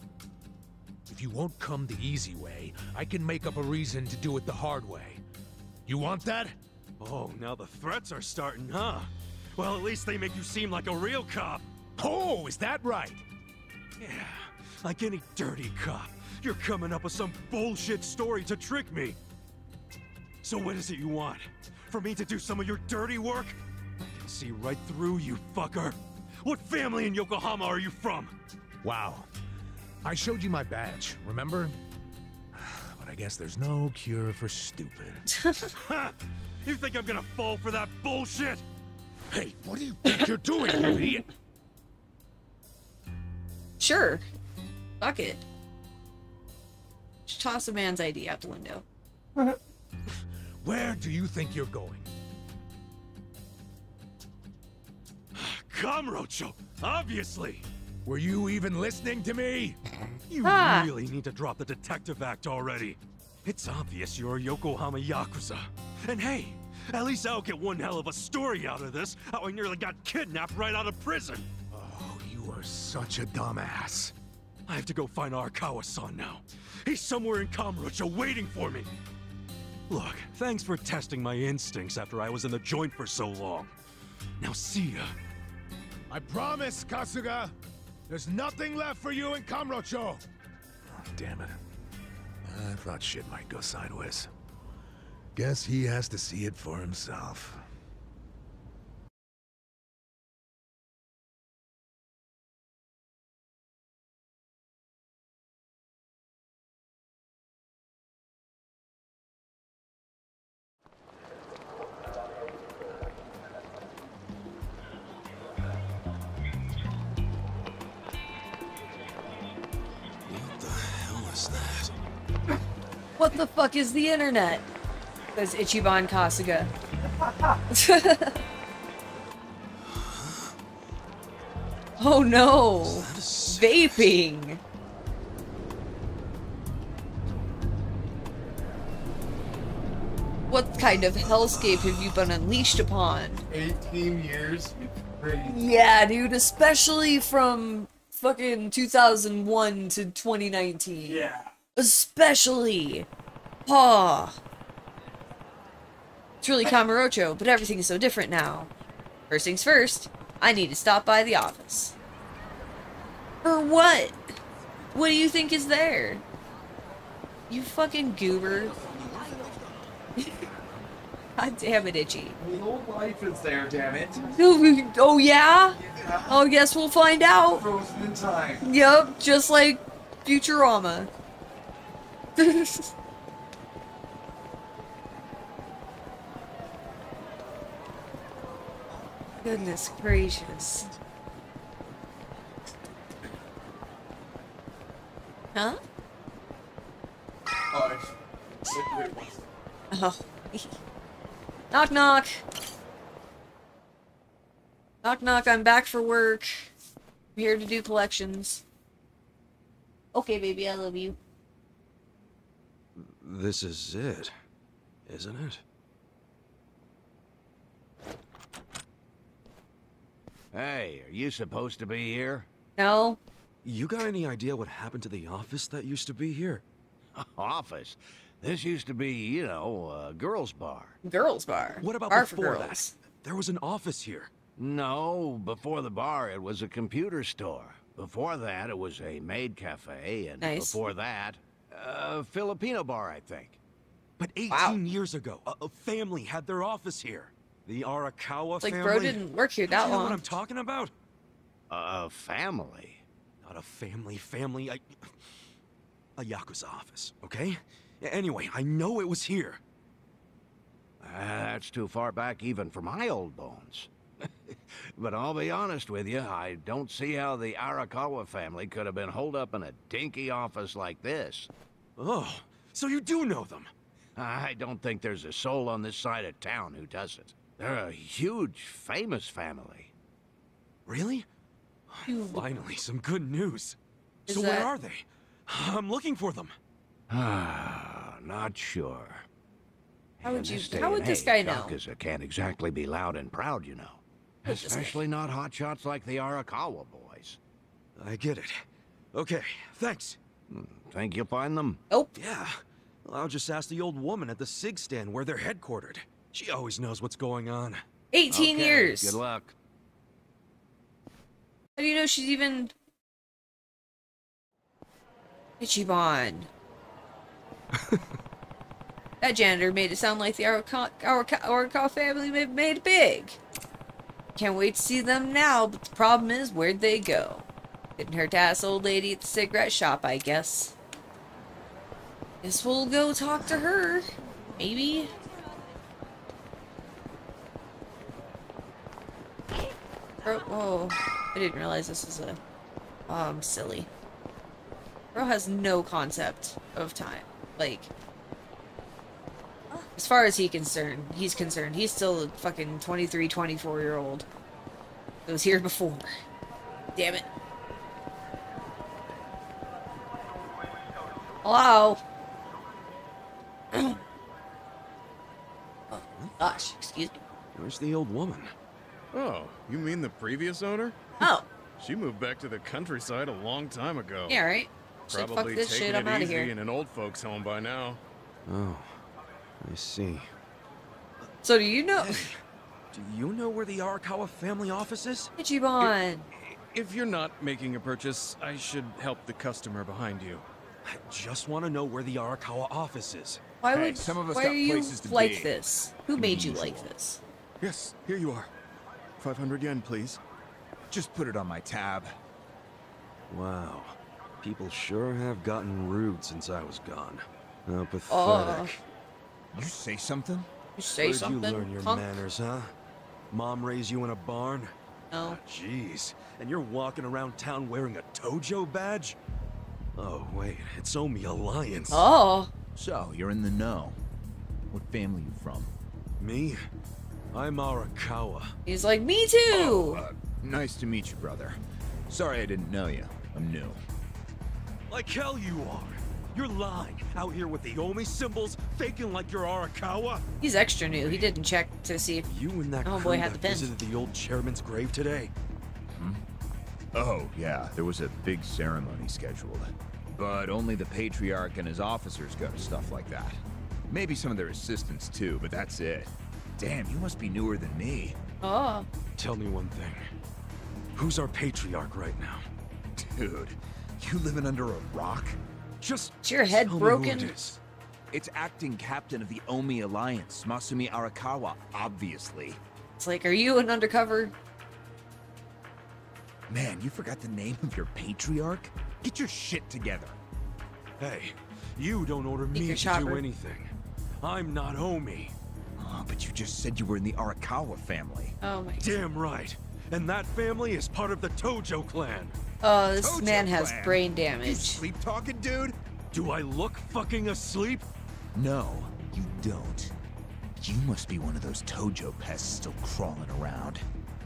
If you won't come the easy way, I can make up a reason to do it the hard way. You want that? Oh, now the threats are starting, huh? Well, at least they make you seem like a real cop. Oh, is that right? Yeah, like any dirty cop. You're coming up with some bullshit story to trick me. So what is it you want? For me to do some of your dirty work? I can see right through you, fucker. What family in Yokohama are you from? Wow. I showed you my badge, remember? But I guess there's no cure for stupid. You think I'm gonna fall for that bullshit? Hey, what do you think you're doing, you idiot? Sure. Fuck it. Just toss a man's ID out the window. Where do you think you're going? Kamurocho, obviously! Were you even listening to me? You Ah. really need to drop the detective act already. It's obvious you're a Yokohama Yakuza. And hey, at least I'll get one hell of a story out of this, how I nearly got kidnapped right out of prison. Oh, you are such a dumbass. I have to go find Arakawa-san now. He's somewhere in Kamurocho waiting for me. Look, thanks for testing my instincts after I was in the joint for so long. Now see ya. I promise, Kasuga. There's nothing left for you in Kamurocho. Oh, damn it. I thought shit might go sideways. Guess he has to see it for himself. What the fuck is the internet? Says Ichiban Kasuga. oh no! Vaping! What kind of hellscape have you been unleashed upon? 18 years? Yeah, dude, especially from fucking 2001 to 2019. Yeah. Especially. Ah. It's really Kamurocho, but everything is so different now. First things first, I need to stop by the office. For what? What do you think is there? You fucking goober. God damn it, Itchy. The old life is there, damn it. Oh, yeah? Oh, guess we'll find out. Frozen in time. Yep, just like Futurama. Goodness gracious. Huh? Oh, knock knock. Knock knock, I'm back for work. I'm here to do collections. Okay, baby, I love you. This is it, isn't it? Hey, are you supposed to be here? No. You got any idea what happened to the office that used to be here? Office? This used to be, you know, a girls' bar. Girls' bar. What about bar before that? There was an office here. No, before the bar, it was a computer store. Before that, it was a maid cafe, and Nice. before that, a Filipino bar, I think. But 18 years ago, a, a family had their office here. The Arakawa It's like family. bro didn't work here Don't that you know what I'm talking about? A family? Not a family, family, a, a Yakuza office, okay? Anyway, I know it was here. That's too far back even for my old bones. but I'll be honest with you, I don't see how the Arakawa family could have been holed up in a dinky office like this. Oh, so you do know them? I don't think there's a soul on this side of town who doesn't. They're a huge, famous family. Really? Finally, some good news. Is so that- where are they? I'm looking for them. Ah, not sure. How would you? How would this guy know? Yakuza can't exactly be loud and proud, you know. Wait a second. Especially not hotshots like the Arakawa boys. I get it. Okay, thanks. Think you'll find them? Nope. Yeah. Well, I'll just ask the old woman at the SIG stand where they're headquartered. She always knows what's going on. 18 Okay, years. Good luck. How do you know she's even Ichiban? that janitor made it sound like the Arakawa, family made it big. Can't wait to see them now, but the problem is, where'd they go? Didn't hurt to ask old lady at the cigarette shop, I guess. Guess we'll go talk to her. Maybe. Bro, oh, I didn't realize this is a, um, silly. Bro has no concept of time. Like, as far as he concerned, he's concerned, he's still a fucking 23, 24 year old. That was here before. Damn it. Hello? Oh, gosh, excuse me. Where's the old woman? Oh, you mean the previous owner? Oh. She moved back to the countryside a long time ago. Yeah, right? She's like, Probably fuck this taking shit, I'm it outta easy here. in an old folks' home by now. Oh, I see. So do you know? Do you know where the Arakawa family office is? Ichiban. If you're not making a purchase, I should help the customer behind you. I just want to know where the Arakawa office is. Why Hey, would some of us why got are you places to like be. this? Who made you like this? Yes, here you are. 500 yen, please. Just put it on my tab. Wow. People sure have gotten rude since I was gone. How pathetic. Oh. You say something? You say Where'd something, you learn your punk? manners, huh? Mom raised you in a barn? No. Ah, jeez. And you're walking around town wearing a Tojo badge? Oh, wait. It's Omi Alliance. Oh. So, you're in the know. What family you from? Me? I'm Arakawa. He's like, me too. Uh, nice to meet you, brother. Sorry I didn't know you. I'm new. Like hell you are. You're lying. Out here with the Omi symbols, faking like you're Arakawa. He's extra new. He didn't check to see if You and that Oh, crew boy, had that the pin. visited the old chairman's grave today. Oh, yeah, there was a big ceremony scheduled. But only the Patriarch and his officers go to stuff like that. Maybe some of their assistants too, but that's it. Damn, you must be newer than me. Oh. Tell me one thing. Who's our patriarch right now? Dude, you living under a rock? Just Is your head tell me broken? who it is. It's acting captain of the Omi Alliance, Masumi Arakawa, obviously. It's like, are you an undercover? Man, you forgot the name of your patriarch? Get your shit together. Hey, you don't order Take me to chopper. do anything. I'm not Omi. Oh, but you just said you were in the Arakawa family. Oh my. Damn right. And that family is part of the Tojo clan. Oh, this Tojo man has clan. brain You damage. sleep talking, dude? Do I look fucking asleep? No, you don't. You must be one of those Tojo pests still crawling around.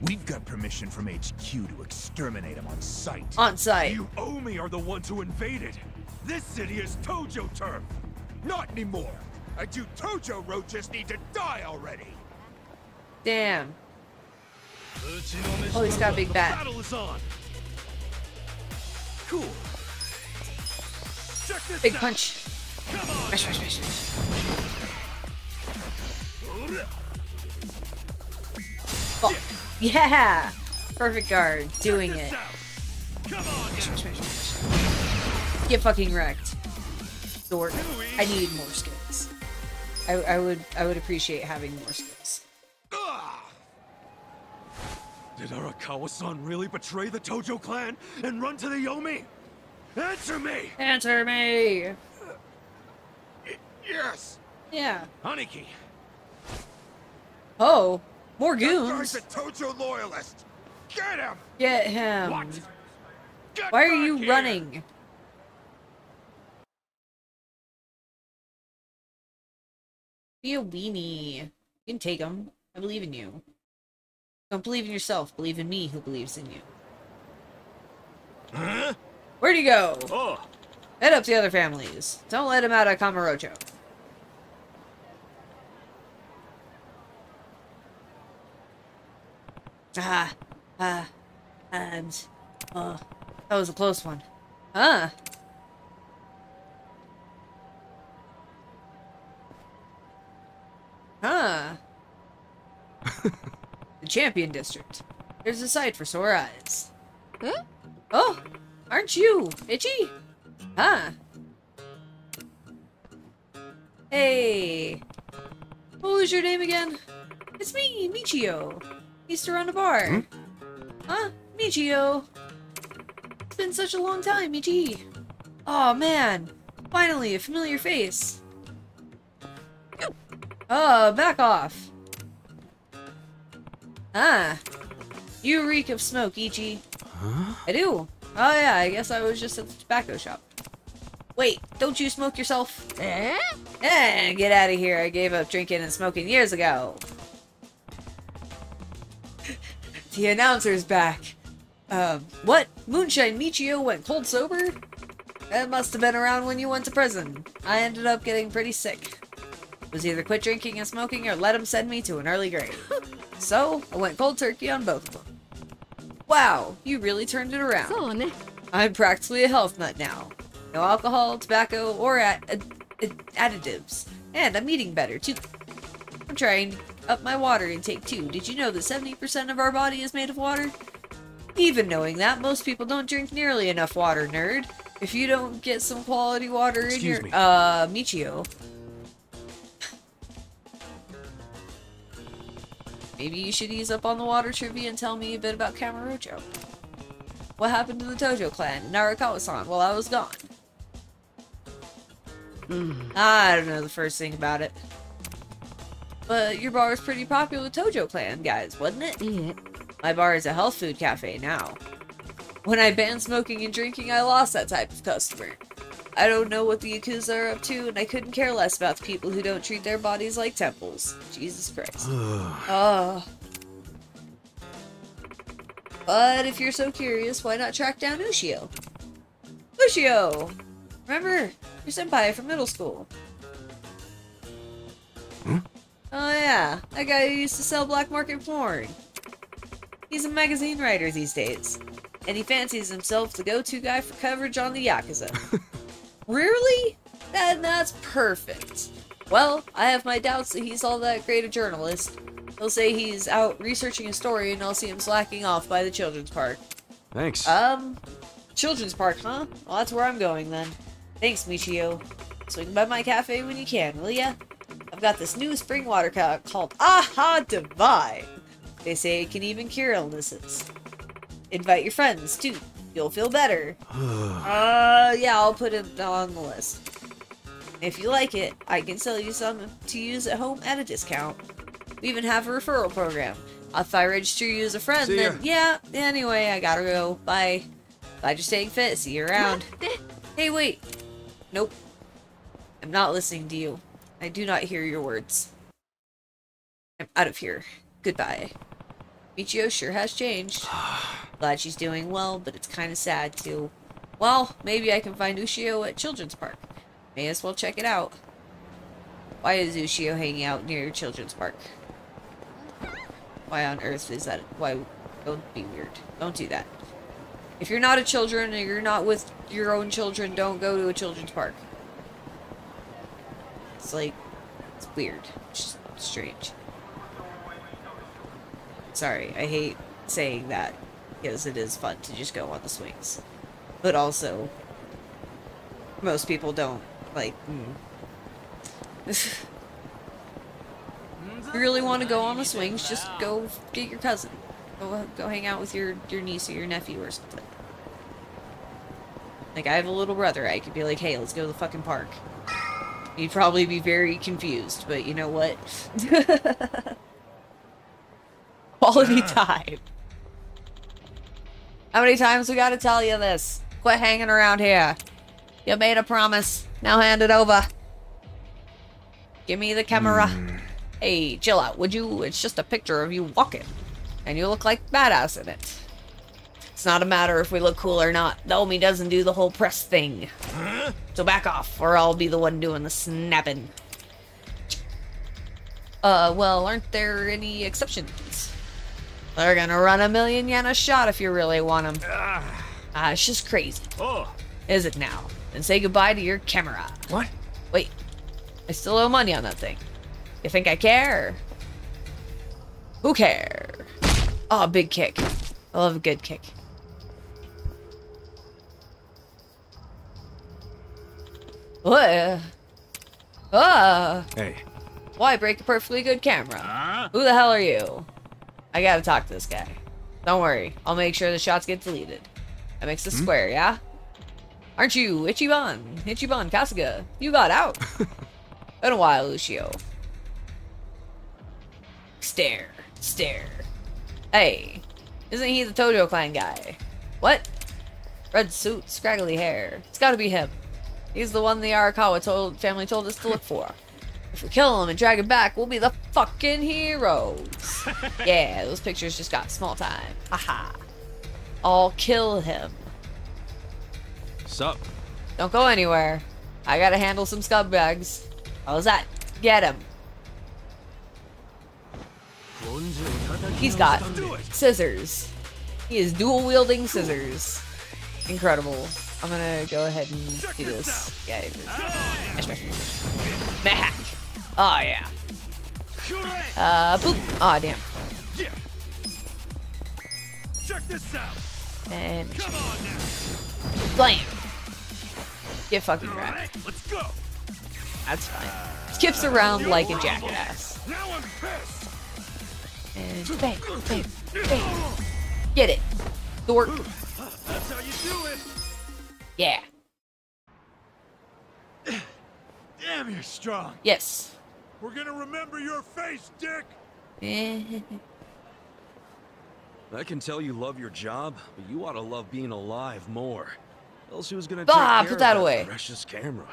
We've got permission from HQ to exterminate them on sight. On site. You Omi are the ones who invaded. This city is Tojo turf. Not anymore. I do Tojo roaches need to die already. Damn. Oh, he's got a big bat. Battle is on. Cool. Check this Big out. punch. Smash, smash, smash, smash. Oh, yeah! Perfect guard. Doing it. Get fucking wrecked. Dork. I need more skills. I, I would I would appreciate having more skills. Did Arakawa-san really betray the Tojo clan and run to the Omi? Answer me! Answer me! Yes! Yeah. Aniki! Oh, more That guy's goons. a Tojo loyalist! Get him! Get him. What? Get Why are you here! running? Be a weenie. You can take him. I believe in you. Don't believe in yourself. Believe in me who believes in you. Huh? Where'd he go? Oh, Head up the other families. Don't let him out of Kamurocho. Ah, ah, and, oh, that was a close one. Huh? Huh? the Champion District. There's a sight for sore eyes. Huh? Oh, aren't you itchy? Huh? Hey. What was your name again? It's me, Michio. Used to run a bar. Huh? Michio. It's been such a long time, Michi. Oh man. Finally, a familiar face. Oh, back off. Ah. You reek of smoke, Ichi. Huh? I do. Oh yeah, I guess I was just at the tobacco shop. Wait, don't you smoke yourself? Eh? Eh, get out of here. I gave up drinking and smoking years ago. The announcer's back. Um, what? Moonshine Michio went cold sober? That must have been around when you went to prison. I ended up getting pretty sick. Was either quit drinking and smoking or let him send me to an early grave. so, I went cold turkey on both of them. Wow, you really turned it around. I'm practically a health nut now. No alcohol, tobacco, or ad ad ad additives. And I'm eating better, too. I'm trying to up my water intake, too. Did you know that 70% of our body is made of water? Even knowing that, most people don't drink nearly enough water, nerd. If you don't get some quality water in your- me. Uh, Michio. Maybe you should ease up on the water trivia and tell me a bit about Kamurocho. What happened to the Tojo clan, Narakawa-san, while I was gone? I don't know the first thing about it. But your bar was pretty popular with Tojo clan guys, wasn't it? Yeah. My bar is a health food cafe now. When I banned smoking and drinking, I lost that type of customer. I don't know what the Yakuza are up to, and I couldn't care less about the people who don't treat their bodies like temples. Jesus Christ. Oh. But if you're so curious, why not track down Ushio? Ushio! Remember, your senpai from middle school. Hmm? Oh yeah, that guy who used to sell black market porn. He's a magazine writer these days, and he fancies himself the go-to guy for coverage on the Yakuza. really? That, that's perfect. Well, I have my doubts that he's all that great a journalist. He'll say he's out researching a story and I'll see him slacking off by the children's park. Thanks. Um, children's park, huh? Well, that's where I'm going then. Thanks, Michio. Swing by my cafe when you can, will ya? I've got this new spring water ca- called Aha Divine. They say it can even cure illnesses. Invite your friends, too. You'll feel better. uh, yeah, I'll put it on the list. If you like it, I can sell you some to use at home at a discount. We even have a referral program. If I register you as a friend, See ya. then yeah. Anyway, I gotta go. Bye. Glad you're staying fit. See you around. hey, wait. Nope. I'm not listening to you. I do not hear your words. I'm out of here. Goodbye. Michio sure has changed. Glad she's doing well, but it's kind of sad too. Well, maybe I can find Ushio at Children's Park. May as well check it out. Why is Ushio hanging out near Children's Park? Why on earth is that? Why? Don't be weird. Don't do that. If you're not a children and you're not with your own children, don't go to a children's park. It's like, it's weird. It's strange. Sorry, I hate saying that because it is fun to just go on the swings. But also, most people don't, like, mm. you really want to go on the swings, just go get your cousin. Go, go hang out with your, your niece or your nephew or something. Like, I have a little brother. I could be like, hey, let's go to the fucking park. He'd probably be very confused, but you know what? Quality ah. time. How many times we gotta tell you this? Quit hanging around here. You made a promise. Now hand it over. Give me the camera. Hmm. Hey, chill out, would you? It's just a picture of you walking. And you look like badass in it. It's not a matter if we look cool or not. The Omi doesn't do the whole press thing. So back off, or I'll be the one doing the snapping. Uh, well, aren't there any exceptions? They're gonna run a million yen a shot if you really want them. Ah, it's just crazy. Oh. Is it now? Then say goodbye to your camera. What? Wait. I still owe money on that thing. You think I care? Who care? Oh, big kick. I love a good kick. What? Ah. Hey. Why break a perfectly good camera? Who the hell are you? I gotta talk to this guy. Don't worry, I'll make sure the shots get deleted. That makes us Hmm? square, yeah? Aren't you Ichiban? Ichiban Kasuga? You got out. Been a while, Ushio. Stare. Stare. Hey, isn't he the Tojo clan guy? What? Red suit, scraggly hair. It's gotta be him. He's the one the Arakawa told, family told us to look for. If we kill him and drag him back, we'll be the fucking heroes. yeah, those pictures just got small time. Haha. I'll kill him. Sup? Don't go anywhere. I gotta handle some scumbags. How's that? Get him. He's got scissors. He is dual wielding scissors. Incredible. I'm gonna go ahead and do this. Yeah. Smash, smash. Smack. Oh yeah. Uh, boop. Oh damn. Check this out. And Come on now. blam. Get fucking wrecked. Let's go. That's fine. Skips around like a jackass. Now I'm pissed. And bang, bang, bang. Get it. Dork. That's how you do it. Yeah. Damn, you're strong. Yes. We're gonna remember your face, Dick. I can tell you love your job, but you ought to love being alive more. Else who's gonna Ah, take care put of that away. precious camera?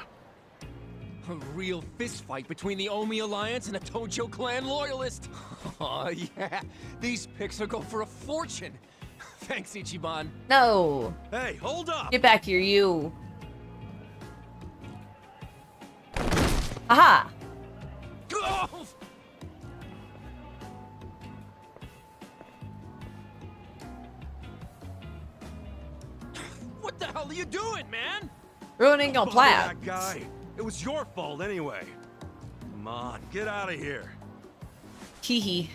A real fist fight between the Omi Alliance and a Tojo clan loyalist. Oh yeah, these pics will go for a fortune. Thanks, Ichiban. No. Hey, hold up! Get back here, you. Aha. Oh! What the hell are you doing, man? Ruining your plan. That guy. It was your fault anyway. Come on, get out of here. Hee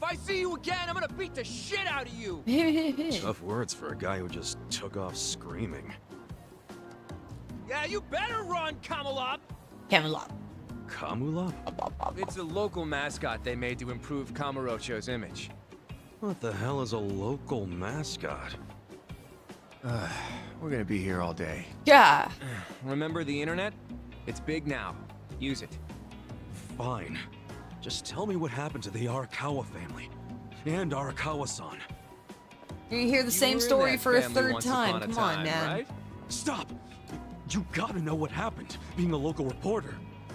If I see you again, I'm gonna beat the shit out of you. Tough words for a guy who just took off screaming. Yeah, you better run, Camelot. Camelot. Kamula? It's a local mascot they made to improve Kamurocho's image. What the hell is a local mascot? Uh, we're gonna be here all day. Yeah. Remember the internet? It's big now. Use it. Fine. Just tell me what happened to the Arakawa family. And Arakawa-san. You hear the You same story for a third time. upon a Come on, time, man. right? Stop! You gotta know what happened, being a local reporter.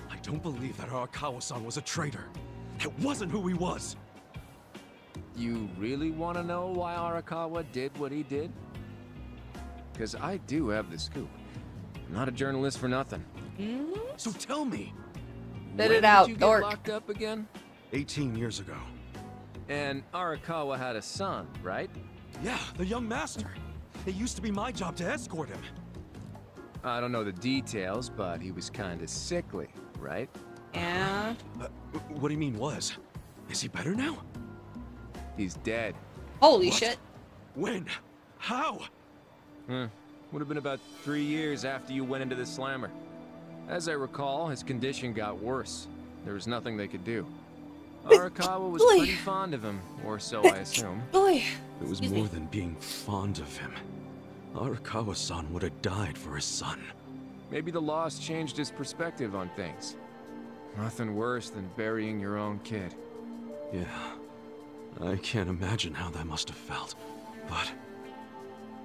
I don't believe that Arakawa-san was a traitor. It wasn't who he was. You really want to know why Arakawa did what he did? Because I do have the scoop. I'm not a journalist for nothing. Mm-hmm. So tell me. Spit When it out, did you dork. get locked up again? 18 years ago. And Arakawa had a son, right? Yeah, the young master. It used to be my job to escort him. I don't know the details, but he was kind of sickly, right? Yeah. Uh, what do you mean was? Is he better now? He's dead. Holy What? shit. When? How? Hmm. Would have been about three years after you went into the slammer. As I recall, his condition got worse. There was nothing they could do. Arakawa was boy. pretty fond of him, or so I assume. Boy. It was Excuse more me. than being fond of him. Arakawa-san would have died for his son. Maybe the loss changed his perspective on things. Nothing worse than burying your own kid. Yeah. I can't imagine how that must have felt. But...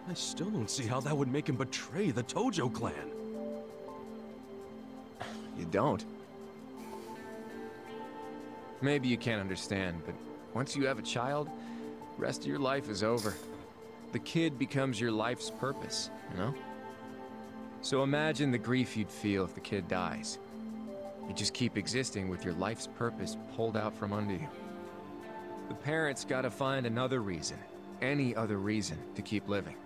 I still don't see how that would make him betray the Tojo clan. You don't. Maybe you can't understand, but once you have a child, rest of your life is over. The kid becomes your life's purpose, you know? So imagine the grief you'd feel if the kid dies. You just keep existing with your life's purpose pulled out from under you. The parents gotta find another reason, any other reason, to keep living.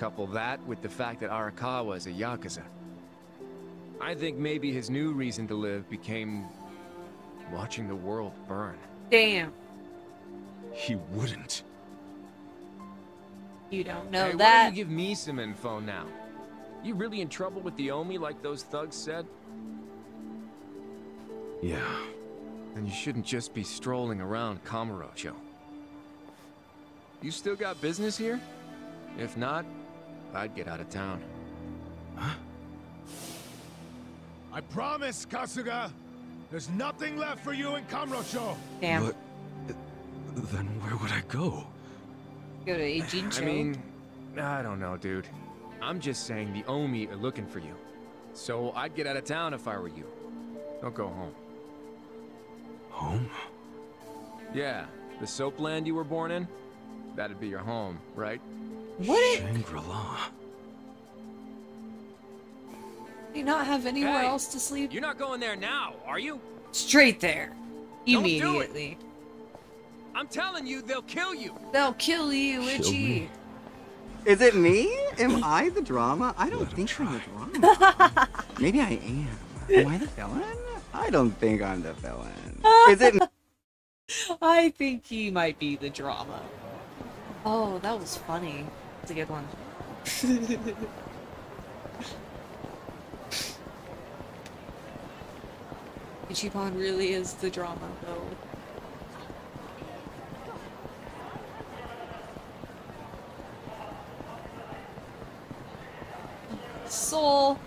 Couple that with the fact that Arakawa is a Yakuza. I think maybe his new reason to live became watching the world burn. Damn. He wouldn't. You don't know hey, Why don't you give me some info now? You really in trouble with the Omi like those thugs said? Yeah. Then you shouldn't just be strolling around Kamurocho. You still got business here? If not, I'd get out of town. Huh? I promise, Kasuga. There's nothing left for you in Kamurocho. Damn. But then where would I go? Go to Ijincho. I mean, I don't know, dude. I'm just saying the Omi are looking for you. So I'd get out of town if I were you. Don't go home. Home? Yeah, the soapland you were born in? That'd be your home, right? What? Shangri-La. Do you not have anywhere Hey, else to sleep? You're not going there now, are you? Straight there. Don't do. Immediately. I'm telling you, they'll kill you. They'll kill you, Itchy. Is it me? Am I the drama? I don't think I'm the drama. Maybe I am. Am I the villain? I don't think I'm the villain. Is it? I think he might be the drama. Oh, that was funny. A good one. Ichiban really is the drama, though. Soul.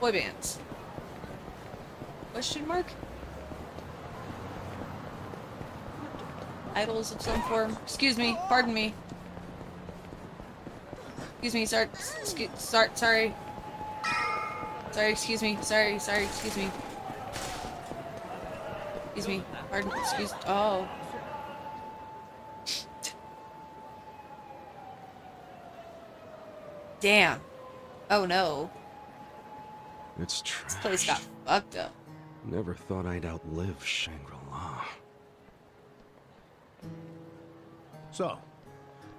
Boy bands. Question mark? Idols of some form. Excuse me. Pardon me. Excuse me. Sorry. Sorry. Sorry. Sorry. Excuse me. Sorry. Sorry. Excuse me. Excuse me. Pardon. Excuse. Oh. Damn. Oh no. It's trash. This place got fucked up. Never thought I'd outlive Shangri-La. So,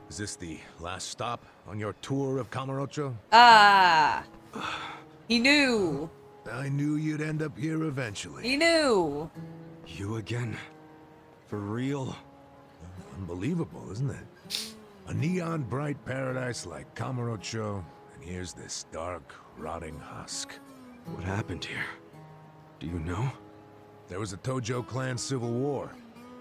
is this the last stop on your tour of Kamurocho? Ah. He knew. I knew you'd end up here eventually. He knew. You again? For real? Unbelievable, isn't it? A neon bright paradise like Kamurocho, and here's this dark, rotting husk. What happened here? Do you know? There was a Tojo clan civil war,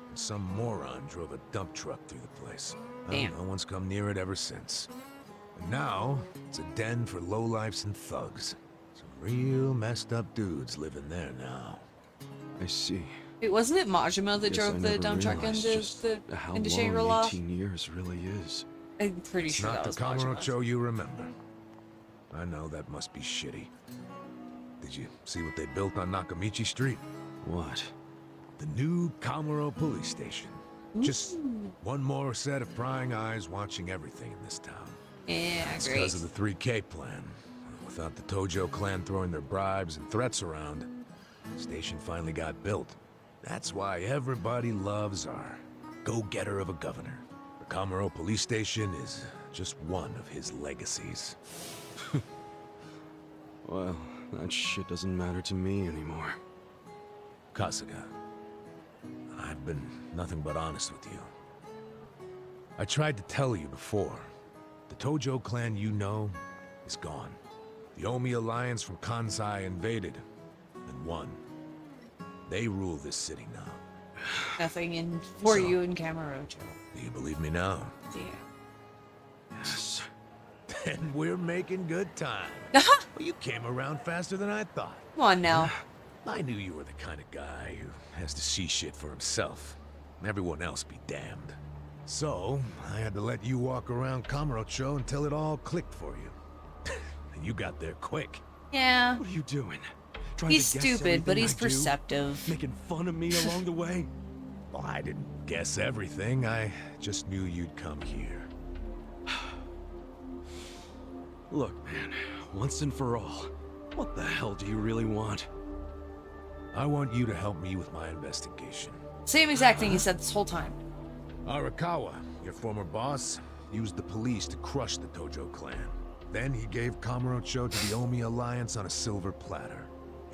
and some moron drove a dump truck through the place. Well, Damn. no one's come near it ever since. And now, it's a den for lowlifes and thugs. Some real messed up dudes living there now. I see. Wait, wasn't it Majima that drove the dump truck into just the how into long Shangri-La? 18 years really is. I'm pretty It's sure not that the was Majima. Kamurocho you remember. I know that must be shitty. Did you see what they built on Nakamichi Street? What? The new Kamuro police station. Just one more set of prying eyes watching everything in this town. Yeah, It's great. because of the 3K plan. Without the Tojo clan throwing their bribes and threats around, the station finally got built. That's why everybody loves our go-getter of a governor. The Kamuro police station is just one of his legacies. Well, that shit doesn't matter to me anymore. Kasuga, I've been nothing but honest with you. I tried to tell you before. The Tojo clan you know is gone. The Omi alliance from Kansai invaded and won. They rule this city now. Nothing in for you in Kamurocho. Do you believe me now? Yeah. Yes. Then we're making good time. huh well, you came around faster than I thought. Come on now. I knew you were the kind of guy who has to see shit for himself. Everyone else be damned. So, I had to let you walk around Kamurocho until it all clicked for you. and you got there quick. Yeah. What are you doing? Trying He's to guess stupid, but he's I do? perceptive. Making fun of me along the way? Well, I didn't guess everything. I just knew you'd come here. Look, man, once and for all, what the hell do you really want? I want you to help me with my investigation. Same exact thing he said this whole time. Arakawa, your former boss, used the police to crush the Tojo clan. Then he gave Kamurocho to the Omi Alliance on a silver platter.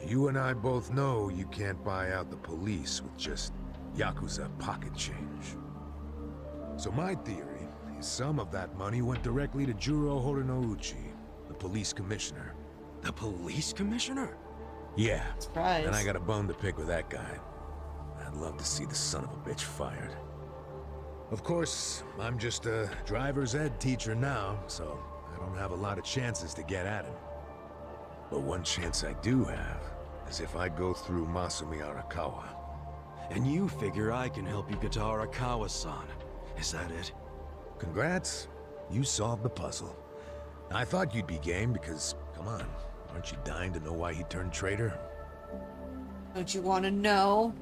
You and I both know you can't buy out the police with just Yakuza pocket change. So my theory is some of that money went directly to Juro Horinouchi, police commissioner. The police commissioner? Yeah. Surprise. And I got a bone to pick with that guy. I'd love to see the son of a bitch fired. Of course, I'm just a driver's ed teacher now, so I don't have a lot of chances to get at him. But one chance I do have is if I go through Masumi Arakawa. And you figure I can help you get to Arakawa-san. Is that it? Congrats. You solved the puzzle. I thought you'd be game because, come on, aren't you dying to know why he turned traitor? Don't you want to know?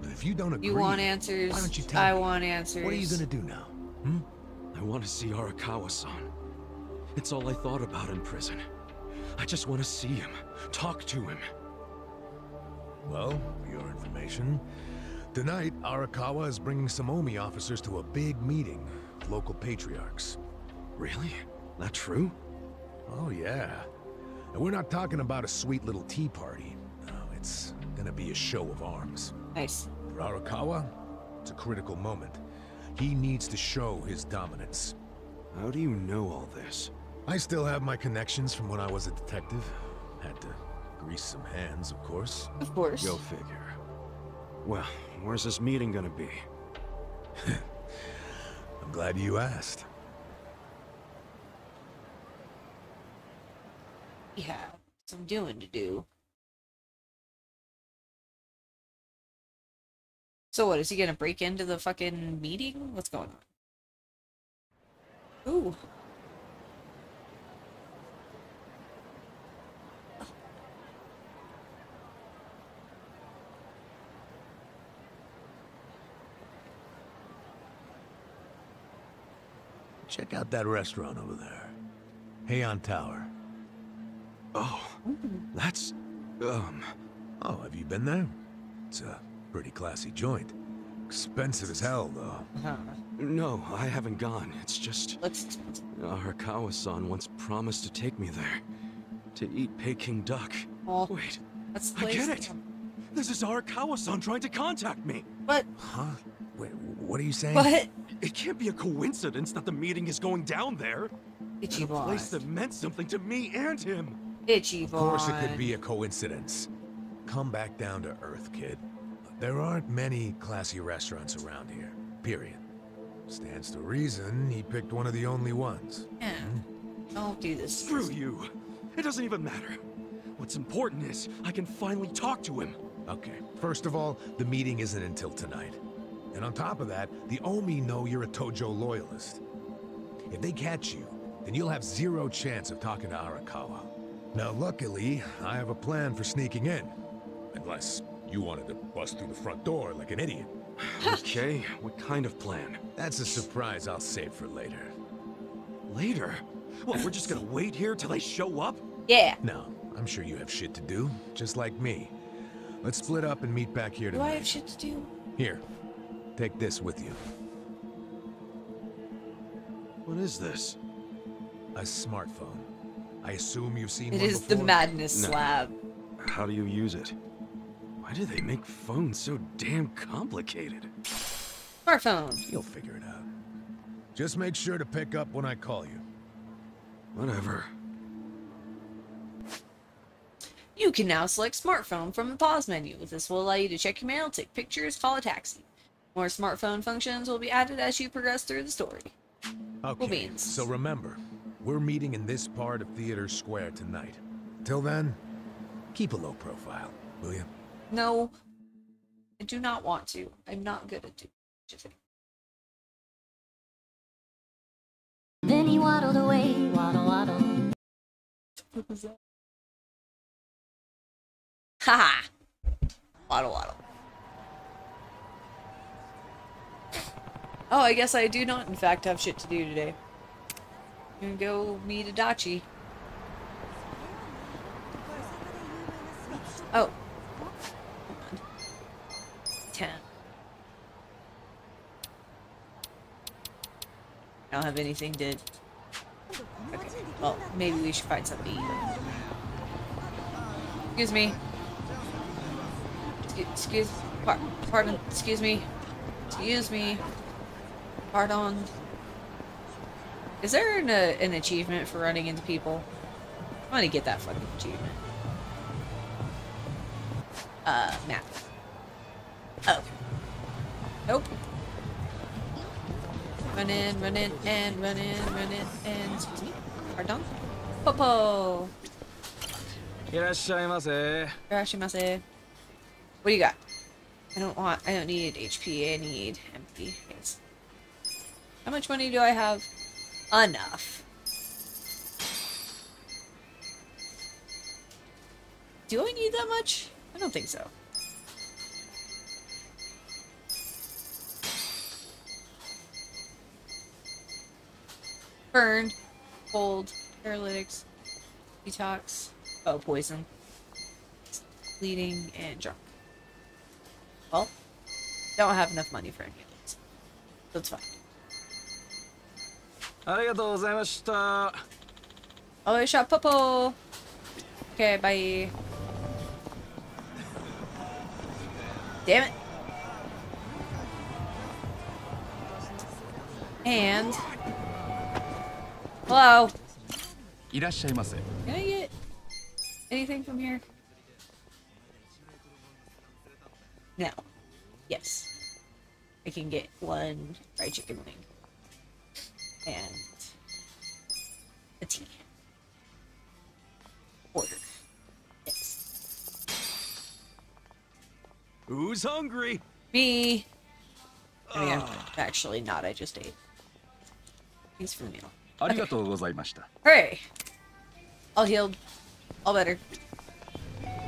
But if you don't agree, You want answers. why don't you tell I me? want answers. What are you gonna do now? Hmm? I want to see Arakawa-san. It's all I thought about in prison. I just want to see him, talk to him. Well, for your information, tonight Arakawa is bringing some Omi officers to a big meeting with local patriarchs. Really? That true? Oh, yeah. And we're not talking about a sweet little tea party. No, it's gonna be a show of arms. Nice. For Arakawa, it's a critical moment. He needs to show his dominance. How do you know all this? I still have my connections from when I was a detective. Had to grease some hands, of course. Of course. Go figure. Well, where's this meeting gonna be? I'm glad you asked. Have some doing to do. So what, is he gonna break into the fucking meeting? What's going on? Ooh. Check out that restaurant over there. Heian Tower. Oh, that's... um... Oh, have you been there? It's a pretty classy joint. Expensive as hell, though. No, I haven't gone. It's just... Let's... Arakawa-san once promised to take me there. To eat Peking duck. Oh, Wait, that's I get it! This is Arakawa-san trying to contact me! But Huh? Wait, what are you saying? What? It can't be a coincidence that the meeting is going down there. It's a place that meant something to me and him. Itchy Of course it could be a coincidence. Come back down to earth, kid. There aren't many classy restaurants around here. Period. Stands to reason he picked one of the only ones. Yeah. Hmm? Don't do this. Screw you. It doesn't even matter. What's important is I can finally talk to him. Okay, first of all, the meeting isn't until tonight. And on top of that, the Omi know you're a Tojo loyalist. If they catch you, then you'll have zero chance of talking to Arakawa. Now, luckily, I have a plan for sneaking in. Unless you wanted to bust through the front door like an idiot. okay, what kind of plan? That's a surprise I'll save for later. Later? Well, we're just gonna wait here till they show up? Yeah. No, I'm sure you have shit to do, just like me. Let's split up and meet back here Do I have shit to do? Here, take this with you. What is this? A smartphone. I assume you've seen It one is the madness No. slab. How do you use it? Why do they make phones so damn complicated? Smartphone. You'll figure it out. Just make sure to pick up when I call you. Whatever. You can now select smartphone from the pause menu. This will allow you to check your mail, take pictures, call a taxi. More smartphone functions will be added as you progress through the story. Okay, beans. so remember, we're meeting in this part of Theater Square tonight. Till then, keep a low profile, will you? No, I do not want to. I'm not good at doing it. Then he waddled away, waddle waddle. Haha. Waddle waddle. Oh, I guess I do not, in fact, have shit to do today. I'm go meet Adachi. Oh. I don't have anything to... Okay, well, maybe we should find something to eat. Excuse me. Excuse, excuse par pardon, excuse me. Excuse me. Pardon. Is there an, uh, an achievement for running into people? I'm gonna get that fucking achievement. Uh, map. Oh. Nope. Run in, run in, and run in, run in, and... Excuse me. Pardon? Poppo! Irashaimase. Irashaimase. What do you got? I don't want- I don't need HP, I need MP. Yes. How much money do I have? Enough. Do I need that much? I don't think so. Burned, cold, paralytics, detox, oh, poison, bleeding, and drunk. Well, don't have enough money for any of these. That's fine. ありがとうございました。 Oh, I shot Popo! Okay, bye. Damn it. And... Hello? いらっしゃいませ。 Can I get anything from here? No. Yes. I can get one fried chicken wing. and a tea. Order. Yes. Who's hungry? Me. Oh. Uh. Actually, not. I just ate. Thanks for the meal. Okay. Arigatou gozaimashita. Hooray! All healed. All better.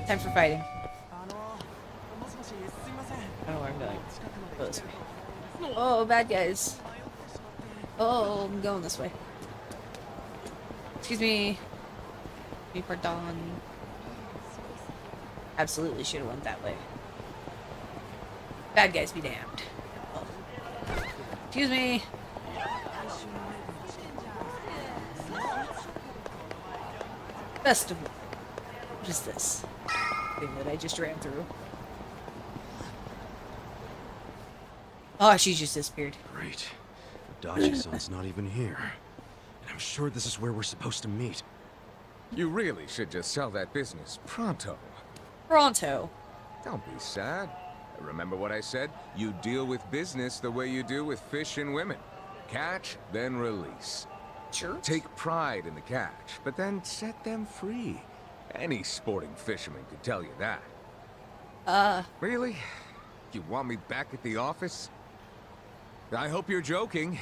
Time for fighting. I don't know where I'm going. Oh, bad guys. Oh, I'm going this way. Excuse me. Me pardon. Absolutely should have went that way. Bad guys be damned. Oh. Excuse me. Best of what is this thing that I just ran through? Oh, she just disappeared. Great. Dachi-san's not even here. And I'm sure this is where we're supposed to meet. You really should just sell that business pronto. Pronto. Don't be sad. Remember what I said? You deal with business the way you do with fish and women. Catch, then release. Sure. Take pride in the catch, but then set them free. Any sporting fisherman could tell you that. Uh. Really? You want me back at the office? I hope you're joking.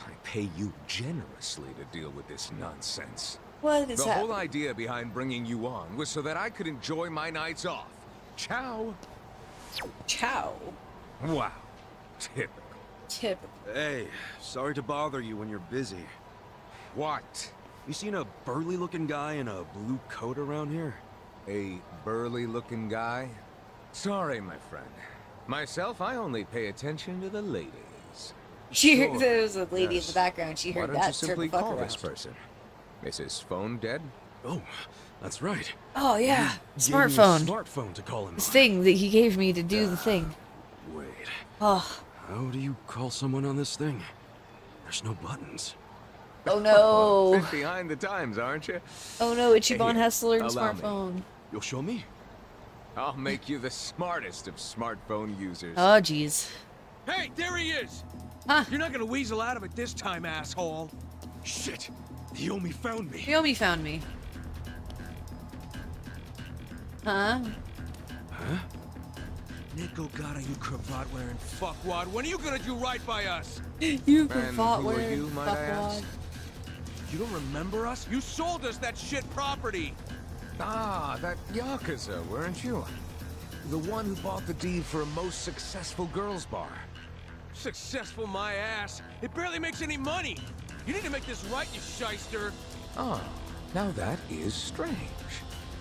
I pay you generously to deal with this nonsense. What is the whole idea behind bringing you on was so that I could enjoy my nights off. Ciao. Ciao. Wow. Typical. Typical. Hey, sorry to bother you when you're busy. What? You seen a burly-looking guy in a blue coat around here? A burly-looking guy? Sorry, my friend. Myself, I only pay attention to the ladies. She heard Sure. there was a lady Yes. in the background. She heard Why heard don't that. you simply Turn the fuck call around. this person? Is his phone dead? Oh, that's right. Oh yeah, Gave me a smartphone. smartphone to call him This on. thing that he gave me to do the ah, thing. Wait, Oh, how do you call someone on this thing? There's no buttons. oh no. Bit behind the times, aren't you? Oh no, Ichiban Here, has to learn allow me. smartphone. You'll show me? I'll make you the smartest of smartphone users. Oh jeez. Hey, there he is! Huh? You're not gonna weasel out of it this time, asshole. Shit! Yomi found me. Yomi found me. Huh? Huh? Nick Ogata, you cravat wearing fuckwad. When are you gonna do right by us? You And cravat wearing you, might I fuckwad. ask? You don't remember us? You sold us that shit property. Ah, that Yakuza, weren't you? The one who bought the deed for a most successful girls' bar. Successful my ass. It barely makes any money. You need to make this right, you shyster. Oh, now that is strange.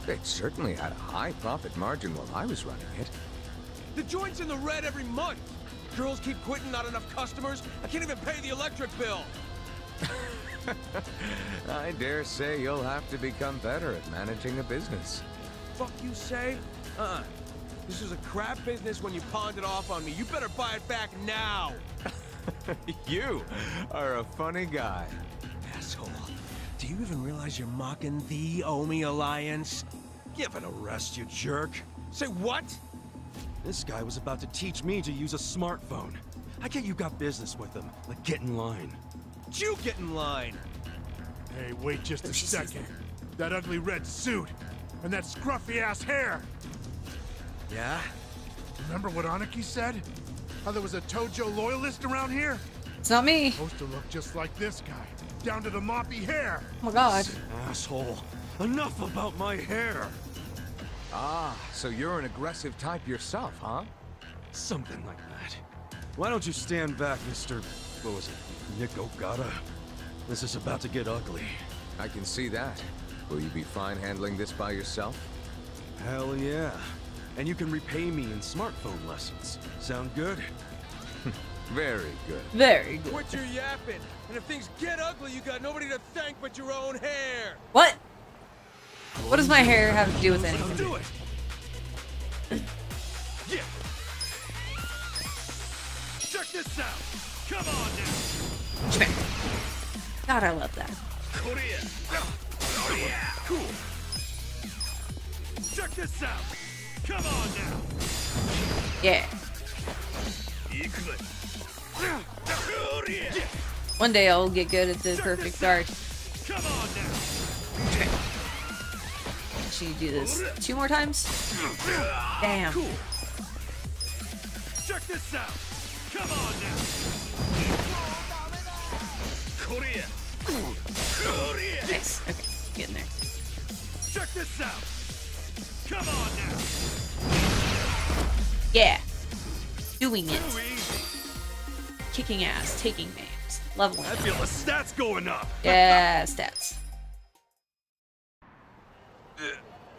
It certainly had a high profit margin while I was running it. The joint's in the red every month. Girls keep quitting, not enough customers. I can't even pay the electric bill. I dare say you'll have to become better at managing a business. Fuck you say? Uh-uh. This is a crap business when you pawned it off on me. You better buy it back now. you are a funny guy. Asshole. Do you even realize you're mocking the Omi Alliance? Give it a rest, you jerk. Say what? This guy was about to teach me to use a smartphone. I get you got business with him. Like, get in line. You get in line. Hey, wait just a second. That ugly red suit and that scruffy ass hair. Yeah? Remember what Aniki said? How there was a Tojo loyalist around here? It's not me. Supposed to look just like this guy, down to the moppy hair. Oh my god. Asshole. Enough about my hair. Ah, so you're an aggressive type yourself, huh? Something like that. Why don't you stand back, Mr. What was it? Nick Ogata? This is about to get ugly. I can see that. Will you be fine handling this by yourself? Hell yeah. And you can repay me in smartphone lessons. Sound good? Very good. Very good. Quit your yapping. And if things get ugly, you got nobody to thank but your own hair. What? What does my hair have to do with anything? Do it. Yeah. Check this out. Come on now. God, I love that. Korea. Korea. Cool. Check this out. Come on now. Yeah. One day I'll get good at the perfect art. Come on now. Should you do this two more times? Damn. Cool. Check this out. Come on now. Korea. Korea. Nice. Okay, getting there. Check this out. Come on now. Yeah. Doing it. Kicking ass, taking names, leveling I up. feel the stats going up. Yeah, stats.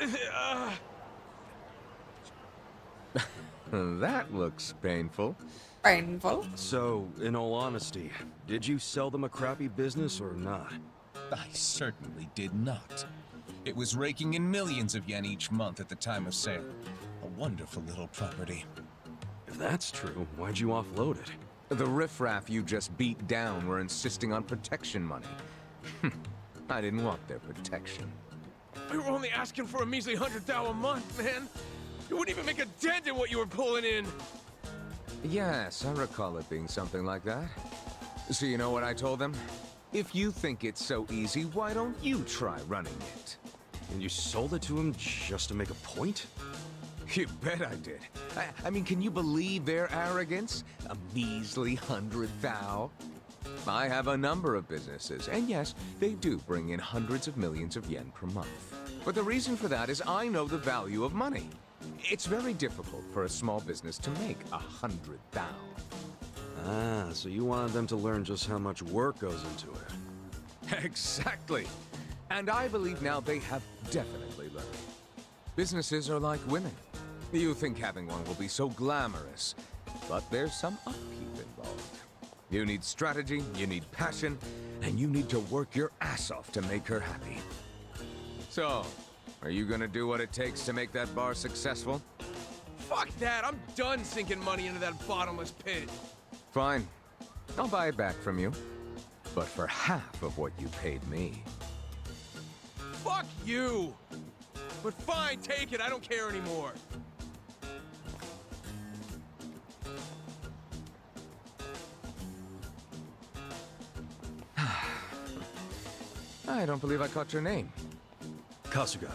That looks painful. Painful. So, in all honesty, did you sell them a crappy business or not? I certainly did not. It was raking in millions of yen each month at the time of sale. A wonderful little property. If that's true, why'd you offload it? The riffraff you just beat down were insisting on protection money. I didn't want their protection. we were only asking for a measly hundred thou a month, man. You wouldn't even make a dent in what you were pulling in. Yes, I recall it being something like that. So you know what I told them? If you think it's so easy, why don't you try running it? And you sold it to him just to make a point? You bet I did. I, I mean, can you believe their arrogance? A measly hundred thou? I have a number of businesses, and yes, they do bring in hundreds of millions of yen per month. But the reason for that is I know the value of money. It's very difficult for a small business to make a hundred thou. Ah, so you wanted them to learn just how much work goes into it. Exactly. And I believe now they have definitely learned. Businesses are like women. You think having one will be so glamorous, but there's some upkeep involved. You need strategy, you need passion, and you need to work your ass off to make her happy. So, are you gonna do what it takes to make that bar successful? Fuck that. I'm done sinking money into that bottomless pit. Fine. I'll buy it back from you. But for half of what you paid me. Fuck you. But fine, take it. I don't care anymore. I don't believe I caught your name. Kasuga.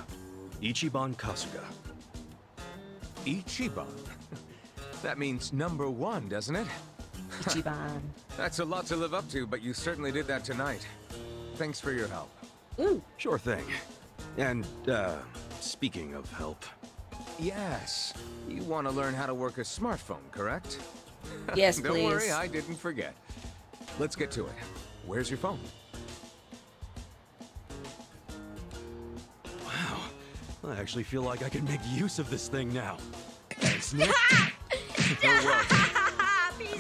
Ichiban Kasuga. Ichiban? That means number one, doesn't it? Ichiban. That's a lot to live up to, but you certainly did that tonight. Thanks for your help. Ooh. Sure thing. And, uh, speaking of help, Yes. You want to learn how to work a smartphone, correct? Yes, Don't worry. I didn't forget. Let's get to it. Where's your phone? Wow, I actually feel like I can make use of this thing now. Thanks, Nick.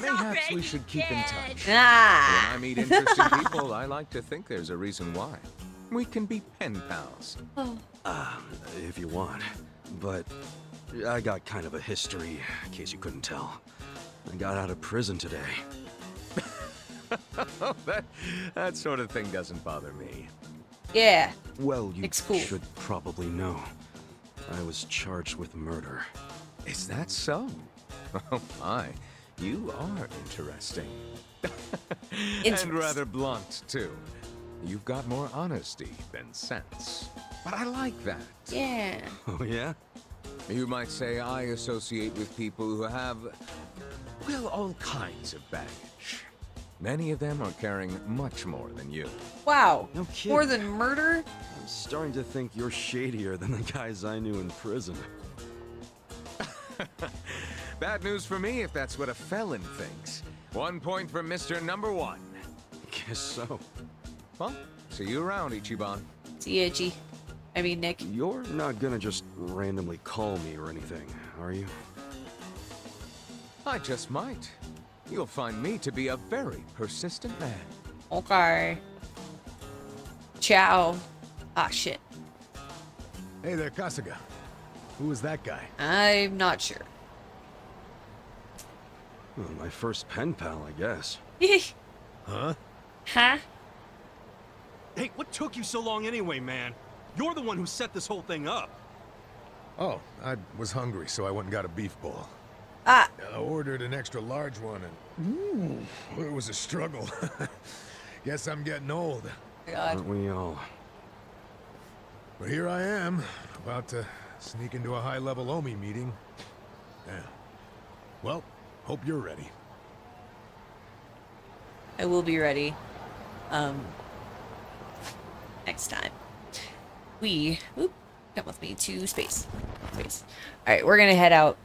Perhaps we should keep in touch. Ah. When I meet interesting people, I like to think there's a reason why. We can be pen pals. Oh. Uh, if you want. But I got kind of a history, in case you couldn't tell. I got out of prison today. that, that sort of thing doesn't bother me. Yeah. Well, you cool. should probably know. I was charged with murder. Is that so? Oh my, you are interesting. and rather blunt, too. You've got more honesty than sense. But I like that. Yeah. Oh, yeah? You might say I associate with people who have, well, all kinds of baggage. Many of them are carrying much more than you. Wow. No kidding. More than murder? I'm starting to think you're shadier than the guys I knew in prison. Bad news for me if that's what a felon thinks. One point for Mr. Number One. Guess so. Well, see you around, Ichiban. See you, Ichi. I mean, Nick. You're not gonna just randomly call me or anything, are you? I just might. You'll find me to be a very persistent man. Okay. Ciao. Ah, shit. Hey there, Kasuga. Who was that guy? I'm not sure. Well, my first pen pal, I guess. Huh? huh? Hey, what took you so long anyway, man? You're the one who set this whole thing up. Oh, I was hungry, so I went and got a beef ball. Ah. I ordered an extra large one, and ooh, it was a struggle. Guess I'm getting old. God. Aren't we all? But here I am, about to sneak into a high-level OMI meeting. Yeah. Well, hope you're ready. I will be ready. Um, next time. We, come with me to space. Space. Alright, we're gonna head out.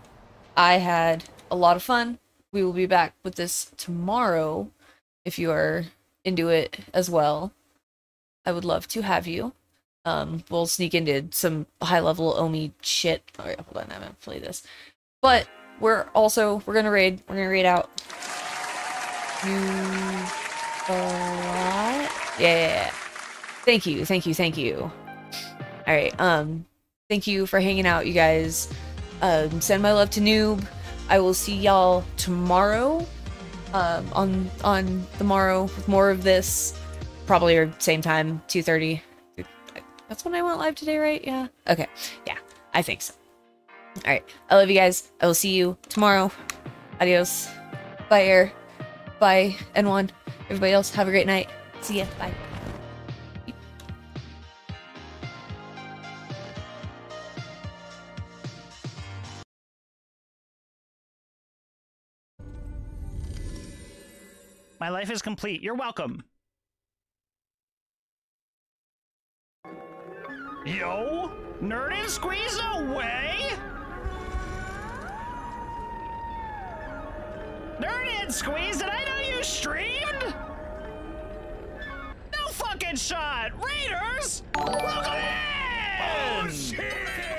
I had a lot of fun. We will be back with this tomorrow if you are into it as well. I would love to have you. Um, we'll sneak into some high level Omi shit. Alright, hold on, I'm gonna play this. But we're also we're gonna raid. We're gonna raid out. You a lot? Yeah. Thank you, thank you, thank you. Alright, um, thank you for hanging out, you guys. Um, send my love to Noob. I will see y'all tomorrow. Um, on on the morrow with more of this. Probably or same time, 2.30. That's when I went live today, right? Yeah. Okay. Yeah, I think so. Alright. I love you guys. I will see you tomorrow. Adios. Bye, Air. Bye, N1. Everybody else, have a great night. See ya. Bye. My life is complete. You're welcome. Yo, nerd and squeeze away. Nerd and squeeze, did I know you streamed? No fucking shot. Raiders, welcome in. Oh shit.